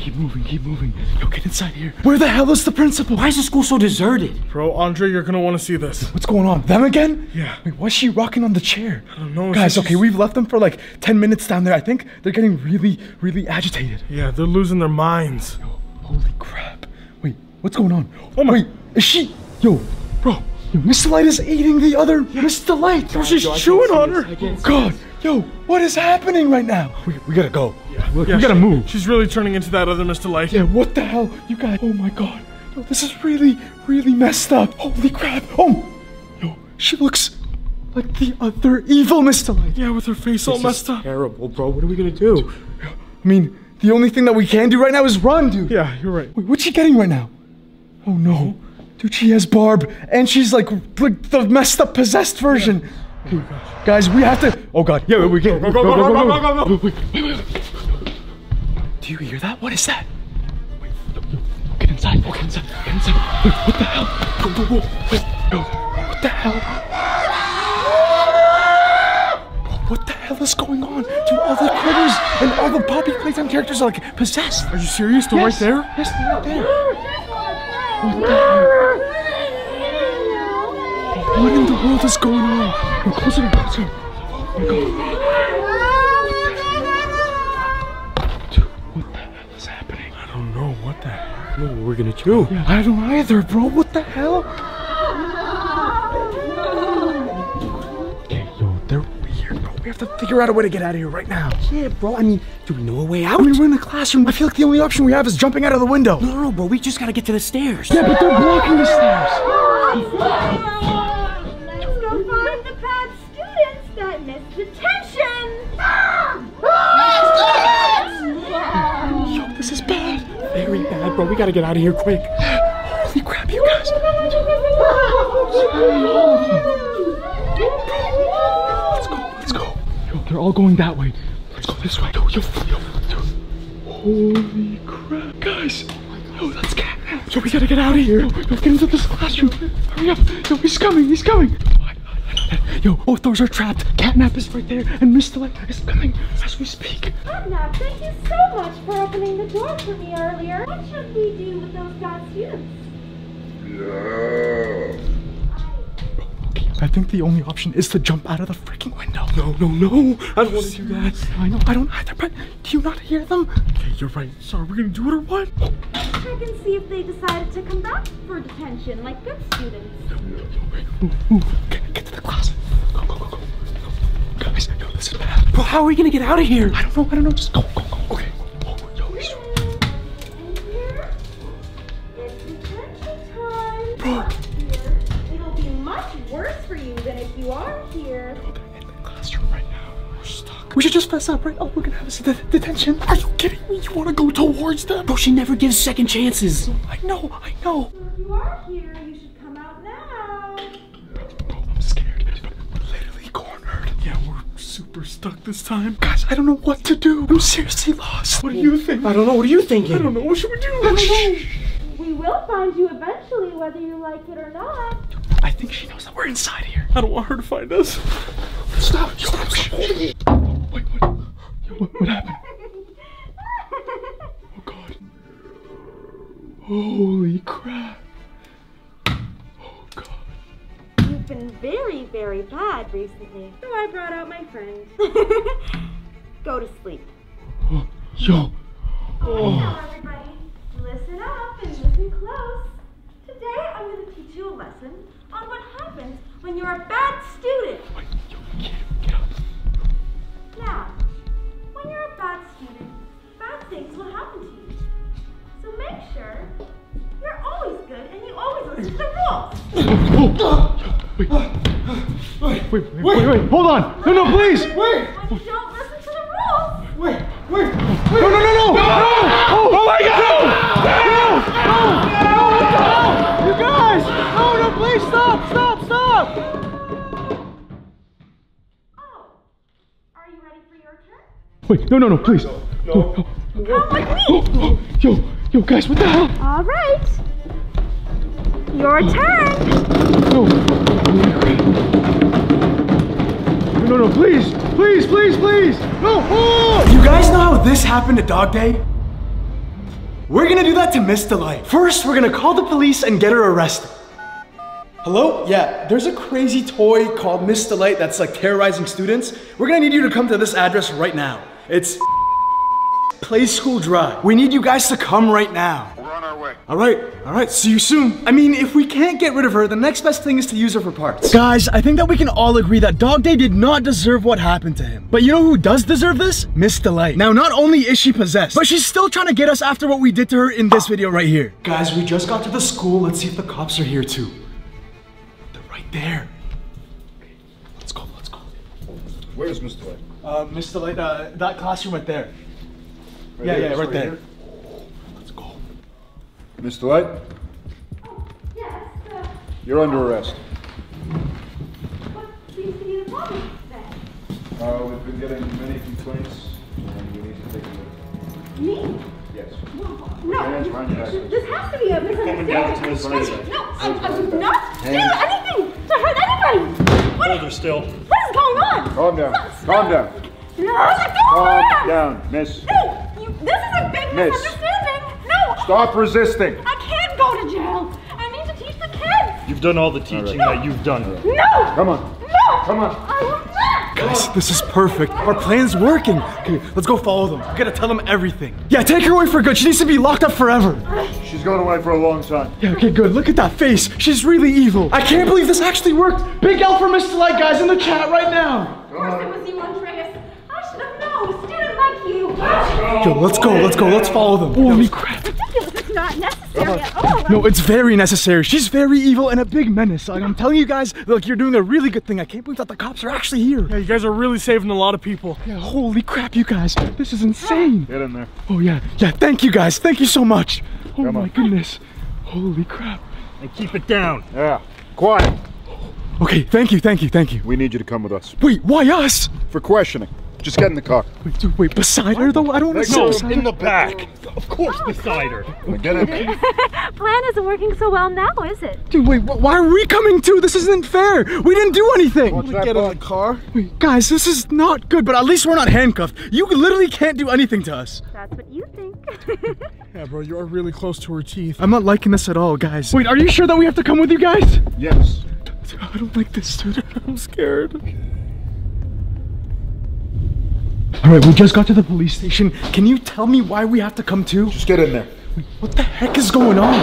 Keep moving, keep moving. Yo, get inside here. Where the hell is the principal? Why is the school so deserted? Bro, Andre, you're gonna want to see this. What's going on? Them again? Yeah. Wait, why's she rocking on the chair? I don't know, Guys, okay, just- we've left them for like 10 minutes down there. I think they're getting really, really agitated. Yeah, they're losing their minds. Holy crap. What's going on? Oh my. Wait, is she. Yo, bro. Yo, Miss Delight is eating the other Miss Delight. Bro, she's chewing on her. Oh, God. Yo, what is happening right now? We, we gotta go. Look, Yeah, we gotta she- move. She's really turning into that other Miss Delight. Yeah, what the hell? You guys. Oh my God. Yo, this is really, really messed up. Holy crap. Oh. Yo, she looks like the other evil Miss Delight. Yeah, with her face all messed up. Terrible, bro. What are we gonna do? I mean, the only thing that we can do right now is run, dude. Yeah, you're right. Wait, what's she getting right now? Oh no. Dude, she has Barb, and she's like, like the messed up possessed version. Okay, oh, guys, we have to. Oh god, yeah, we can. Go, go, go, go, go, go, go. Wait, wait, wait, wait. Do you hear that? What is that? Wait, yo, yo, get inside. Get inside. Get inside. Wait, what the hell? Whoa, whoa, whoa. Wait, yo, what the hell? What the hell is going on? Dude, all the critters and all the Poppy Playtime characters are like possessed. Are you serious? They're Yes. right there? Yes, they're right there. What the hell? What in the world is going on? Go closer, and closer. My god. Dude, what the hell is happening? I don't know. What the hell? What we're gonna do. Yeah, I don't either, bro. What the hell? Have to figure out a way to get out of here right now. Yeah, bro. I mean, do we know a way out? I mean, we're in the classroom. I feel like the only option we have is jumping out of the window. no, no, no, bro. We just gotta get to the stairs. Yeah, but they're blocking the stairs. Let's go find the bad students that missed detention. Yo, this is bad. Very bad, bro. We gotta get out of here quick. Holy crap, you guys. they're all going that way. Let's go this way. Yo, yo, yo, yo. Holy crap, guys. Oh yo, let's get Yo, we gotta get out of here. Yo, yo, get into this classroom. Hurry up. Yo, he's coming, he's coming. Oh, yo, oh, both doors are trapped. Catnap is right there, and Miss Delight is coming as we speak. Catnap, thank you so much for opening the door for me earlier. What should we do with those bad students? I think the only option is to jump out of the freaking window. No, no, no. I don't want to do that. I know, I don't either, but do you not hear them? Okay, you're right. So are we gonna do it or what? Check and see if they decided to come back for detention like good students. Ooh, ooh, get, get to the closet. Go, go, go, go. go. Guys, yo, this is bad. Bro, how are we gonna get out of here? I don't know, I don't know. Just go, go, go. Okay. Oh, We should just fess up, right? Oh, we're gonna have a det- detention. Are you kidding me? You wanna go towards them? Bro, she never gives second chances. I know, I know. You are here, you should come out now. Oh, I'm scared. We're literally cornered. Yeah, we're super stuck this time. Guys, I don't know what to do. I'm seriously lost. What do you think? I don't know. What are you thinking? I don't know. What should we do? We will find you eventually, whether you like it or not. I think she knows that we're inside here. I don't want her to find us. Stop. Yo, stop. Shh. Wait, what? Yo, what, what happened? Oh, God. Holy crap. Oh, God. You've been very, very bad recently. So I brought out my friend. Go to sleep. Oh, yo. Alright oh. now, everybody. Listen up and listen close. Today I'm going to teach you a lesson on what happens when you're a bad student. Wait, yo, get, get up. Now, when you're a bad student, bad things will happen to you. So make sure you're always good and you always listen to the rules. Wait. Wait, wait, wait, wait, wait, hold on. No, no, please. Wait. When you don't listen to the rules, Wait, wait. No, no, no, no. No. Oh, oh my God. No. No. No. What the hell? You guys. No, no, please stop, stop, stop. oh, are you ready for your turn? Wait, no, no, no, please. No. no. Come with me. Oh, oh, yo, yo, guys, what the hell? All right. Your turn. No. No, no, please, please, please, please. No. Oh. You guys know how this happened to Dog Day? We're gonna do that to Miss Delight. First, we're gonna call the police and get her arrested. Hello? Yeah, there's a crazy toy called Miss Delight that's like terrorizing students. We're gonna need you to come to this address right now. It's Play School Drive. We need you guys to come right now. We're on our way. All right, all right, see you soon. I mean, if we can't get rid of her, the next best thing is to use her for parts. Guys, I think that we can all agree that Dog Day did not deserve what happened to him. But you know who does deserve this? Miss Delight. Now, not only is she possessed, but she's still trying to get us after what we did to her in this video right here. Guys, we just got to the school. Let's see if the cops are here too. They're right there. Okay, let's go, let's go. Where's Miss Delight? Uh, Miss Delight, uh, that classroom right there. yeah, here, yeah, this right there. here? Let's go. Miss Delight, Yes. Uh, you're under arrest. what seems to be the problem then? Uh, we've been getting many complaints, and we need to take a look. Me? Yes. No. Hands behind your back. This has to be a misunderstanding. down to his. No, I, I did not do Hands. anything to hurt anybody. What, Hold her still. what is going on? Calm down. Stop. Calm down. No, let go of Calm her. down, miss. No, you, this is a big Miss. misunderstanding. No. Stop resisting. I can't go to jail. I need to teach the kids. You've done all the teaching that you've done. No. Come on. No. Come on. I will not. Guys, this is perfect. Our plan's working. Okay, let's go follow them. We gotta tell them everything. Yeah, take her away for good. She needs to be locked up forever. She's gone away for a long time. Yeah, okay, good. Look at that face. She's really evil. I can't believe this actually worked. Big L for Miss Delight, guys, in the chat right now. Of course it was you, Andreas. I should have known. A student like you. Yo, let's go, let's go, let's follow them. Holy crap. Ridiculous. It's not necessary at all. No, it's very necessary. She's very evil and a big menace. Like, I'm telling you guys, look, you're doing a really good thing. I can't believe that the cops are actually here. Yeah, you guys are really saving a lot of people. Yeah, holy crap, you guys. This is insane. Get in there. Oh, yeah, yeah, thank you guys. Thank you so much. Oh, Come my on. goodness. Holy crap. And keep it down. Yeah. Quiet. Okay, thank you, thank you, thank you. We need you to come with us Wait, why us? for questioning. Just get in the car. Wait, dude, wait, beside her though? I don't want to No, sit in the back. Of course, beside her. Get in. Plan isn't working so well now, is it? Dude, wait, wh- why are we coming too? This isn't fair. We didn't do anything. What's that Get in the car. Wait, guys, this is not good, but at least we're not handcuffed. You literally can't do anything to us. That's what you think. Yeah, bro, you are really close to her teeth. I'm not liking this at all, guys. Wait, are you sure that we have to come with you guys? Yes. I don't like this, dude. I'm scared. All right, we just got to the police station. Can you tell me why we have to come too? Just get in there. What the heck is going on?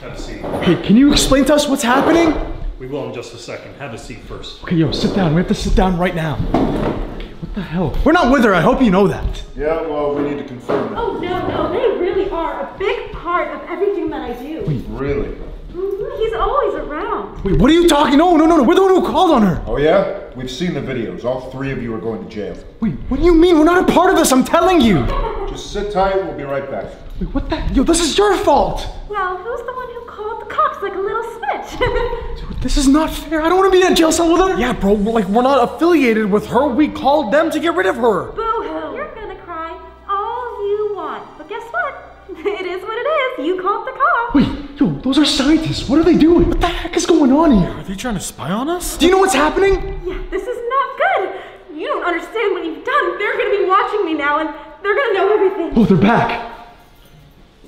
Have a seat. Hey, can you explain to us what's happening? We will in just a second. Have a seat first. Okay, yo, sit down. We have to sit down right now. What the hell? We're not with her. I hope you know that. Yeah, well, we need to confirm that. oh, no, no, they really are a big part of everything that I do. Really? Mhm, He's always around. Wait, what are you talking? No, no, no, no. We're the one who called on her. Oh, yeah? We've seen the videos. All three of you are going to jail. Wait, what do you mean? We're not a part of this. I'm telling you. Just sit tight. We'll be right back. Wait, what the? Yo, this is your fault. Well, who's the one who called the cops like a little snitch? Dude, this is not fair. I don't want to be in a jail cell with her. Yeah, bro, we're like we're not affiliated with her. We called them to get rid of her. Boo-hoo. You're gonna cry all you want. But guess what? It is what it is. You called the cops. Wait, yo, those are scientists. What are they doing? What the heck is going on here? Are they trying to spy on us? Do you know what's happening? Yeah, this is not good. You don't understand what you've done. They're gonna be watching me now and they're gonna know everything. Oh, they're back.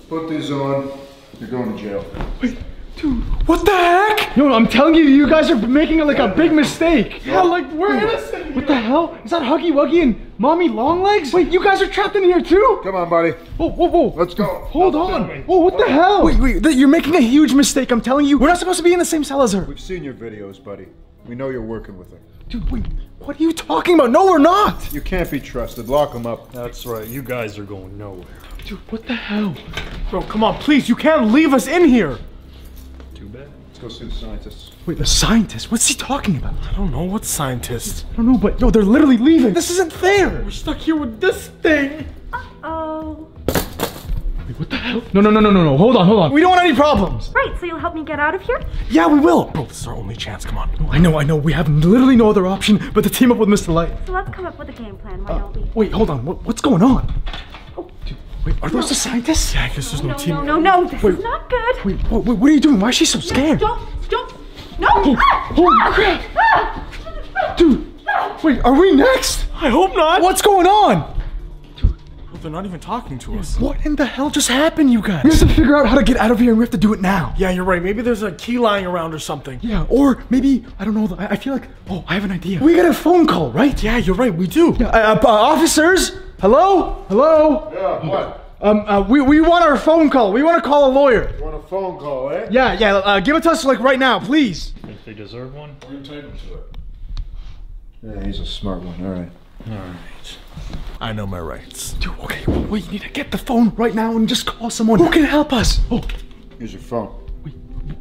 Put these on. You're going to jail. Wait, dude, what the heck? Yo, I'm telling you, you guys are making like a big mistake. Yeah, like we're innocent. What the hell? Is that Huggy Wuggy and Mommy Longlegs? Wait, you guys are trapped in here too? Come on, buddy. Whoa, whoa, whoa. Let's go. Hold on. Whoa, what the hell? Wait, wait, you're making a huge mistake. I'm telling you, we're not supposed to be in the same cell as her. We've seen your videos, buddy. We know you're working with her. Dude, wait, what are you talking about? No, we're not. You can't be trusted. Lock them up. That's right. You guys are going nowhere. Dude, what the hell? Bro, come on, please. You can't leave us in here. Too. Let's go see the scientists. Wait, the scientist? What's he talking about? I don't know what scientists. I don't know, but yo, they're literally leaving. This isn't fair. We're stuck here with this thing. Uh oh. Wait, what the hell? No, no, no, no, no, no. Hold on, hold on. We don't want any problems. Right, so you'll help me get out of here? Yeah, we will. Bro, this is our only chance. Come on. I know, I know. We have literally no other option but to team up with Miss Delight. So let's come up with a game plan, why don't we? Wait, hold on. What, what's going on? Dude, wait, are those the scientists? Yeah, I guess there's no, No, team. no, no, no, this is not good. Wait, what, what, what are you doing? Why is she so scared? Don't, don't, no! Ah! Holy Ah! crap! Ah! Dude, wait, are we next? I hope not. What's going on? Bro, they're not even talking to us. What in the hell just happened, you guys? We have to figure out how to get out of here and we have to do it now. Yeah, you're right. Maybe there's a key lying around or something. Yeah, or maybe, I don't know, I, I feel like, oh, I have an idea. We got a phone call, right? Yeah, you're right. We do. Uh, uh, uh, officers? Hello? Hello? Yeah, what? Um, uh, we, we want our phone call. We want to call a lawyer. You want a phone call, eh? Yeah, yeah, uh, give it to us like right now, please. If they deserve one? We're entitled to it. Yeah, he's a smart one. All right. Alright. I know my rights. Dude, okay, well, we need to get the phone right now and just call someone who can help us. Oh, Here's your phone. Wait.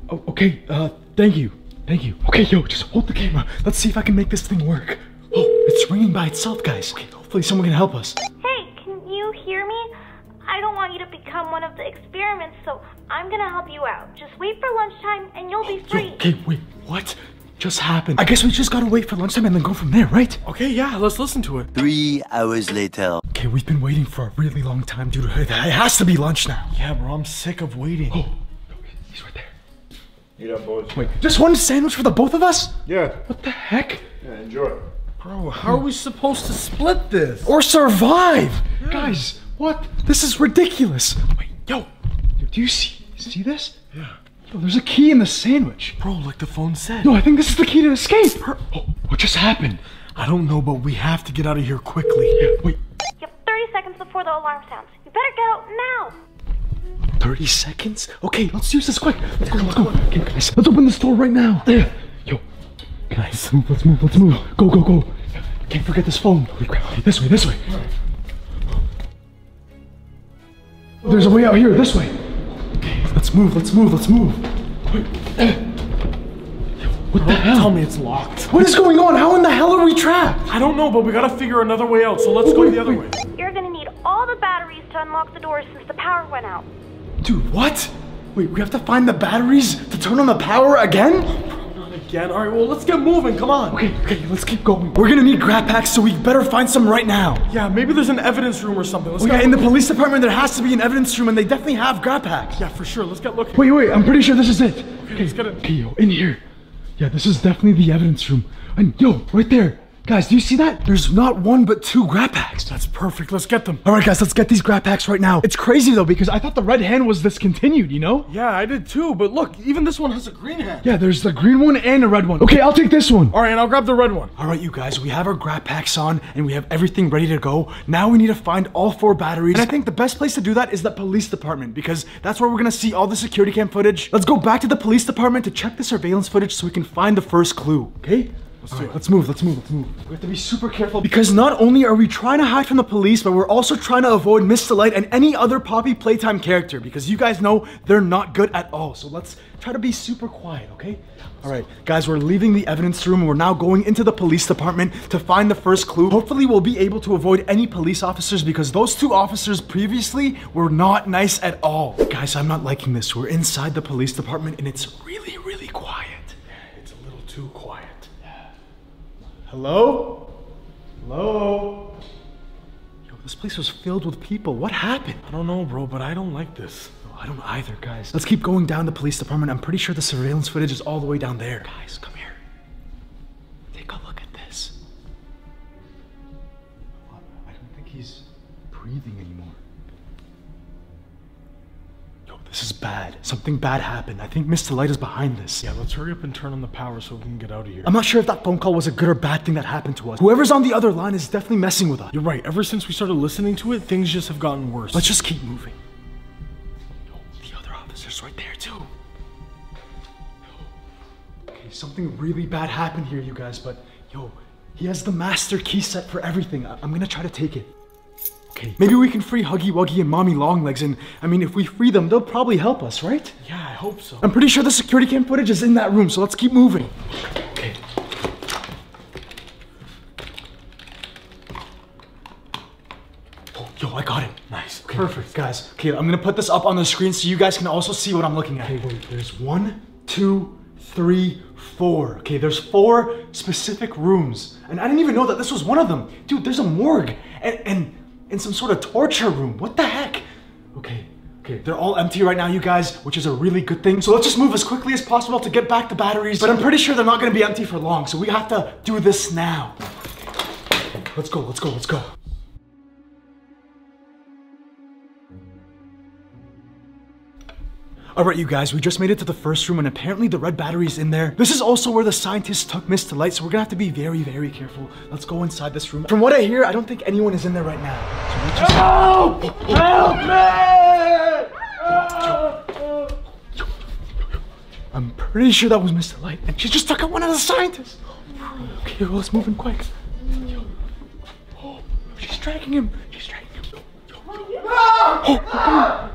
oh okay, uh, thank you. Thank you. Okay, yo, just hold the camera. Let's see if I can make this thing work. Oh, it's ringing by itself, guys. Okay, hopefully someone can help us. Hey, can you hear me? I don't want you to become one of the experiments, so I'm gonna help you out. Just wait for lunchtime and you'll be Yo, free. okay, wait, what just happened? I guess we just gotta wait for lunchtime and then go from there, right? Okay, yeah, let's listen to it. Three hours later. Okay, we've been waiting for a really long time, dude. It has to be lunch now. Yeah, bro, I'm sick of waiting. Oh, he's right there. Eat up, boys. Wait, just one sandwich for the both of us? Yeah. What the heck? Yeah, enjoy. Bro, how are we supposed to split this? Or survive? Guys, what? This is ridiculous. Wait, yo, yo, do you see see this? Yeah. Yo, there's a key in the sandwich. Bro, like the phone said. No, I think this is the key to escape. Oh, what just happened? I don't know, but we have to get out of here quickly. Yeah, wait, You have 30 seconds before the alarm sounds. You better get out now. 30 seconds? Okay, let's use this quick. Let's go, let's go. Okay, guys, let's open this door right now. There. Yo, guys, move, let's move, let's move. Go, go, go. Can't forget this phone. Holy crap. Okay, this way, this way. There's a way out here, this way. Okay, let's move, let's move, let's move. Wait. Yo, What the hell? Tell me it's locked. What is going on? How in the hell are we trapped? I don't know, but we gotta figure another way out, so let's Oh, go wait, the other wait. way. You're gonna need all the batteries to unlock the doors since the power went out. Dude, what? Wait, we have to find the batteries to turn on the power again? Again. All right, well, let's get moving. Come on. Okay, okay, let's keep going. We're gonna need grab packs, so we better find some right now. Yeah, maybe there's an evidence room or something. Let's Oh, yeah, in the police department, there has to be an evidence room, and they definitely have grab packs. yeah, for sure. Let's get looking. Wait, wait, I'm pretty sure this is it. Okay, let's get it. Okay, yo, in here. Yeah, this is definitely the evidence room. And yo, right there. Guys, do you see that? There's not one but two grab packs. That's perfect. Let's get them. All right, guys, let's get these grab packs right now. It's crazy though because I thought the red hand was discontinued. You know? Yeah, I did too. But look, even this one has a green hand. Yeah, there's the green one and a red one. Okay, I'll take this one. All right, and I'll grab the red one. All right, you guys, we have our grab packs on and we have everything ready to go. Now we need to find all four batteries. And I think the best place to do that is the police department because that's where we're gonna see all the security cam footage. Let's go back to the police department to check the surveillance footage so we can find the first clue, okay? Let's it. Let's move, let's move, let's move. We have to be super careful because not only are we trying to hide from the police, but we're also trying to avoid Miss Delight and any other Poppy Playtime character because you guys know they're not good at all. So let's try to be super quiet, okay? All right, guys, we're leaving the evidence room we're now going into the police department to find the first clue. Hopefully, we'll be able to avoid any police officers because those two officers previously were not nice at all. Guys, I'm not liking this. We're inside the police department and it's really, really quiet. It's a little too quiet. Hello? Hello? Yo, this place was filled with people. What happened? I don't know, bro, but I don't like this. No, I don't either, guys. Let's keep going down the police department. I'm pretty sure the surveillance footage is all the way down there. Guys, come here. Take a look at this. I don't think he's breathing this is bad. Something bad happened. I think Miss Delight is behind this. Yeah, let's hurry up and turn on the power so we can get out of here. I'm not sure if that phone call was a good or bad thing that happened to us. Whoever's on the other line is definitely messing with us. You're right. Ever since we started listening to it, things just have gotten worse. Let's just keep moving. Yo, the other officer's right there too. Okay, something really bad happened here, you guys, but yo, he has the master key set for everything. I- I'm gonna try to take it. Okay, maybe we can free Huggy Wuggy and Mommy Longlegs, and I mean, if we free them, they'll probably help us, right? Yeah, I hope so. I'm pretty sure the security cam footage is in that room, so let's keep moving. Okay. Oh, yo, I got it. Nice. Okay, Perfect, guys. Okay, I'm gonna put this up on the screen so you guys can also see what I'm looking at. Okay, wait, there's one, two, three, four. Okay, there's four specific rooms. And I didn't even know that this was one of them. Dude, there's a morgue and, and, and some sort of torture room. What the heck? Okay, okay, they're all empty right now, you guys, which is a really good thing. So let's just move as quickly as possible to get back the batteries. But I'm pretty sure they're not gonna be empty for long, so we have to do this now. Let's go, let's go, let's go. All right, you guys, we just made it to the first room, and apparently the red battery's in there. This is also where the scientists took Miss Delight, so we're gonna have to be very, very careful. Let's go inside this room. From what I hear, I don't think anyone is in there right now. So just- Help! Help me! I'm pretty sure that was Miss Delight, and she just took out one of the scientists. Okay, well, let's move in quick. Oh, she's dragging him. She's dragging him. Oh,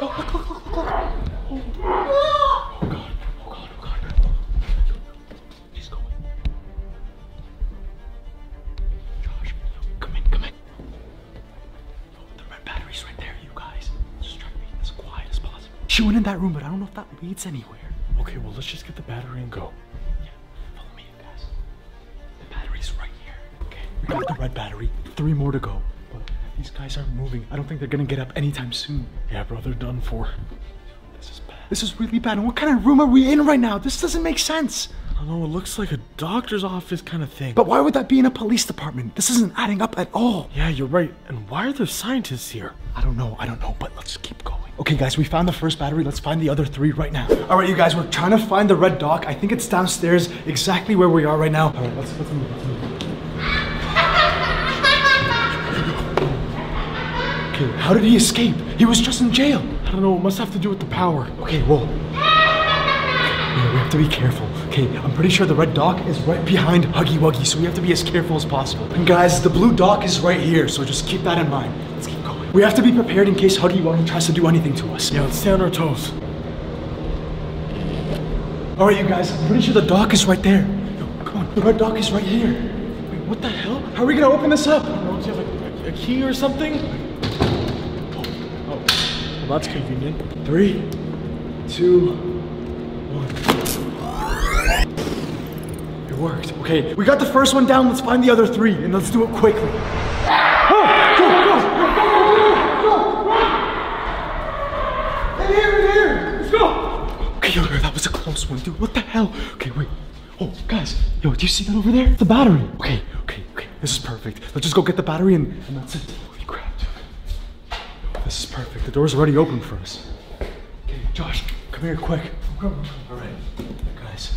look at him. Oh, look, look, look, look, look. Oh. Oh, God. Oh, God. Oh, God. Yo, She's going. Josh, yo, come in, come in. Yo, the red battery's right there, you guys. Just try to be as quiet as possible. She went in that room, but I don't know if that leads anywhere. Okay, well, let's just get the battery and go. Yeah, follow me, guys. The battery's right here. Okay, we got the red battery. Three more to go. These guys aren't moving. I don't think they're gonna get up anytime soon. Yeah, bro, they're done for. This is bad. This is really bad. And what kind of room are we in right now? This doesn't make sense. I don't know, it looks like a doctor's office kind of thing. But why would that be in a police department? This isn't adding up at all. yeah, you're right. And why are there scientists here? I don't know. I don't know. But let's keep going. Okay, guys, we found the first battery. Let's find the other three right now. All right, you guys, we're trying to find the red dock. I think it's downstairs, exactly where we are right now. All right, let's let's move. Let's move. Okay, how did he escape? He was just in jail. I don't know, it must have to do with the power. Okay, well. Yeah, we have to be careful. Okay, I'm pretty sure the red dock is right behind Huggy Wuggy, so we have to be as careful as possible. And guys, the blue dock is right here, so just keep that in mind. Let's keep going. We have to be prepared in case Huggy Wuggy tries to do anything to us. Yeah, let's stay on our toes. All right, you guys, I'm pretty sure the dock is right there. Yo, come on, the red dock is right here. Wait, what the hell? How are we gonna open this up? Do you have a, a key or something? Oh, well, that's convenient. Three, two, one. It worked. Okay, we got the first one down. Let's find the other three and let's do it quickly. Oh, go, go, go, go. In here, in here. Let's go. Okay, yo, that was a close one, dude. What the hell? Okay, wait. Oh, guys, yo, do you see that over there? The battery. Okay, okay, okay. This is perfect. Let's just go get the battery and, and that's it. Holy crap, dude. This is perfect. The door's already open for us. Okay, Josh, come here quick. All right, guys.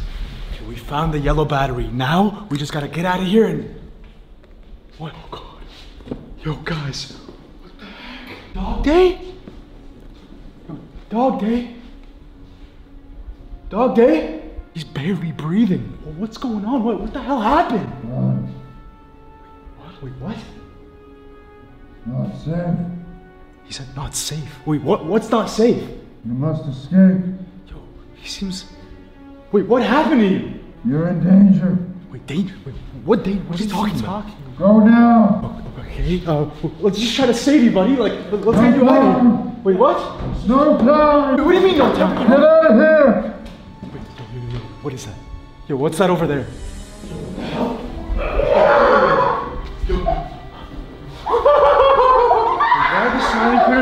Okay, we found the yellow battery. Now we just gotta get out of here and. What? Oh God. Yo, guys. What the heck? Dog day? Yo, dog day? Dog day? He's barely breathing. Well, what's going on? What? What the hell happened? What? Wait, what? Not safe. He said not safe. Wait, what? What's not safe? You must escape. Yo, he seems. Wait, what happened to you? You're in danger. Wait, danger? Wait, what danger? What are you talking about? Go now. Okay, uh, let's just try to save you, buddy. Like, let- let's get you out of here. Wait, what? No time. What do you mean no time? Get out of here. Wait, yo, yo, yo, what is that? Yo, what's that over there?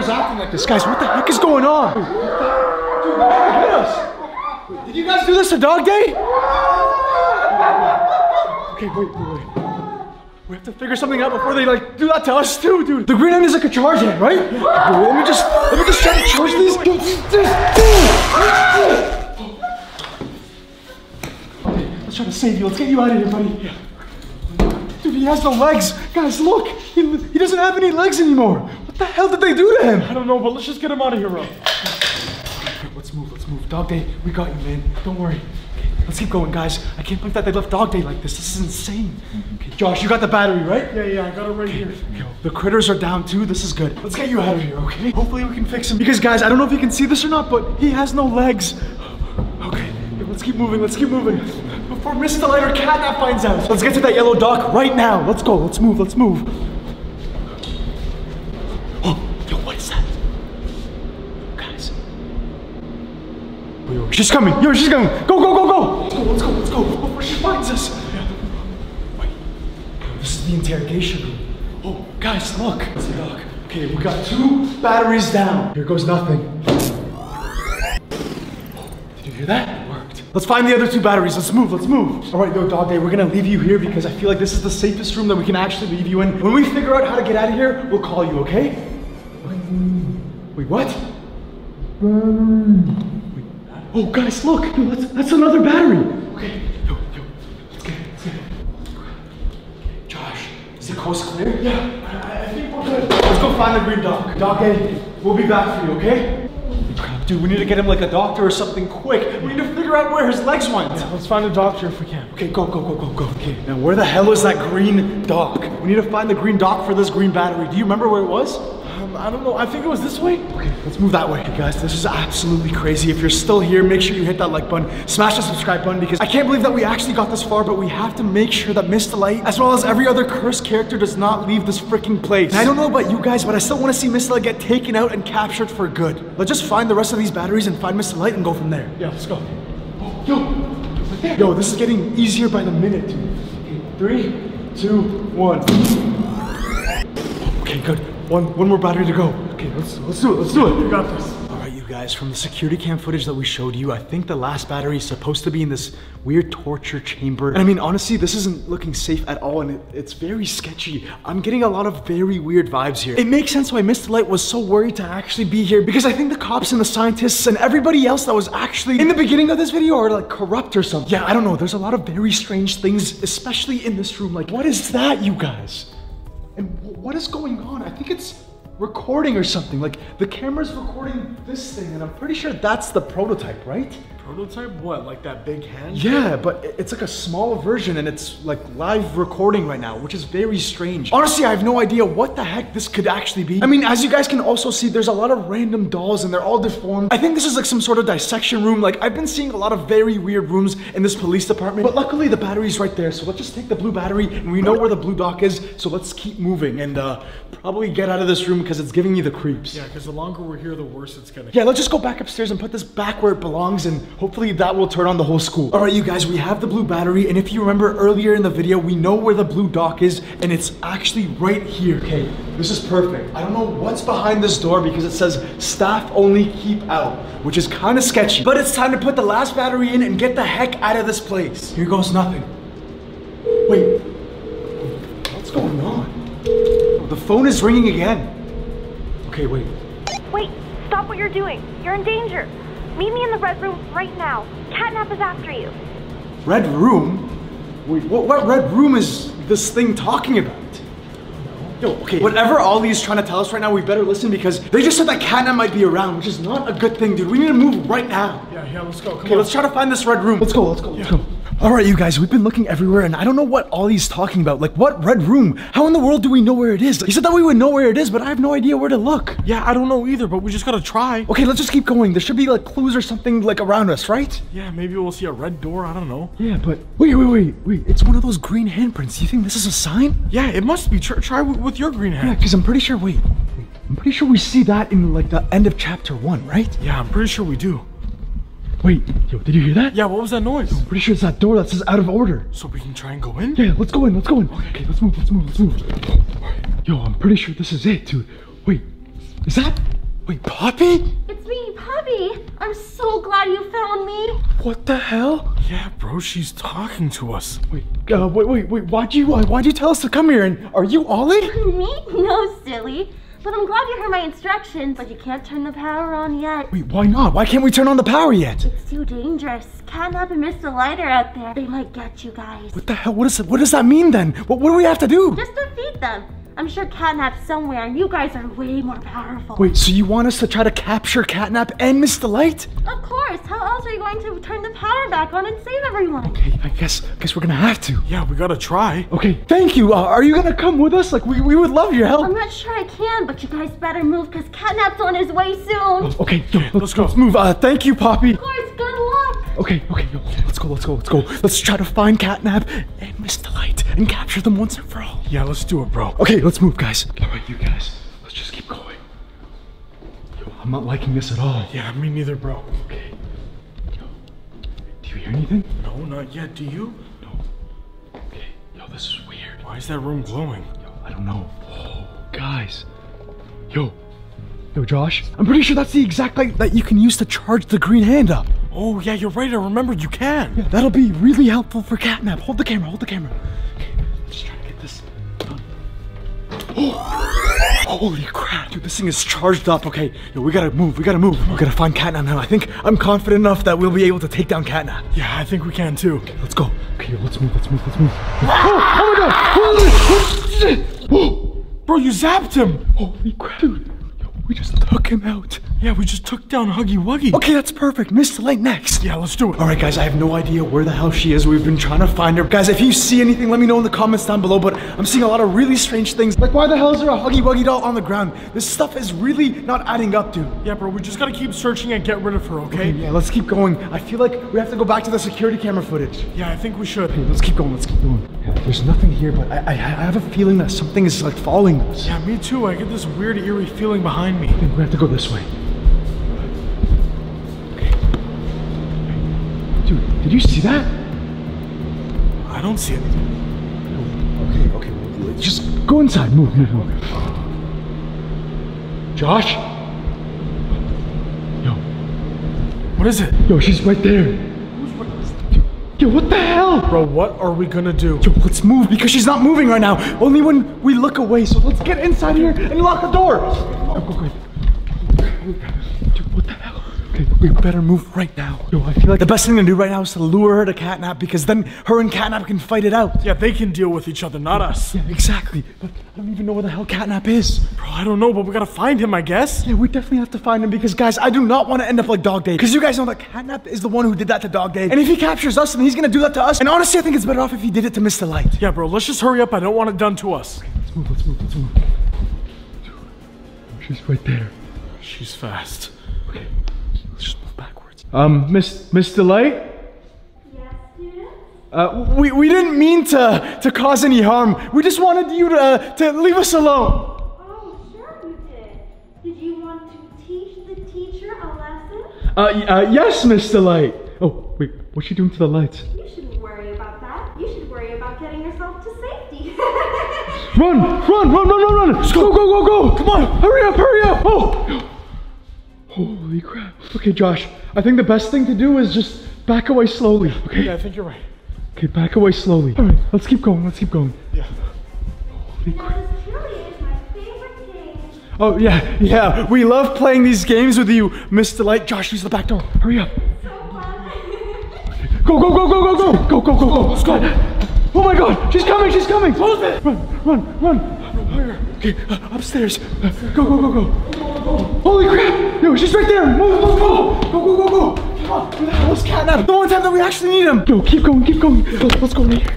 Surrounding acting like this? Guys, what the heck is going on? Dude, they're trying us. Did you guys do this to Dog Day? Okay, wait, wait, wait. We have to figure something out before they like do that to us too, dude. The green end is like a charge hand, right? Well, let me just let me just try to charge these. Dude, dude, Okay, let's try to save you. Let's get you out of here, buddy. Dude, he has no legs. Guys, look. He, he doesn't have any legs anymore. What the hell did they do to him? I don't know, but let's just get him out of here, bro. Let's move, let's move. Dog Day, we got you, man. Don't worry. Okay, let's keep going, guys. I can't believe that they left Dog Day like this. This is insane. Okay, Josh, you got the battery, right? Yeah, yeah, I got it right here. Yo, the critters are down too. This is good. Let's get you out of here, okay? Hopefully we can fix him. Because guys, I don't know if you can see this or not, but he has no legs. Okay, let's keep moving. Let's keep moving. Before Miss Delight or Catnap finds out. Let's get to that yellow dock right now. Let's go. Let's move. Let's move. Oh, yo, what is that? Guys. Yo, yo, she's coming. Yo, she's coming. Go, go, go, go. Let's go. Let's go. Let's go. Before she finds us. Wait. This is the interrogation room. Oh, guys, look. It's the dock. Okay, we got two batteries down. Here goes nothing. Did you hear that? It worked. Let's find the other two batteries. Let's move. Let's move. All right, yo, dog day. We're gonna leave you here because I feel like this is the safest room that we can actually leave you in. When we figure out how to get out of here, we'll call you. Okay? Wait, what? Battery. Oh, guys, look. That's, that's another battery. Okay. Yo, yo. Let's get it. Let's get it. Josh, is the coast clear? Yeah. I, I think we're good. Let's go find the green dock. Dog Day, we'll be back for you, okay? Dude, we need to get him like a doctor or something quick. We need to figure out where his legs went. Let's find a doctor if we can. Okay, go, go, go, go, go. Okay, now where the hell is that green dock? We need to find the green dock for this green battery. Do you remember where it was? I don't know. I think it was this way. Okay, let's move that way. Okay, guys, this is absolutely crazy. If you're still here, make sure you hit that like button, smash the subscribe button because I can't believe that we actually got this far, but we have to make sure that Miss Delight, as well as every other cursed character, does not leave this freaking place. And I don't know about you guys, but I still want to see Miss Delight get taken out and captured for good. Let's just find the rest of these batteries and find Miss Delight and go from there. Yeah, let's go. Oh, yo, right. Yo, this is getting easier by the minute, dude. Okay, three, two, one. Okay, good. One, one more battery to go. Okay, let's let's do it. Let's do it. You got this. All right, you guys. From the security cam footage that we showed you, I think the last battery is supposed to be in this weird torture chamber. And I mean, honestly, this isn't looking safe at all, and it, it's very sketchy. I'm getting a lot of very weird vibes here. It makes sense why Miss Delight was so worried to actually be here because I think the cops and the scientists and everybody else that was actually in the beginning of this video are like corrupt or something. Yeah, I don't know. There's a lot of very strange things, especially in this room. Like, what is that, you guys? And what is going on? I think it's recording or something. Like the camera's recording this thing, and I'm pretty sure that's the prototype, right? Prototype? What? Like that big hand? Yeah, but it's like a small version and it's like live recording right now, which is very strange. Honestly, I have no idea what the heck this could actually be. I mean, as you guys can also see, there's a lot of random dolls and they're all deformed. I think this is like some sort of dissection room. Like I've been seeing a lot of very weird rooms in this police department, but luckily the battery's right there. So let's just take the blue battery and we know where the blue dock is. So let's keep moving and uh, probably get out of this room because it's giving me the creeps. Yeah, because the longer we're here, the worse it's gonna Yeah, let's just go back upstairs and put this back where it belongs and Hopefully that will turn on the whole school. All right, you guys, we have the blue battery. And if you remember earlier in the video, we know where the blue dock is. And it's actually right here. Okay, this is perfect. I don't know what's behind this door because it says staff only keep out, which is kind of sketchy. But it's time to put the last battery in and get the heck out of this place. Here goes nothing. Wait, what's going on? Oh, the phone is ringing again. Okay, wait. Wait, stop what you're doing. You're in danger. Meet me in the red room right now. Catnap is after you. Red room? Wait, what, what red room is this thing talking about? Yo, okay, whatever Ollie's trying to tell us right now, we better listen because they just said that Catnap might be around, which is not a good thing, dude. We need to move right now. Yeah, yeah, let's go. Come Okay, on. let's try to find this red room. Let's go, let's go, let's go. All right, you guys, we've been looking everywhere and I don't know what Ollie's talking about. Like, what red room? How in the world do we know where it is? He said that we would know where it is, but I have no idea where to look. Yeah, I don't know either, but we just gotta try. Okay, let's just keep going. There should be like clues or something like around us, right? Yeah, maybe we'll see a red door. I don't know. Yeah, but wait, wait, wait, wait. It's one of those green handprints. Do you think this is a sign? Yeah, it must be. Try, try with with your green hand. Yeah, because I'm pretty sure. Wait, wait, I'm pretty sure we see that in like the end of chapter one, right? Yeah, I'm pretty sure we do. Wait, yo, did you hear that? Yeah, what was that noise? I'm pretty sure it's that door that says out of order. So we can try and go in? Yeah, let's go in. Let's go in. Okay, let's move. Let's move. Let's move. Yo, I'm pretty sure this is it, dude. Wait, is that? Wait, Poppy? It's me, Poppy. I'm so glad you found me. What the hell? Yeah, bro, she's talking to us. Wait, uh, wait, wait, wait. Why'd you, why'd you tell us to come here? And are you Ollie? Me? No, silly. But I'm glad you heard my instructions, but you can't turn the power on yet. Wait, why not? Why can't we turn on the power yet? It's too dangerous. Catnap and Mr. Lighter out there. They might get you guys. What the hell? What is it? What does that mean then? What, what do we have to do? Just defeat them. I'm sure Catnap's somewhere, and you guys are way more powerful. Wait, so you want us to try to capture Catnap and Miss Delight? Of course. How else are you going to turn the power back on and save everyone? Okay, I guess, I guess we're gonna have to. Yeah, we gotta try. Okay, thank you. Uh, are you gonna come with us? Like, we, we would love your help. I'm not sure I can, but you guys better move because Catnap's on his way soon. Of Okay, yo, let's go. Let's move. Uh, thank you, Poppy. Of course, good luck. Okay, okay, yo, let's go, let's go, let's go. Let's try to find Catnap and Miss Delight and capture them once and for all. Yeah, let's do it, bro. Okay, let's move, guys. All right, you guys, let's just keep going. Yo, I'm not liking this at all. Yeah, me neither, bro. Okay. Yo, do you hear anything? No, not yet. Do you? No. Okay, yo, this is weird. Why is that room glowing? Yo, I don't know. Oh, guys. Yo. Yo, Josh. I'm pretty sure that's the exact light that you can use to charge the green hand up. Oh, yeah, you're right. I remembered you can. Yeah, that'll be really helpful for Catnap. Hold the camera, hold the camera. holy crap, dude, this thing is charged up. Okay, yo, we gotta move, we gotta move. We gotta find Catnap now. I think I'm confident enough that we'll be able to take down Catnap. Yeah, I think we can too. Let's go. Okay, yo, let's move, let's move, let's move. Oh, oh my god! Bro, you zapped him. holy crap, dude. We just took him out. Yeah, we just took down Huggy Wuggy. Okay, that's perfect. Miss Light next. Yeah, let's do it. All right, guys, I have no idea where the hell she is. We've been trying to find her. Guys, if you see anything, let me know in the comments down below. But I'm seeing a lot of really strange things. Like, why the hell is there a Huggy Wuggy doll on the ground? This stuff is really not adding up, dude. Yeah, bro, we just gotta keep searching and get rid of her, okay? Yeah, let's keep going. I feel like we have to go back to the security camera footage. Yeah, I think we should. Okay, let's keep going. Let's keep going. Yeah, there's nothing here, but I, I, I have a feeling that something is like following us. Yeah, me too. I get this weird, eerie feeling behind me. I think we have to go this way. Okay. Dude, did you see that? I don't see anything. Okay, okay, let's just go inside. Move, move, move. Josh? Yo, What is it? yo, she's right there. Yo, what the hell? Bro, what are we gonna do? Yo, let's move because she's not moving right now. Only when we look away. So let's get inside here and lock the door. Go, go, go. Dude, what the? Okay, we better move right now. Yo, I feel like the best thing to do right now is to lure her to Catnap because then her and Catnap can fight it out. Yeah, they can deal with each other, not us. Yeah, exactly. But I don't even know where the hell Catnap is. Bro, I don't know, but we gotta find him, I guess. Yeah, we definitely have to find him because, guys, I do not want to end up like Dog Day. Because you guys know that Catnap is the one who did that to Dog Day. And if he captures us, then he's gonna do that to us. And honestly, I think it's better off if he did it to Miss Delight. Yeah, bro, let's just hurry up. I don't want it done to us. Let's move, let's move, let's move. She's right there. She's fast. Okay, let's just move backwards. Um, Miss Miss Delight? Uh, we, we didn't mean to, to cause any harm. We just wanted you to, uh, to leave us alone. Oh, sure you did. Did you want to teach the teacher a lesson? Uh, uh yes, Miss Delight. Oh, wait, what's she doing to the lights? You shouldn't worry about that. You should worry about getting yourself to safety. Run, run, run, run, run, run! Go, go, go, go! Come on, hurry up, hurry up! Oh! Holy crap. Okay, Josh, I think the best thing to do is just back away slowly, okay? Yeah, I think you're right. Okay, back away slowly. All right, let's keep going, let's keep going. Yeah. Holy crap. Now, this truly is my favorite game. Oh, yeah, yeah, we love playing these games with you, Miss Delight. Josh, use the back door. Hurry up. Go, go, go, go, go, go! Go, go, go, go! Let's go! Oh my god, she's coming, she's coming! Close it! Run, run, run! Where? Okay, uh, upstairs. Uh, go, go, go, go. Holy crap! Yo, she's right there! Move, move, go! Go, go, go, go! Come on, where the hell is Catnap? The one time that we actually need him! Yo, keep going, keep going. Let's go right here.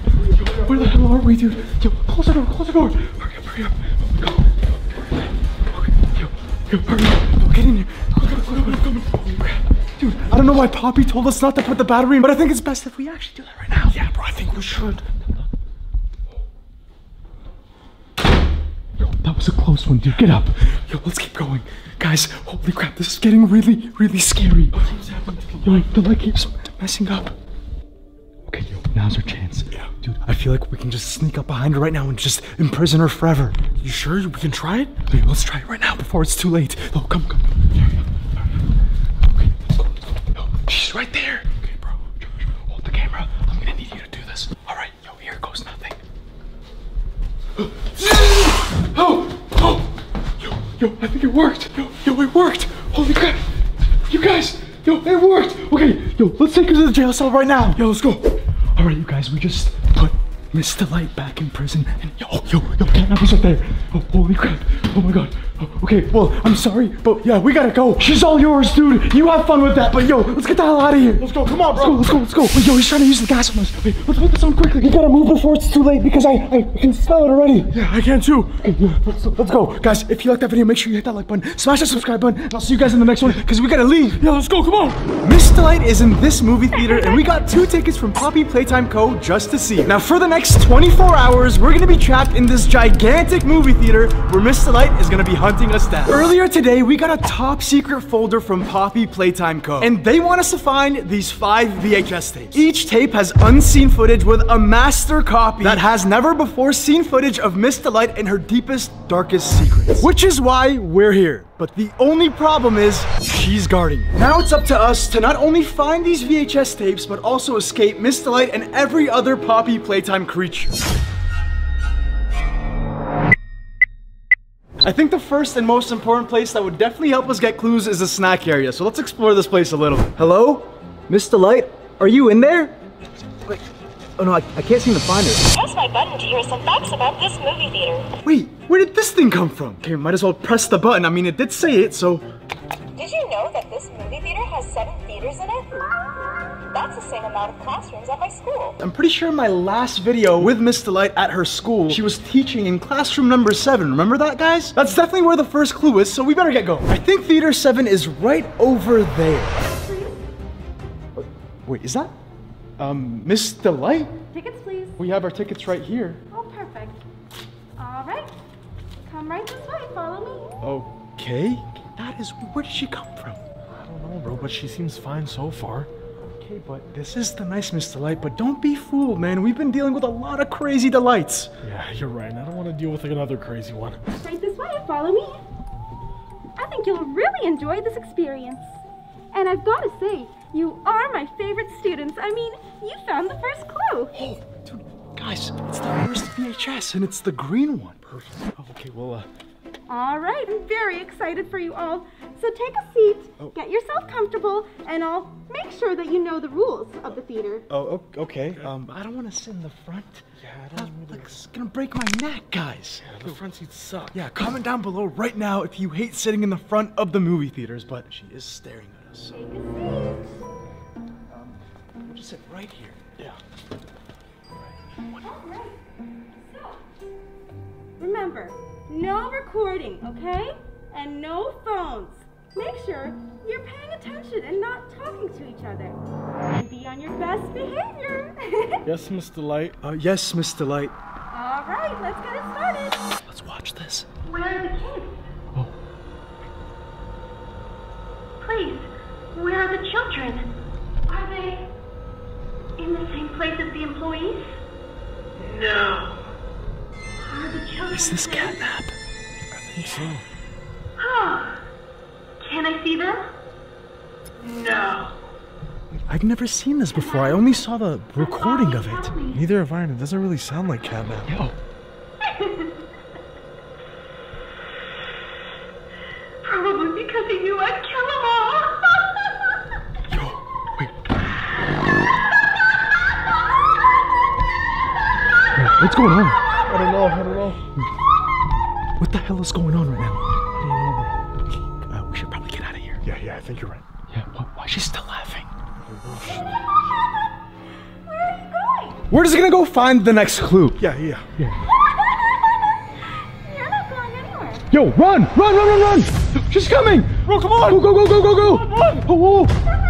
Where the hell are we, dude? Yo, close the door, close the door. Hurry up, hurry up. God. Okay, yo, yo, hurry up. Yo, get in here. Go, go, go, go, go, go. Dude, I don't know why Poppy told us not to put the battery in, but I think it's best if we actually do that right now. Yeah, bro, I think we should. Yo, that was a close one, dude. Get up. Yo, let's keep going. Guys, holy crap, this is getting really, really scary. Yo, the light keeps messing up. Okay, yo, now's our chance. Yeah. Dude, I feel like we can just sneak up behind her right now and just imprison her forever. You sure we can try it? Okay, let's try it right now before it's too late. Oh, come, come, come. Hurry up, hurry up. Okay, let's go, let's go. Yo, she's right there. Okay, bro. Josh, hold the camera. I'm gonna need you to do this. All right, yo, here goes nothing. Oh, oh, yo, yo, I think it worked. Yo, yo, it worked. Holy crap. You guys, yo, it worked. Okay, yo, let's take her to the jail cell right now. Yo, let's go. All right, you guys, we just Miss Delight back in prison. And yo, yo, yo, Catnap right there. Oh, holy crap. Oh my god. Oh, okay, well, I'm sorry, but yeah, we gotta go. She's all yours, dude. You have fun with that, but yo, let's get the hell out of here. Let's go, come on, bro. Let's go, let's go, let's go. Wait, yo, he's trying to use the gas on us. Wait, let's put this on quickly. We gotta move before it's too late because I, I can smell it already. Yeah, I can too. Okay, yeah, let's, let's go. Guys, if you like that video, make sure you hit that like button, smash that subscribe button, and I'll see you guys in the next one because we gotta leave. Yeah, let's go, come on. Miss Delight is in this movie theater, and we got two tickets from Poppy Playtime Co. just to see. Now, for the next 24 hours, we're gonna be trapped in this gigantic movie theater where Miss Delight is gonna be hunting us down. Earlier today, we got a top secret folder from Poppy Playtime Co. And they want us to find these five VHS tapes. Each tape has unseen footage with a master copy that has never before seen footage of Miss Delight and her deepest, darkest secrets. Which is why we're here. But the only problem is she's guarding. Now it's up to us to not only find these VHS tapes, but also escape Miss Delight and every other Poppy Playtime creature. I think the first and most important place that would definitely help us get clues is the snack area. So let's explore this place a little. Hello? Miss Delight? Are you in there? Oh no, I, I can't seem to find her. Press my button to hear some facts about this movie theater. Wait, where did this thing come from? Okay, might as well press the button. I mean, it did say it, so. Did you know that this movie theater has seven theaters in it? That's the same amount of classrooms at my school. I'm pretty sure in my last video with Miss Delight at her school, she was teaching in classroom number seven. Remember that, guys? That's definitely where the first clue is, so we better get going. I think theater seven is right over there. Wait, is that? Um, Miss Delight? Tickets, please. We have our tickets right here. Oh, perfect. All right. Come right this way. Follow me. Okay. That is, where did she come from? I don't know, bro, but she seems fine so far. Okay, but this is the nice Miss Delight, but don't be fooled, man. We've been dealing with a lot of crazy delights. Yeah, you're right. and I don't want to deal with like, another crazy one. Right this way. Follow me. I think you'll really enjoy this experience. And I've got to say, you are my favorite students. I mean, you found the first clue. Oh, dude, guys, it's the first VHS, and it's the green one. Perfect. Oh, okay, well, uh, All right, I'm very excited for you all. So take a seat, Oh. get yourself comfortable, and I'll make sure that you know the rules of the theater. oh, o- okay. Um, I don't want to sit in the front. Yeah, I don't like, it's gonna break my neck, guys. The front seats suck. Yeah, comment down below right now if you hate sitting in the front of the movie theaters, but she is staring at us. Take a seat. We'll just sit right here. Yeah. All right. So, remember, no recording, okay? And no phones. Make sure you're paying attention and not talking to each other. And be on your best behavior. Yes, Miss Delight. Uh, yes, Miss Delight. All right, let's get it started. Let's watch this. Where are the kids? Oh. Please, where are the children? Are they they in the same place as the employees? No. Are the children Is this catnap? I think so. Oh. Can I see them? No. I've never seen this before. I only saw the recording of it. Neither have I, and it doesn't really sound like catnap. Yo, Probably because he knew I'd kill them all. What's going on? I don't know. I don't know. What the hell is going on right now? Uh, we should probably get out of here. Yeah, yeah, I think you're right. Yeah, why, why is she still laughing? Where are you going? We're just gonna go find the next clue. Yeah, yeah. yeah. You're not going anywhere. Yo, run, run, run, run, run! She's coming! Bro, come on! Go, go, go, go, go, go! Run, Oh, whoa.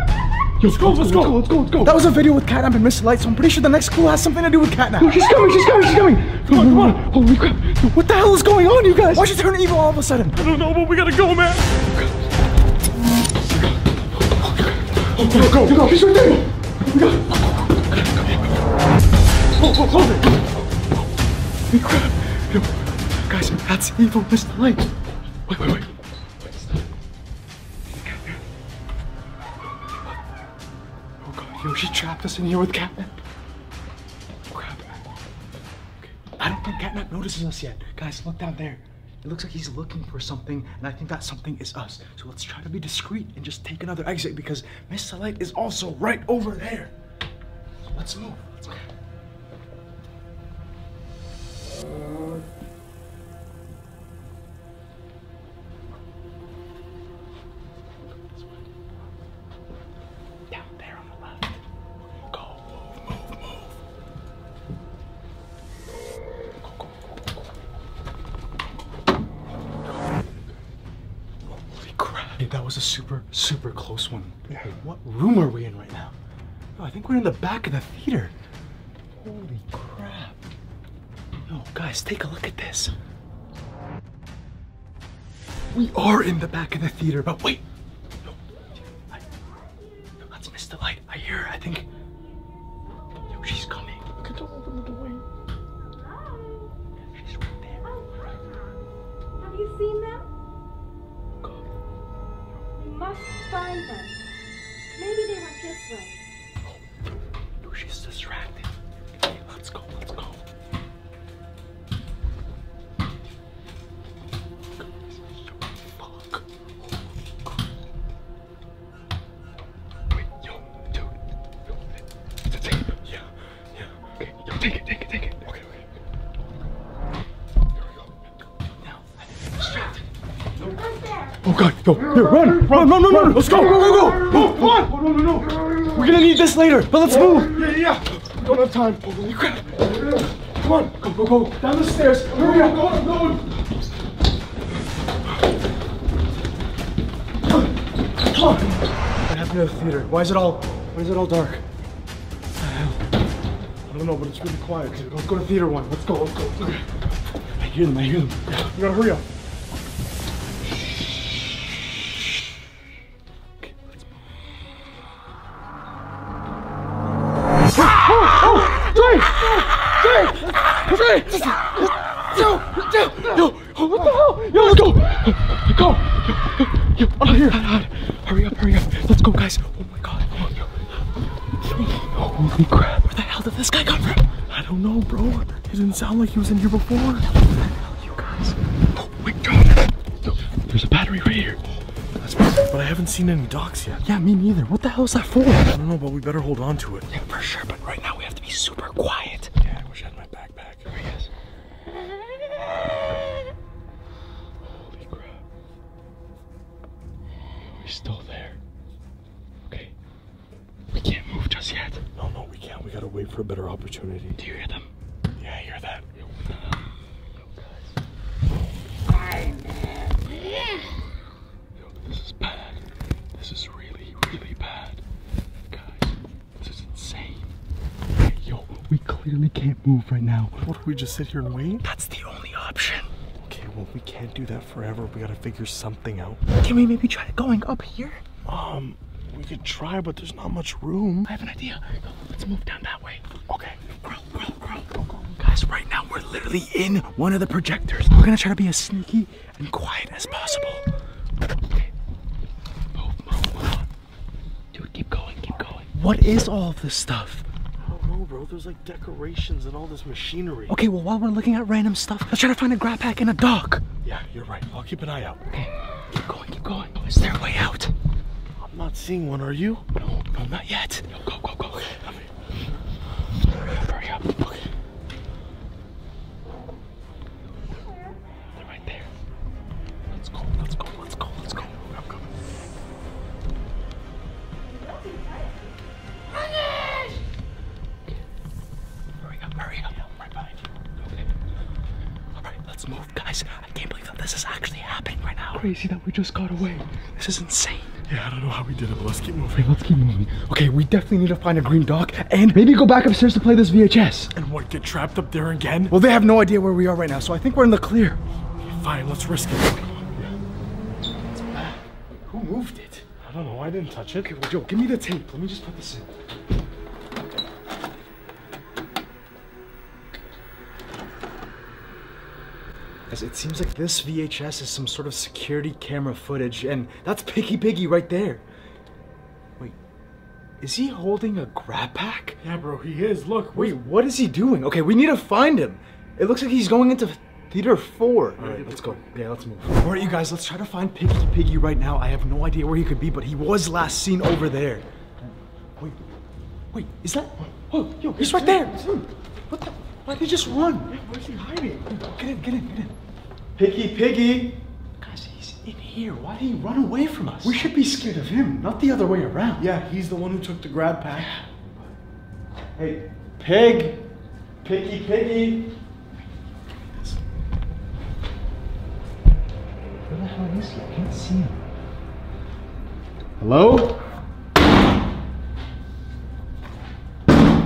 Yo, let's go, let's go, let's go, let's go. That was a video with Catnap and Miss Delight, so I'm pretty sure the next clue has something to do with Catnap. Yo, she's coming, she's coming, she's coming! Come on, come on! Holy crap! What the hell is going on, you guys? Why'd she turn evil all of a sudden? I don't know, but we gotta go, man. Go, go, go, she's right there! Go. Oh, oh, hold it! Holy crap! Yo, guys, that's evil Miss Delight. Wait, wait, wait. God, yo, she trapped us in here with Catnap. Crap. Okay. I don't think Catnap notices us yet. Guys, look down there. It looks like he's looking for something, and I think that something is us. So let's try to be discreet and just take another exit because Miss Delight is also right over there. So let's move. Let's I think we're in the back of the theater. Holy crap. Yo, guys, take a look at this. We are in the back of the theater, but wait. Yo, here, run, run, run, run, run, let's go, go, go, go, move, come on. Oh, no, no, no. We're gonna need this later, but let's move. Yeah, yeah. We don't have time. Holy crap. Come on, go, go, go, down the stairs. Hurry up, go, go. Come on. What happened to the theater? Why is it all, why is it all dark? I don't know, but it's really quiet. Let's go to theater one. Let's go, let's go. I hear them, I hear them. You gotta hurry up. Sound like he was in here before. You guys. Oh, wait, John. Yo, there's a battery right here. That's perfect, but I haven't seen any docks yet. Yeah, me neither. What the hell is that for? I don't know, but we better hold on to it. Yeah, for sure, but right now we have to be super quiet. Yeah, I wish I had my backpack. There he is. Holy crap. He's still there. Okay. We can't move just yet. No, no, we can't. We gotta wait for a better opportunity. Do you hear them? Yeah, I hear that. Yo, this is bad. This is really, really bad. Guys, this is insane. Hey, yo, we clearly can't move right now. What, we just sit here and wait? That's the only option. Okay, well, we can't do that forever. We gotta figure something out. Can we maybe try going up here? Um, We could try, but there's not much room. I have an idea. Let's move down that way. Okay. Grow, grow, grow, grow, grow. Guys, right now we're literally in one of the projectors. We're gonna try to be as sneaky and quiet as possible. Okay. Move, move, move. Dude, keep going, keep going. What is all this stuff? Know, bro. There's like decorations and all this machinery. Okay, well, while we're looking at random stuff, let's try to find a grab pack in a dock. Yeah, you're right. I'll keep an eye out. Okay, keep going, keep going. Is there a way out? I'm not seeing one, are you? No, no, not yet. No, go, go, go. Hurry up. Okay. They're right there. Let's go, let's go, let's go, let's go. Move. Guys, I can't believe that this is actually happening right now. Crazy that we just got away. This is insane. Yeah, I don't know how we did it, but let's keep moving. Let's keep moving. Okay, we definitely need to find a green dock and maybe go back upstairs to play this VHS. And what, get trapped up there again? Well, they have no idea where we are right now, so I think we're in the clear. Fine, let's risk it. Who moved it? I don't know. I didn't touch it. Okay, well, Joe, give me the tape. Let me just put this in. Guys, it seems like this VHS is some sort of security camera footage, and that's Picky Piggy right there. Wait, is he holding a grab pack? Yeah, bro, he is. Look. Wait, what is he doing? Okay, we need to find him. It looks like he's going into theater four. All right, let's go. Yeah, let's move. All right, you guys, let's try to find Picky Piggy right now. I have no idea where he could be, but he was last seen over there. Wait, wait, is that? Oh, yo, he's right there. What the? Why did he just run? Where's he hiding? Get in, get in, get in. Picky Piggy. Guys, he's in here. Why did he run away from us? We should be scared of him, not the other way around. Yeah, he's the one who took the grab pack. Hey, Pig. Picky Piggy. Where the hell is he? I can't see him. Hello?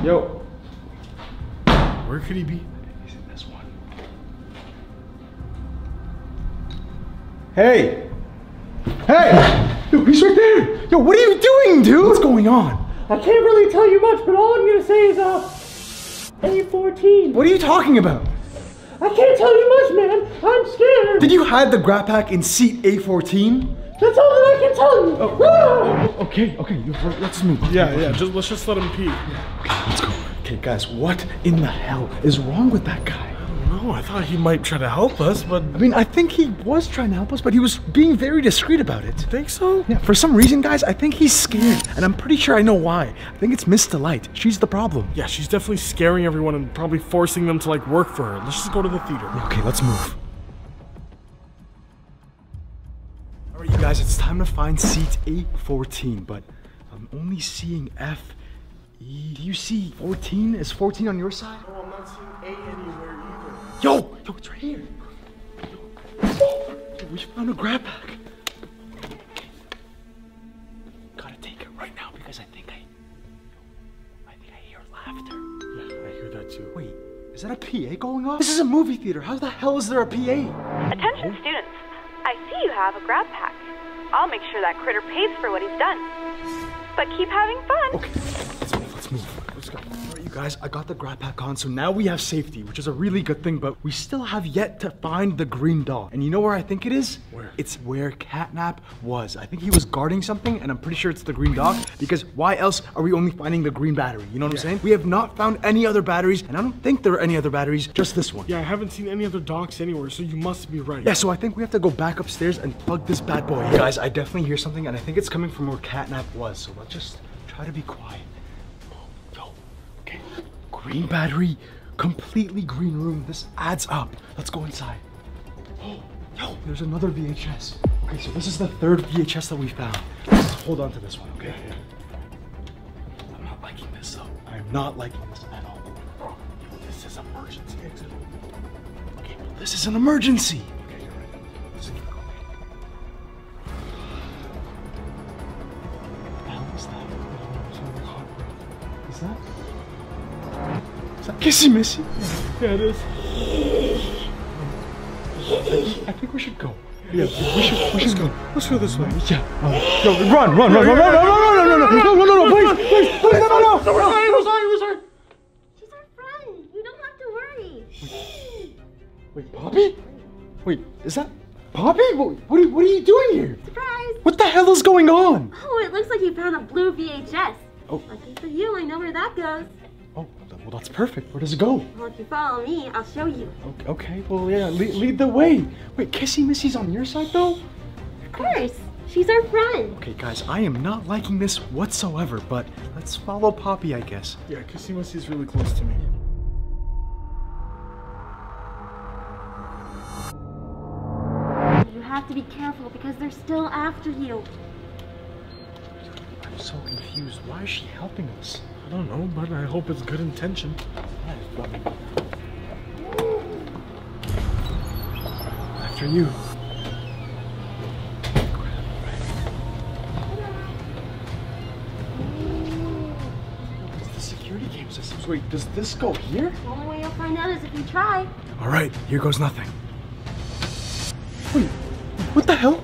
Yo. Where could he be? He's in this one. Hey! Hey! Yo, he's right there! Yo, what are you doing, dude? What's going on? I can't really tell you much, but all I'm gonna say is, uh, A14. What are you talking about? I can't tell you much, man. I'm scared. Did you hide the grab pack in seat A14? That's all that I can tell you. Ah! Okay, okay, let's move. Yeah, yeah. Just let's just let him pee. Okay, let's go. Okay, guys, what in the hell is wrong with that guy? No, I thought he might try to help us, but I mean, I think he was trying to help us, but he was being very discreet about it. think so? Yeah, for some reason, guys, I think he's scared, and I'm pretty sure I know why. I think it's Miss Delight. She's the problem. Yeah, she's definitely scaring everyone and probably forcing them to like work for her. Let's just go to the theater. Okay, let's move. All right, you guys, it's time to find seat A14, but I'm only seeing F. Do you see 14? Is 14 on your side? Oh, I'm not seeing A anywhere either. Yo, yo, it's right here. Yo, we found a grab pack. Gotta take it right now because I think I, I think I hear laughter. Yeah, I hear that too. Wait, is that a PA going off? This is a movie theater. How the hell is there a PA? Attention oh. students, I see you have a grab pack. I'll make sure that critter pays for what he's done. But keep having fun. Okay, let's move. Let's go. All right, you guys, I got the grab pack on, so now we have safety, which is a really good thing. But we still have yet to find the green dock. And you know where I think it is? Where? It's where Catnap was. I think he was guarding something, and I'm pretty sure it's the green dock. Because why else are we only finding the green battery? You know what I'm saying? We have not found any other batteries, and I don't think there are any other batteries. Just this one. Yeah, I haven't seen any other docks anywhere, so you must be right. Yeah, so I think we have to go back upstairs and plug this bad boy. Guys, I definitely hear something, and I think it's coming from where Catnap was. So let's just try to be quiet. Okay. Green battery, completely green room. This adds up. Let's go inside. Oh, yo, there's another VHS. Okay, so this is the third VHS that we found. Let's hold on to this one, okay? I'm not liking this though. I'm not liking this at all. Yo, this is an emergency exit. Okay, well, this is an emergency. Okay, you're right. This is- okay. What the is that? It's really hot, bro. Is that? Is that Kissy Missy? Yeah, it is. I think we should go. Yeah, we should. We should go. Let's go this way. Yeah. uh, Yo, run, run, run, run, run, run, run, run, run, no, no, no, no, please, please, please, no, no, no. We're sorry, we're sorry, we're sorry. She's our friend. You don't have to worry. Wait, Poppy? Wait, is that Poppy? What, what, are, what are you doing here? Surprise! What the hell is going on? Oh, it looks like you found a blue VHS. Oh. Lucky for you, I know where that goes. Well, that's perfect. Where does it go? Well, if you follow me, I'll show you. Okay, okay well, yeah, lead, lead the way. Wait, Kissy Missy's on your side, though? Of course. She's our friend. Okay, guys, I am not liking this whatsoever, but let's follow Poppy, I guess. Yeah, Kissy Missy's really close to me. You have to be careful because they're still after you. I'm so confused. Why is she helping us? I don't know, but I hope it's good intention. After you. It's the security cam systems. Wait, does this go here? The only way you'll find out is if you try. All right, here goes nothing. Wait, what the hell?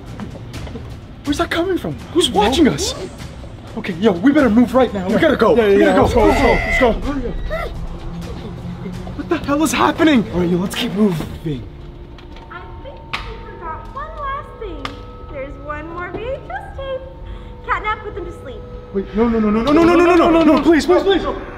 Where's that coming from? Who's watching us? Okay, yo, we better move right now. We gotta go. Yeah, yeah, we gotta Let's go, let's go, let's go. What the hell is happening? All right, yo, let's keep moving. I think we forgot one last thing. There's one more VHS tape. Catnap put them to sleep. Wait, no, no, no, no, no, no, no, no, no, no, no, please, please, please. Wakey,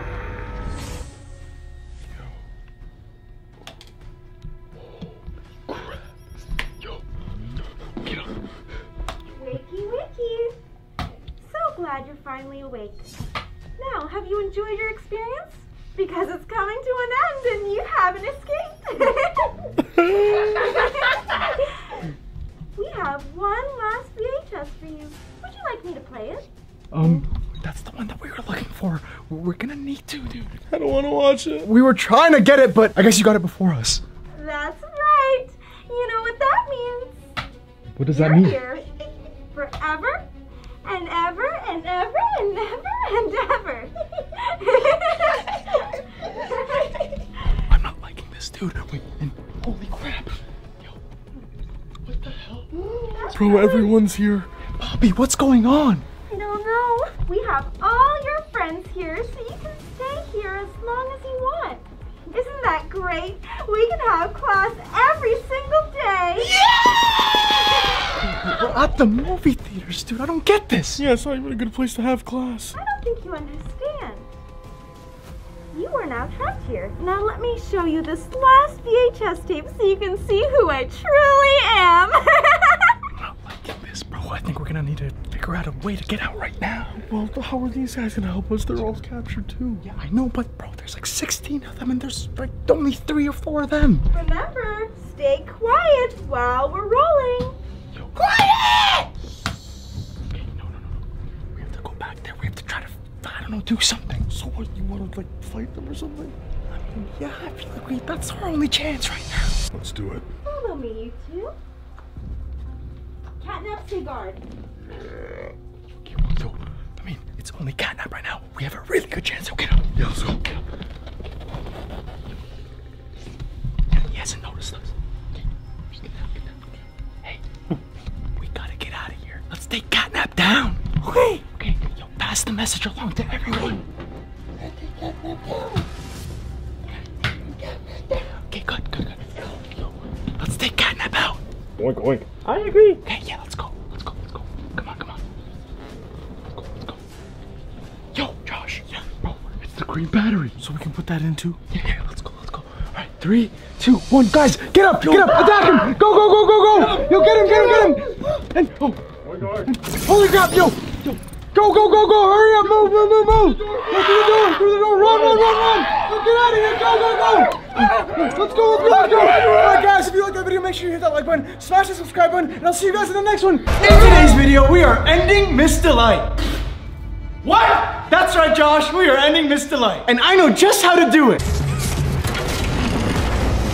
finally awake. Now, have you enjoyed your experience? Because it's coming to an end and you haven't escaped. we have one last VHS for you. Would you like me to play it? Um, that's the one that we were looking for. We're gonna need to, dude. I don't want to watch it. We were trying to get it, but I guess you got it before us. That's right. You know what that means. What does You're that mean? here forever and ever and ever and ever and ever. I'm not liking this, dude. Wait, and holy crap. Yo, what the hell? Bro, everyone's here. Bobby, what's going on? I don't know. We have all your friends here, so you can stay here as long as you want. Isn't that great? We can have class every single day. We're at the movie theaters, dude. I don't get this. Yeah, it's not even a good place to have class. I don't think you understand. You are now trapped here. Now let me show you this last VHS tape so you can see who I truly am. I'm not liking this, bro. I think we're gonna need to figure out a way to get out right now. Well, how are these guys gonna help us? They're all captured too. Yeah, I know, but bro, there's like 16 of them, and there's like only three or four of them. Remember, stay quiet while we're rolling. Quiet! Okay, no, no, no, no. We have to go back there. We have to try to, I don't know, do something. So what? You want to like fight them or something? I mean, yeah, I feel like we, that's our only chance right now. Let's do it. Follow me, you two. Catnap, stay guard. Okay, well, yo, I mean, it's only catnap right now. We have a really good chance. Okay, no. Yeah, let's go. Get up. He hasn't noticed us. Okay, get down, get down. Hey, we gotta get out of here. Let's take catnap down. Okay. Okay, yo, pass the message along to everyone. Okay, good, good, good. Yo, let's take catnap out. Oink, oink. I agree. Okay, yeah, let's go. Let's go, let's go. Come on, come on. Let's go, let's go. Yo, Josh. Yeah, bro, It's the green battery, so we can put that into. Yeah, yeah, let's go, let's go. All right, three, two, one. Guys, get up, get up, attack him! Go, go, go, go, go! Yo, get him, get him, get him! And, oh, and- holy crap, yo, yo, go, go, go, go! Hurry up, move, move, move, move! Go through the door, through the door, run, run, run, run! Yo, get out of here, go, go, go! Let's go, let's go, let's go! All right, guys, if you like that video, make sure you hit that like button, smash the subscribe button, and I'll see you guys in the next one. In today's video, we are ending Miss Delight. What? That's right, Josh. We are ending Miss Delight. And I know just how to do it.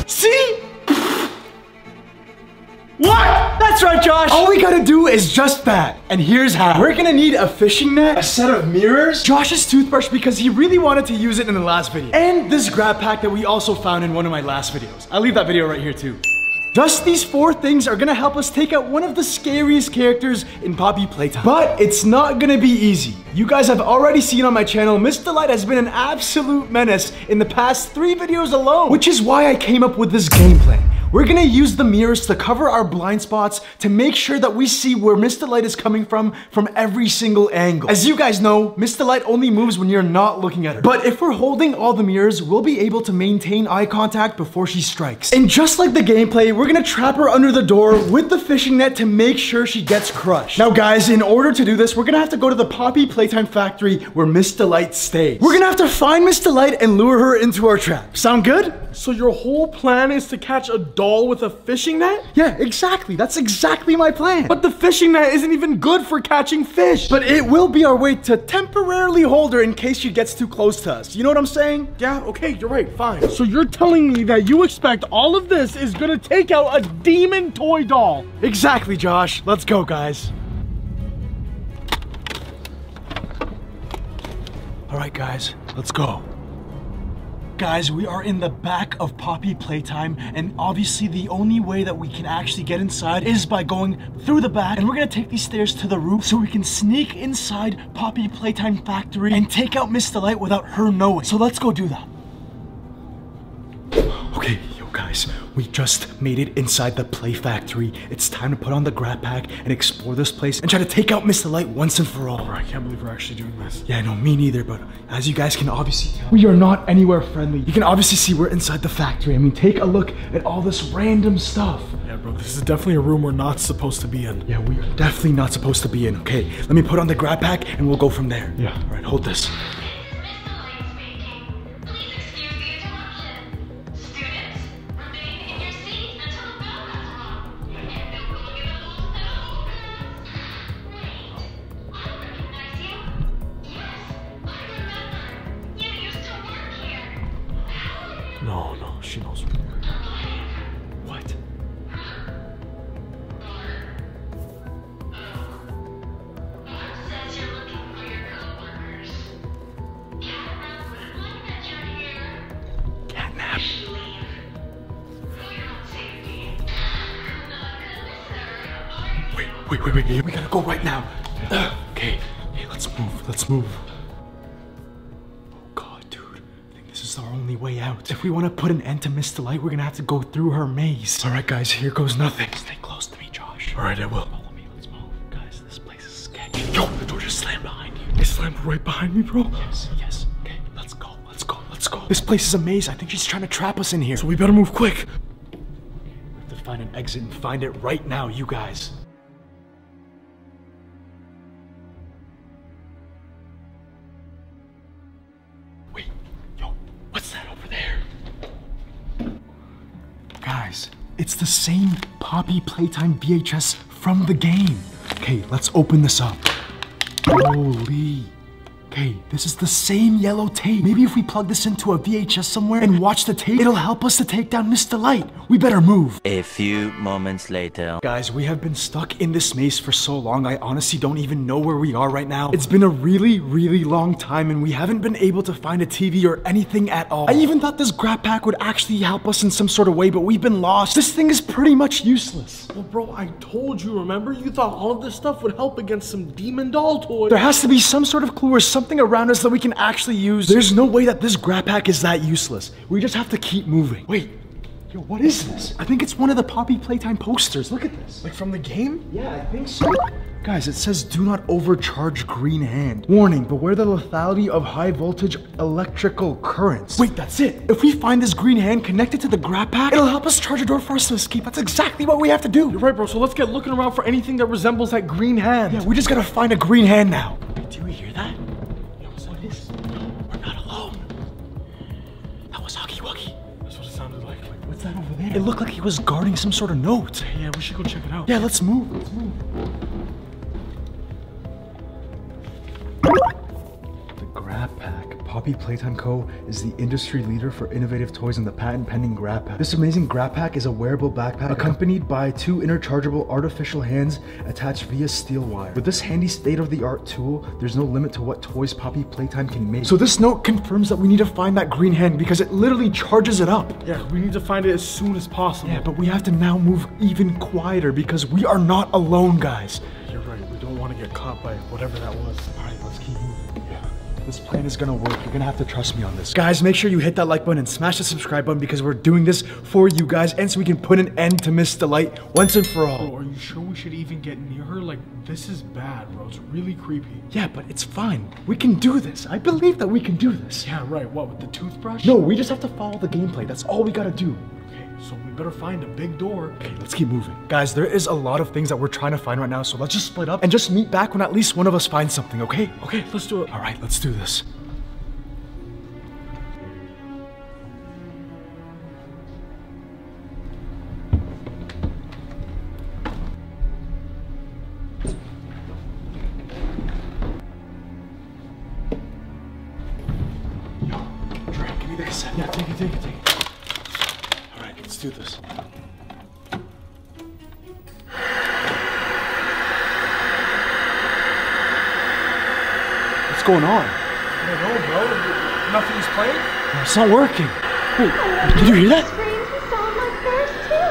See? What? That's right, Josh. All we gotta do is just that. And here's how. We're gonna need a fishing net, a set of mirrors, Josh's toothbrush because he really wanted to use it in the last video, and this grab pack that we also found in one of my last videos. I'll leave that video right here too. Just these four things are gonna help us take out one of the scariest characters in Poppy Playtime. But it's not gonna be easy. You guys have already seen on my channel, Miss Delight has been an absolute menace in the past three videos alone, which is why I came up with this game plan. We're gonna use the mirrors to cover our blind spots to make sure that we see where Miss Delight is coming from from every single angle. As you guys know, Miss Delight only moves when you're not looking at her. But if we're holding all the mirrors, we'll be able to maintain eye contact before she strikes. And just like the gameplay, we're gonna trap her under the door with the fishing net to make sure she gets crushed. Now guys, in order to do this, we're gonna have to go to the Poppy Playtime Factory where Miss Delight stays. We're gonna have to find Miss Delight and lure her into our trap. Sound good? So your whole plan is to catch a doll with a fishing net? Yeah, exactly. That's exactly my plan. But the fishing net isn't even good for catching fish. But it will be our way to temporarily hold her in case she gets too close to us. You know what I'm saying? Yeah, okay, you're right, fine. So you're telling me that you expect all of this is gonna take out a demon toy doll? Exactly, Josh. Let's go, guys. All right, guys, let's go. Guys, we are in the back of Poppy Playtime, and obviously the only way that we can actually get inside is by going through the back, and we're gonna take these stairs to the roof so we can sneak inside Poppy Playtime Factory and take out Miss Delight without her knowing. So let's go do that. Okay, guys, we just made it inside the Play Factory. It's time to put on the grab pack and explore this place and try to take out Miss Light once and for all. I can't believe we're actually doing this. Yeah, no, me neither, but as you guys can obviously tell, we are not anywhere friendly. You can obviously see we're inside the factory. I mean, take a look at all this random stuff. Yeah, bro, this is definitely a room we're not supposed to be in. Yeah, we are definitely not supposed to be in. Okay, let me put on the grab pack and we'll go from there. Yeah. All right, hold this. No, no, she knows. What? Wait, wait, wait, wait. We gotta go right now. Uh, okay, hey, let's move. Let's move. Out. If we want to put an end to Miss Delight, we're gonna have to go through her maze. All right, guys, here goes nothing. Stay close to me, Josh. All right, I will. Follow me. Let's move, guys. This place is sketchy. Yo, the door just slammed behind you. It slammed right behind me, bro. Yes, yes. Okay, let's go. Let's go. Let's go. This place is a maze. I think she's trying to trap us in here. So we better move quick. We have to find an exit and find it right now, you guys. Poppy Playtime VHS from the game. Okay, let's open this up. Holy. Okay, this is the same yellow tape. Maybe if we plug this into a VHS somewhere and watch the tape, it'll help us to take down Miss Delight. We better move. A few moments later. Guys, we have been stuck in this maze for so long, I honestly don't even know where we are right now. It's been a really, really long time and we haven't been able to find a TV or anything at all. I even thought this grab pack would actually help us in some sort of way, but we've been lost. This thing is pretty much useless. Well, bro, I told you, remember? You thought all of this stuff would help against some demon doll toy. There has to be some sort of clue or something around us that we can actually use. There's no way that this grab pack is that useless. We just have to keep moving. Wait, yo, what is this? I think it's one of the Poppy Playtime posters. Look at this. Like from the game? Yeah, I think so. Guys, it says do not overcharge green hand. Warning, beware the lethality of high voltage electrical currents. Wait, that's it. If we find this green hand connected to the grab pack, it'll help us charge a door for us to escape. That's exactly what we have to do. You're right, bro. So let's get looking around for anything that resembles that green hand. Yeah, we just gotta find a green hand now. Wait, do you hear that? It looked like he was guarding some sort of note. Yeah, we should go check it out. Yeah, let's move. Let's move. The grab pack, Poppy Playtime Co. is the industry leader for innovative toys in the patent pending Grab Pack. This amazing Grab Pack is a wearable backpack accompanied by two interchangeable artificial hands attached via steel wire. With this handy state-of-the-art tool, there's no limit to what toys Poppy Playtime can make. So this note confirms that we need to find that green hand because it literally charges it up. Yeah, we need to find it as soon as possible. Yeah, but we have to now move even quieter because we are not alone, guys. You're right. We don't want to get caught by whatever that was. This plan is gonna work. You're gonna have to trust me on this. Guys, make sure you hit that like button and smash the subscribe button because we're doing this for you guys and so we can put an end to Miss Delight once and for all. Bro, are you sure we should even get near her? Like, this is bad, bro. It's really creepy. Yeah, but it's fine. We can do this. I believe that we can do this. Yeah, right. What, with the toothbrush? No, we just have to follow the gameplay. That's all we gotta do. So we better find a big door. Okay, let's keep moving. Guys, there is a lot of things that we're trying to find right now, so let's just split up and just meet back when at least one of us finds something, okay? Okay, let's do it. All right, let's do this. Going on? I don't know, bro. Nothing's playing? No, It's not working. Wait, did you hear that? Screams that sound like theirs too.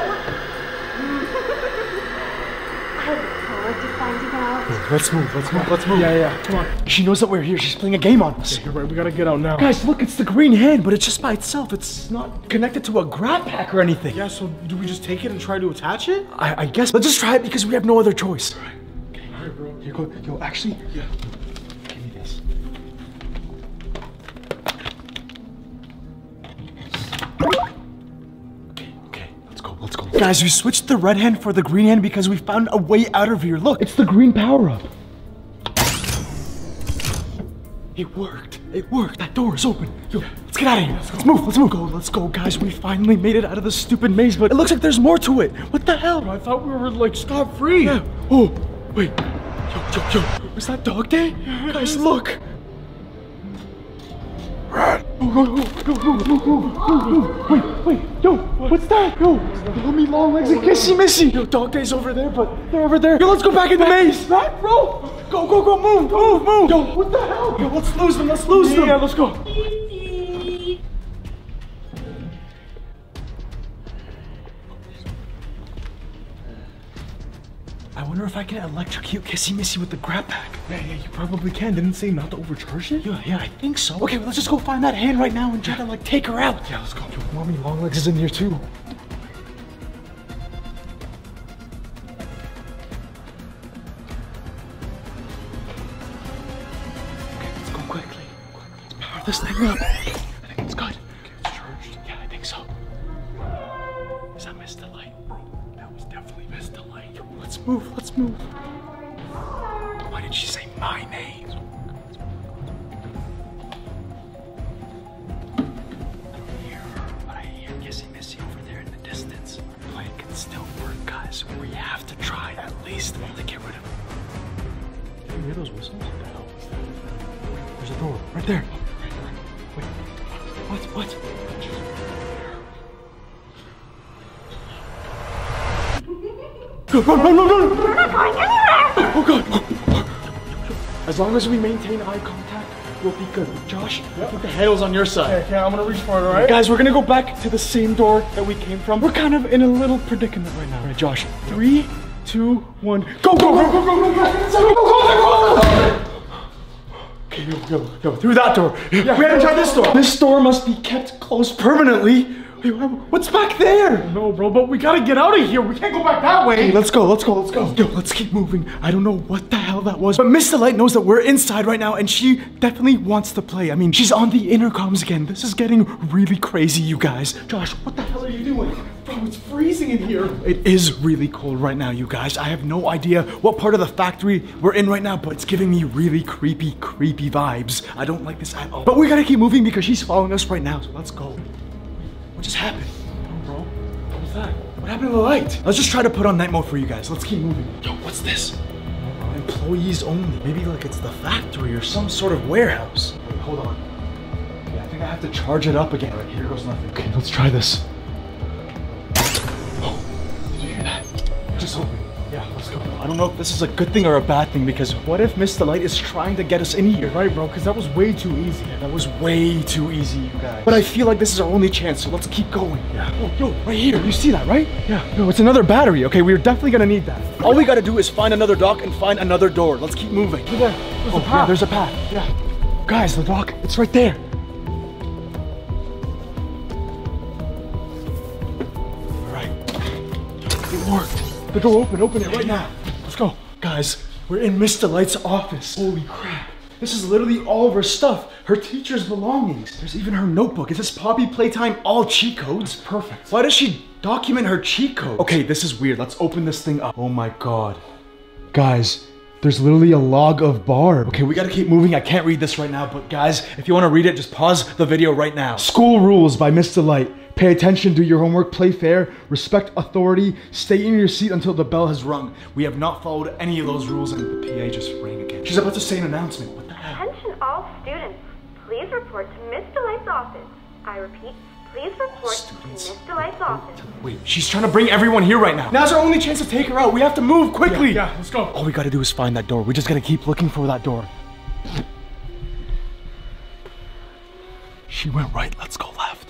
I look forward to finding out. Let's move, let's move, let's move. Yeah, yeah. Come on. She knows that we're here. She's playing a game on us. Okay, you're right. We gotta get out now. Guys, look, it's the green hand, but it's just by itself. It's not connected to a grab pack or anything. Yeah, so do we just take it and try to attach it? I, I guess. Let's just try it because we have no other choice. All right. All right, bro. Here, go. Yo, actually, Yeah. Okay, okay, let's go, let's go. Guys, we switched the red hand for the green hand because we found a way out of here. Look, it's the green power up. It worked. It worked. That door is open. Yo, let's get out of here. Let's, move. Let's move. Go. Let's go, guys. We finally made it out of the stupid maze, but it looks like there's more to it. What the hell? I thought we were like scot free. Yeah. Oh, wait. Yo, yo, yo. Was that dog day? Guys, look. Rat. Oh, oh, oh, oh, oh, oh, oh, oh. Wait, wait. Yo, what's that? Yo, let me long legs and kissy missy. Yo, day's over there, but they're over there. Yo, let's go back in the maze. Rat, bro. Go, go, go. Move, move, move. Yo, what the hell? Yo, let's lose them. Let's lose them. Yeah, let's go. I wonder if I can electrocute Kissy Missy with the grab pack. Yeah, yeah, you probably can. Didn't say not to overcharge it? Yeah, yeah, I think so. Okay, well, let's just go find that hand right now and try to like take her out. Yeah, let's go. Mommy Long Legs is in here too. Okay, let's go quickly. Let's power this thing up. Long as we maintain eye contact, we'll be good. Josh, I think the handle's on your side. Okay, okay, I'm gonna reach for it, alright? Guys, we're gonna go back to the same door that we came from. We're kind of in a little predicament right now. All right, Josh. Three, two, one. Go, go, go, go, go, go, go, go, go, go, go. Okay, go, go, go through that door. Yeah, we haven't tried this door. This door must be kept closed permanently. Wait, what's back there? No, bro, but we gotta get out of here. We can't go back that way. Okay, let's go, let's go, let's go. Yo, let's keep moving. I don't know what the hell that was, but Miss Delight knows that we're inside right now, and she definitely wants to play. I mean, she's on the intercoms again. This is getting really crazy, you guys. Josh, what the hell are you doing? Bro, it's freezing in here. It is really cold right now, you guys. I have no idea what part of the factory we're in right now, but it's giving me really creepy, creepy vibes. I don't like this at all. But we gotta keep moving because she's following us right now, so let's go. What just happened? bro. What was that? What happened to the light? Let's just try to put on night mode for you guys. Let's keep moving. Yo, what's this? Employees only. Maybe like it's the factory or some sort of warehouse. Wait, hold on. I think I have to charge it up again. All right, here goes nothing. Okay, let's try this. Oh, did you hear that? Just open. Yeah. I don't know if this is a good thing or a bad thing because what if Miss Delight is trying to get us in here? Right, bro, because that was way too easy. That was way too easy, you guys. But I feel like this is our only chance, so let's keep going. Yeah. Oh, yo, right here. You see that, right? Yeah. No, it's another battery. Okay, we're definitely gonna need that. All we gotta do is find another dock and find another door. Let's keep moving. Look there. There's Oh, a yeah, path. there's a path. Yeah. Guys, the dock, it's right there. All right. It worked. The door open. Open it right now. Go. Guys, we're in Miss Delight's office. Holy crap. This is literally all of her stuff. Her teacher's belongings. There's even her notebook. It says Poppy Playtime all cheat codes. Perfect. Why does she document her cheat codes? Okay, this is weird. Let's open this thing up. Oh my god. Guys, there's literally a log of Barb. Okay, we gotta keep moving. I can't read this right now, but guys, if you wanna read it, just pause the video right now. School rules by Miss Delight. Pay attention, do your homework, play fair, respect authority, stay in your seat until the bell has rung. We have not followed any of those rules, and the PA just rang again. She's about to say an announcement. What the hell? Attention all students. Please report to Miss Delight's office. I repeat, please report to Miss Delight's office. Wait, she's trying to bring everyone here right now. Now's our only chance to take her out. We have to move quickly. Yeah, let's go. All we gotta do is find that door. We just gotta keep looking for that door. She went right. Let's go left.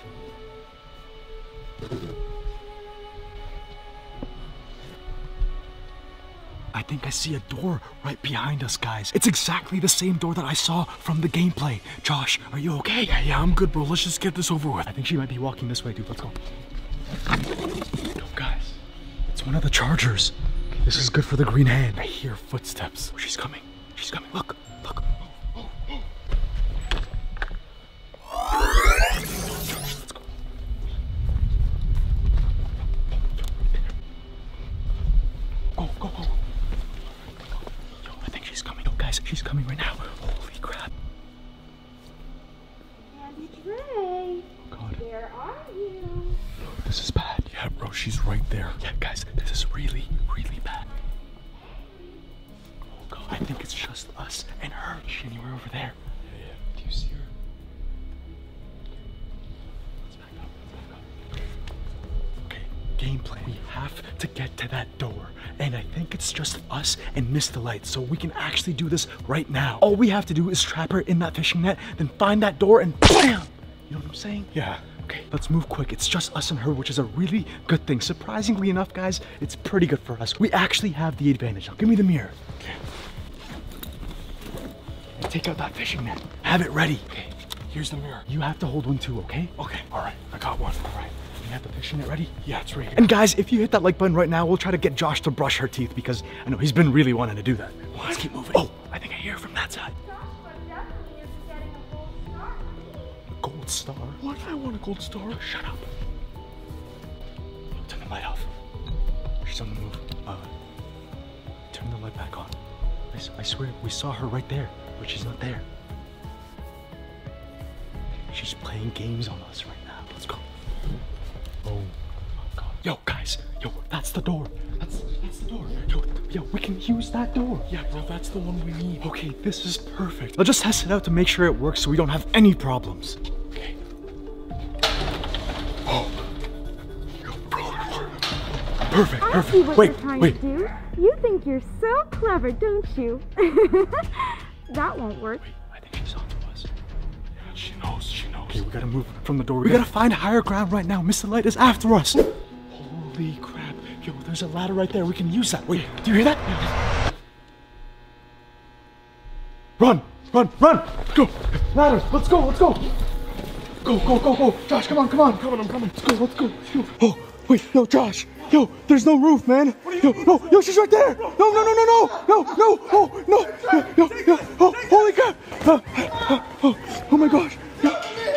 I think I see a door right behind us, guys. It's exactly the same door that I saw from the gameplay. Josh, are you okay? Yeah, yeah, I'm good, bro. Let's just get this over with. I think she might be walking this way, dude. Let's go. Yo, guys, it's one of the chargers. This is good for the green hand. I hear footsteps. Oh, she's coming. She's coming. Look, look. Let's Go, go, go. Yo, I think she's coming. Yo, guys, she's coming right now. Holy crap. Andy Trey, God, where are you? this is bad. Yeah, bro, she's right there. Yeah, guys, this is really, really bad. Oh god, I think it's just us and her. Is she anywhere over there? Yeah, yeah. Do you see her? Up. Okay, gameplay. We have to get to that door. And I think it's just us and Miss Delight, so we can actually do this right now. All we have to do is trap her in that fishing net, then find that door and BAM! You know what I'm saying? Yeah. Okay, let's move quick. It's just us and her, which is a really good thing. Surprisingly enough, guys, it's pretty good for us. We actually have the advantage. Now, give me the mirror. Okay. Take out that fishing net. Have it ready. Okay. Here's the mirror. You have to hold one too, okay? Okay, all right. I got one. All right. The fishing net ready? Yeah, it's right here. And guys, if you hit that like button right now, we'll try to get Josh to brush her teeth because I know he's been really wanting to do that. Let's keep moving. Oh, I think I hear from that side. Joshua definitely getting a gold star. A gold star. What? I want a gold star. Shut up. Turn the light off. She's on the move. Uh, turn the light back on. I swear, we saw her right there, but she's not there. She's playing games on us right Yo, guys. Yo, that's the door. That's that's the door. Yo, yo, we can use that door. Yeah, bro, that's the one we need. Okay, this is perfect. I'll just test it out to make sure it works so we don't have any problems. Okay. Oh. Yo, bro. Perfect, I see perfect. what Wait, you're trying wait. to do. You think you're so clever, don't you? that won't work. I think she's onto us. Yeah, She knows, she knows. Okay, we gotta move from the door. We gotta find higher ground right now. Miss Delight is after us. Holy crap. Yo, there's a ladder right there. We can use that. Wait, do you hear that? Run, run, run. Go. Ladder, let's go, let's go. Go, go, go, go. Josh, come on, come on. I'm coming, I'm coming. Let's go, let's go. Let's go. Oh, wait, yo, Josh. Yo, there's no roof, man. Yo, no, yo, she's right there. No, no, no, no, no, no, no. Oh, no. Yo, yo, yo. Oh, holy crap. Uh, uh, oh, oh my gosh. Yo,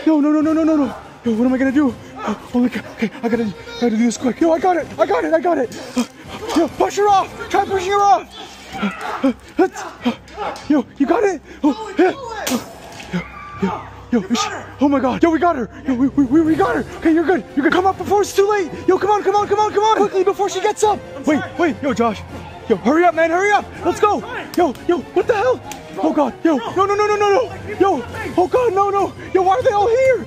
yo, no, no, no, no, no, no. Yo, what am I gonna do? Oh, holy crap. Okay, I gotta, I gotta do this quick. Yo, I got it. I got it. I got it. Yo, push her off. Try pushing her off. Yo, you got it. Oh. Oh, yo, yo. Yo, she, oh my god, yo, we got her. Yo, we, we, we got her. Okay, you're good. You're good. Come up before it's too late. Yo, come on, come on, come on, come on. Quickly before she gets up. Wait, wait, yo, Josh. Yo, hurry up, man, hurry up. Let's go. Yo, yo, what the hell? Oh God, yo, no, no, no, no, no, no. Yo, oh God, no, no. Yo, why are they all here?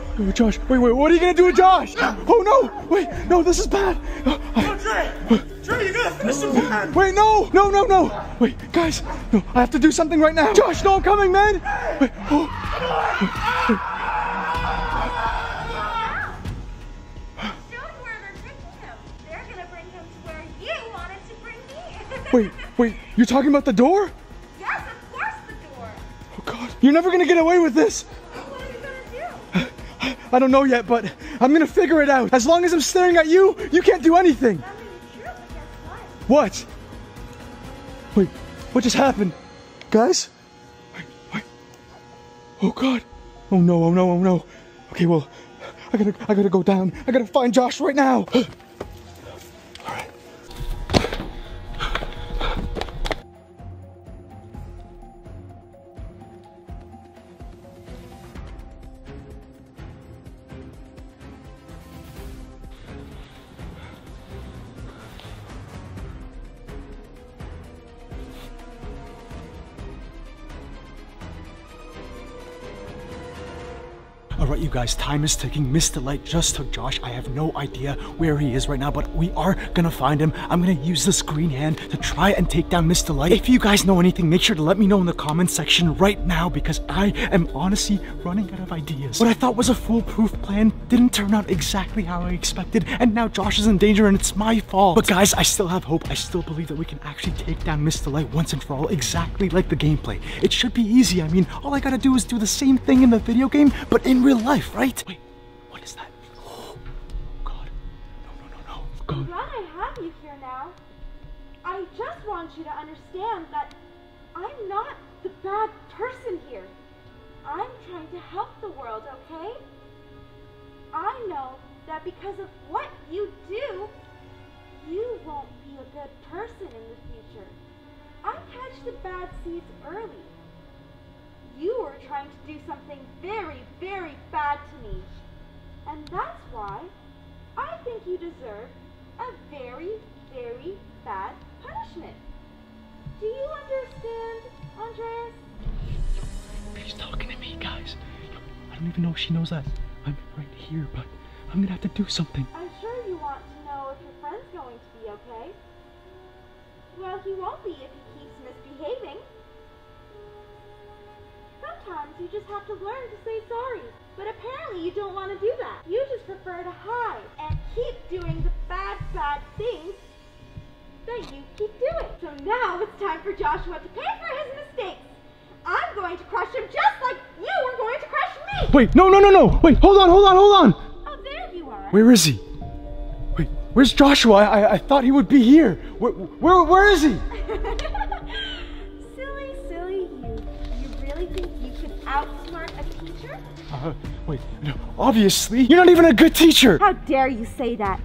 oh, Josh, wait, wait, what are you gonna do with Josh? Oh no, wait, no, this is bad. Trey, you gotta finish the plan. Wait, no, no, no, no. Wait, guys, no, I have to do something right now. Josh, no, I'm coming, man. Wait, oh. They're gonna bring him to where you wanted to bring me. Wait, wait, you're talking about the door? yes, of course the door. Oh God, you're never gonna get away with this. I don't know yet, but I'm gonna figure it out. As long as I'm staring at you, you can't do anything. What? Wait, what just happened? Guys? Wait, wait. Oh God. Oh no, oh no, oh no. Okay, well, I gotta, I gotta go down. I gotta find Josh right now. All right, you guys, time is ticking. Miss Delight just took Josh. I have no idea where he is right now, but we are gonna find him. I'm gonna use this green hand to try and take down Miss Delight. If you guys know anything, make sure to let me know in the comment section right now because I am honestly running out of ideas. What I thought was a foolproof plan didn't turn out exactly how I expected, and now Josh is in danger and it's my fault. But guys, I still have hope. I still believe that we can actually take down Miss Delight once and for all, exactly like the gameplay. It should be easy. I mean, all I gotta do is do the same thing in the video game, but in real life, right? Wait, what is that? Oh, God. No, no, no, no. I'm God. glad I have you here now. I just want you to understand that I'm not the bad person here. I'm trying to help the world, okay? I know that because of what you do, you won't be a good person in the future. I catch the bad seeds early. You were trying to do something very, very bad to me. And that's why I think you deserve a very, very bad punishment. Do you understand, Andreas? She's talking to me, guys. I don't even know if she knows that I'm right here, but I'm gonna have to do something. I'm sure you want to know if your friend's going to be okay. Well, he won't be if he keeps misbehaving. Sometimes you just have to learn to say sorry. But apparently you don't want to do that. You just prefer to hide and keep doing the bad, bad things that you keep doing. So now it's time for Joshua to pay for his mistakes. I'm going to crush him just like you were going to crush me. Wait, no, no, no, no. Wait, hold on, hold on, hold on. Oh, there you are. Where is he? Wait, where's Joshua? I, I, I thought he would be here. Where, where, where is he? Wait, no, obviously, you're not even a good teacher. How dare you say that?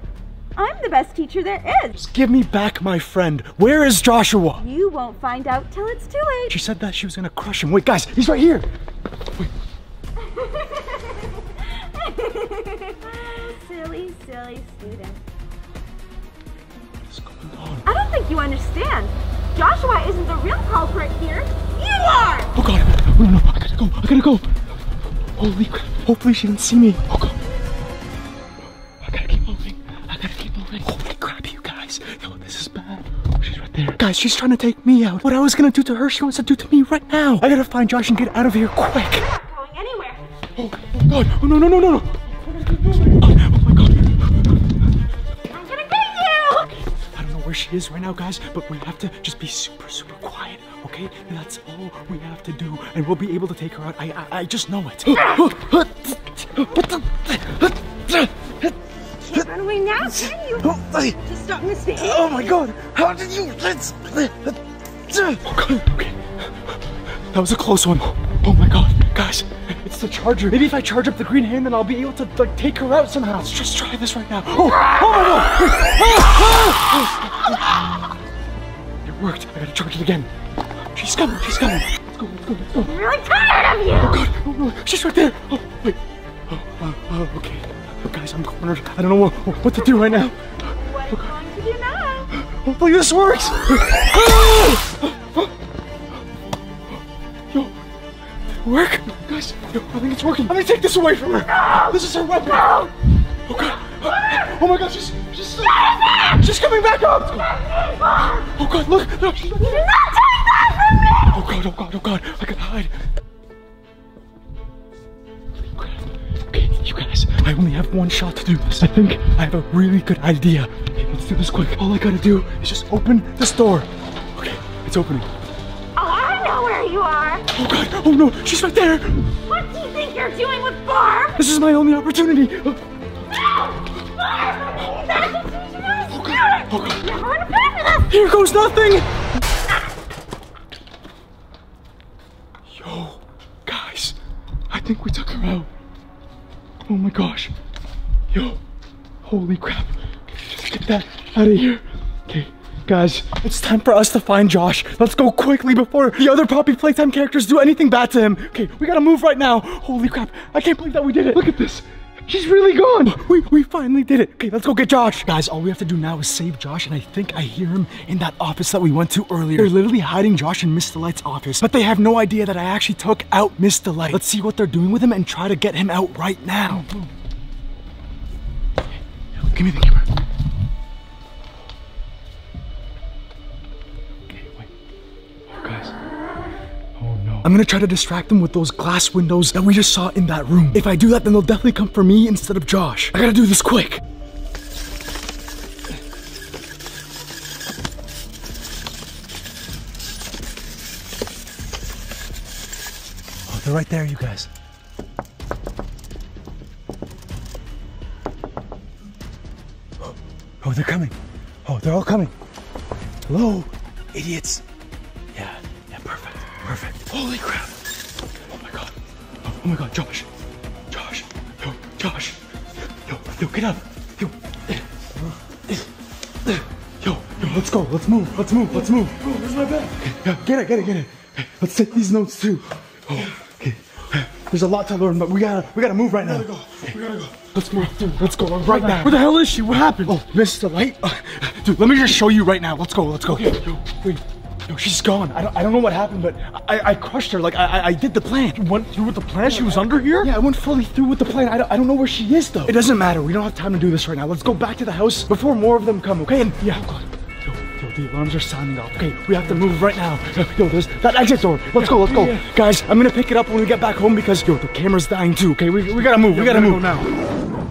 I'm the best teacher there is. Just give me back my friend. Where is Joshua? You won't find out till it's too late. She said that she was gonna crush him. Wait, guys, he's right here. Wait. silly, silly student. What is going on? I don't think you understand. Joshua isn't the real culprit here. You are! Oh God, no, no, I gotta go, I gotta go. Holy crap, hopefully she didn't see me. Oh God. I gotta keep moving, I gotta keep moving. Holy crap, you guys. Yo, this is bad. Oh, she's right there. Guys, she's trying to take me out. What I was gonna do to her, she wants to do to me right now. I gotta find Josh and get out of here quick. Not going anywhere. Oh, oh God, oh no, no, no, no, no. Oh, oh my God. I'm gonna get you! I don't know where she is right now, guys, but we have to just be super, super quiet, okay? That's all we have to do, and we'll be able to take her out. I, I, I just know it. Can't run away now, can you? To stop misbehaving. Oh my God! How did you? Oh God, okay. That was a close one. Oh my God. Guys, it's the charger. Maybe if I charge up the green hand, then I'll be able to like take her out somehow. Let's just try this right now. Oh, oh my god! Ah, ah! It worked. I gotta charge it again. She's coming. She's coming. Let's go. Let's go. Let's go. I'm really tired of you. Oh god. Oh no. She's right there. Oh wait. Oh, uh, uh, oh, oh okay. Guys, I'm cornered. I don't know what, what to do right now. What are you going to do now? Hopefully this works. Yo, work? Guys, yo, I think it's working. I'm gonna take this away from her. This is her weapon. Oh god. Oh my god, she's she's she's coming back up. Oh god, look. look. You do not take that from me! Oh god, oh god, oh god. I gotta hide. Okay, you guys, I only have one shot to do this. I think I have a really good idea. Okay, let's do this quick. All I gotta do is just open this door. Okay, it's opening. Oh, I know where you are. Oh god, oh no, she's right there. What do you think you're doing with Barb? This is my only opportunity. Here goes nothing. Yo, guys, I think we took her out. Oh my gosh. Yo, holy crap. Get that out of here. Okay, guys, it's time for us to find Josh. Let's go quickly before the other Poppy Playtime characters do anything bad to him. Okay, we gotta move right now. Holy crap, I can't believe that we did it. Look at this. She's really gone. We, we finally did it. Okay, let's go get Josh. Guys, all we have to do now is save Josh, and I think I hear him in that office that we went to earlier. They're literally hiding Josh in Miss Delight's office, but they have no idea that I actually took out Miss Delight. Let's see what they're doing with him and try to get him out right now. Give me the camera. Okay, wait. Oh, guys. I'm gonna try to distract them with those glass windows that we just saw in that room. If I do that, then they'll definitely come for me instead of Josh. I gotta do this quick. Oh, they're right there, you guys. Oh, they're coming. Oh, they're all coming. Hello, idiots. Yeah. Holy crap. Oh my god. Oh, oh my god, Josh. Josh. Yo, Josh. Yo, yo, get up. Yo. Yo, yo, let's go. Let's move. Let's move. Let's move. Oh, where's my bag? Yeah, get it, get it, get it. Let's take these notes too. Oh, okay. There's a lot to learn, but we gotta, we gotta move right now. We gotta go. We gotta go. Let's move. Dude, let's go right now. Where the hell is she? What happened? Oh, Miss Delight? Uh, dude, let me just show you right now. Let's go, let's go. Yo, wait. Yo, she's gone. I don't, I don't know what happened, but I, I crushed her. Like, I, I, I did the plan. You went through with the plan? She was under here? Yeah, I went fully through with the plan. I don't, I don't know where she is, though. It doesn't matter. We don't have time to do this right now. Let's go back to the house before more of them come, okay? And yeah, oh God. Yo, yo, the alarms are sounding off. Okay, we have to move right now. Yo, yo, there's that exit door. Let's go, let's go. Yeah. Guys, I'm gonna pick it up when we get back home because, yo, the camera's dying too, okay? We, we gotta move. we gotta gotta move. go now.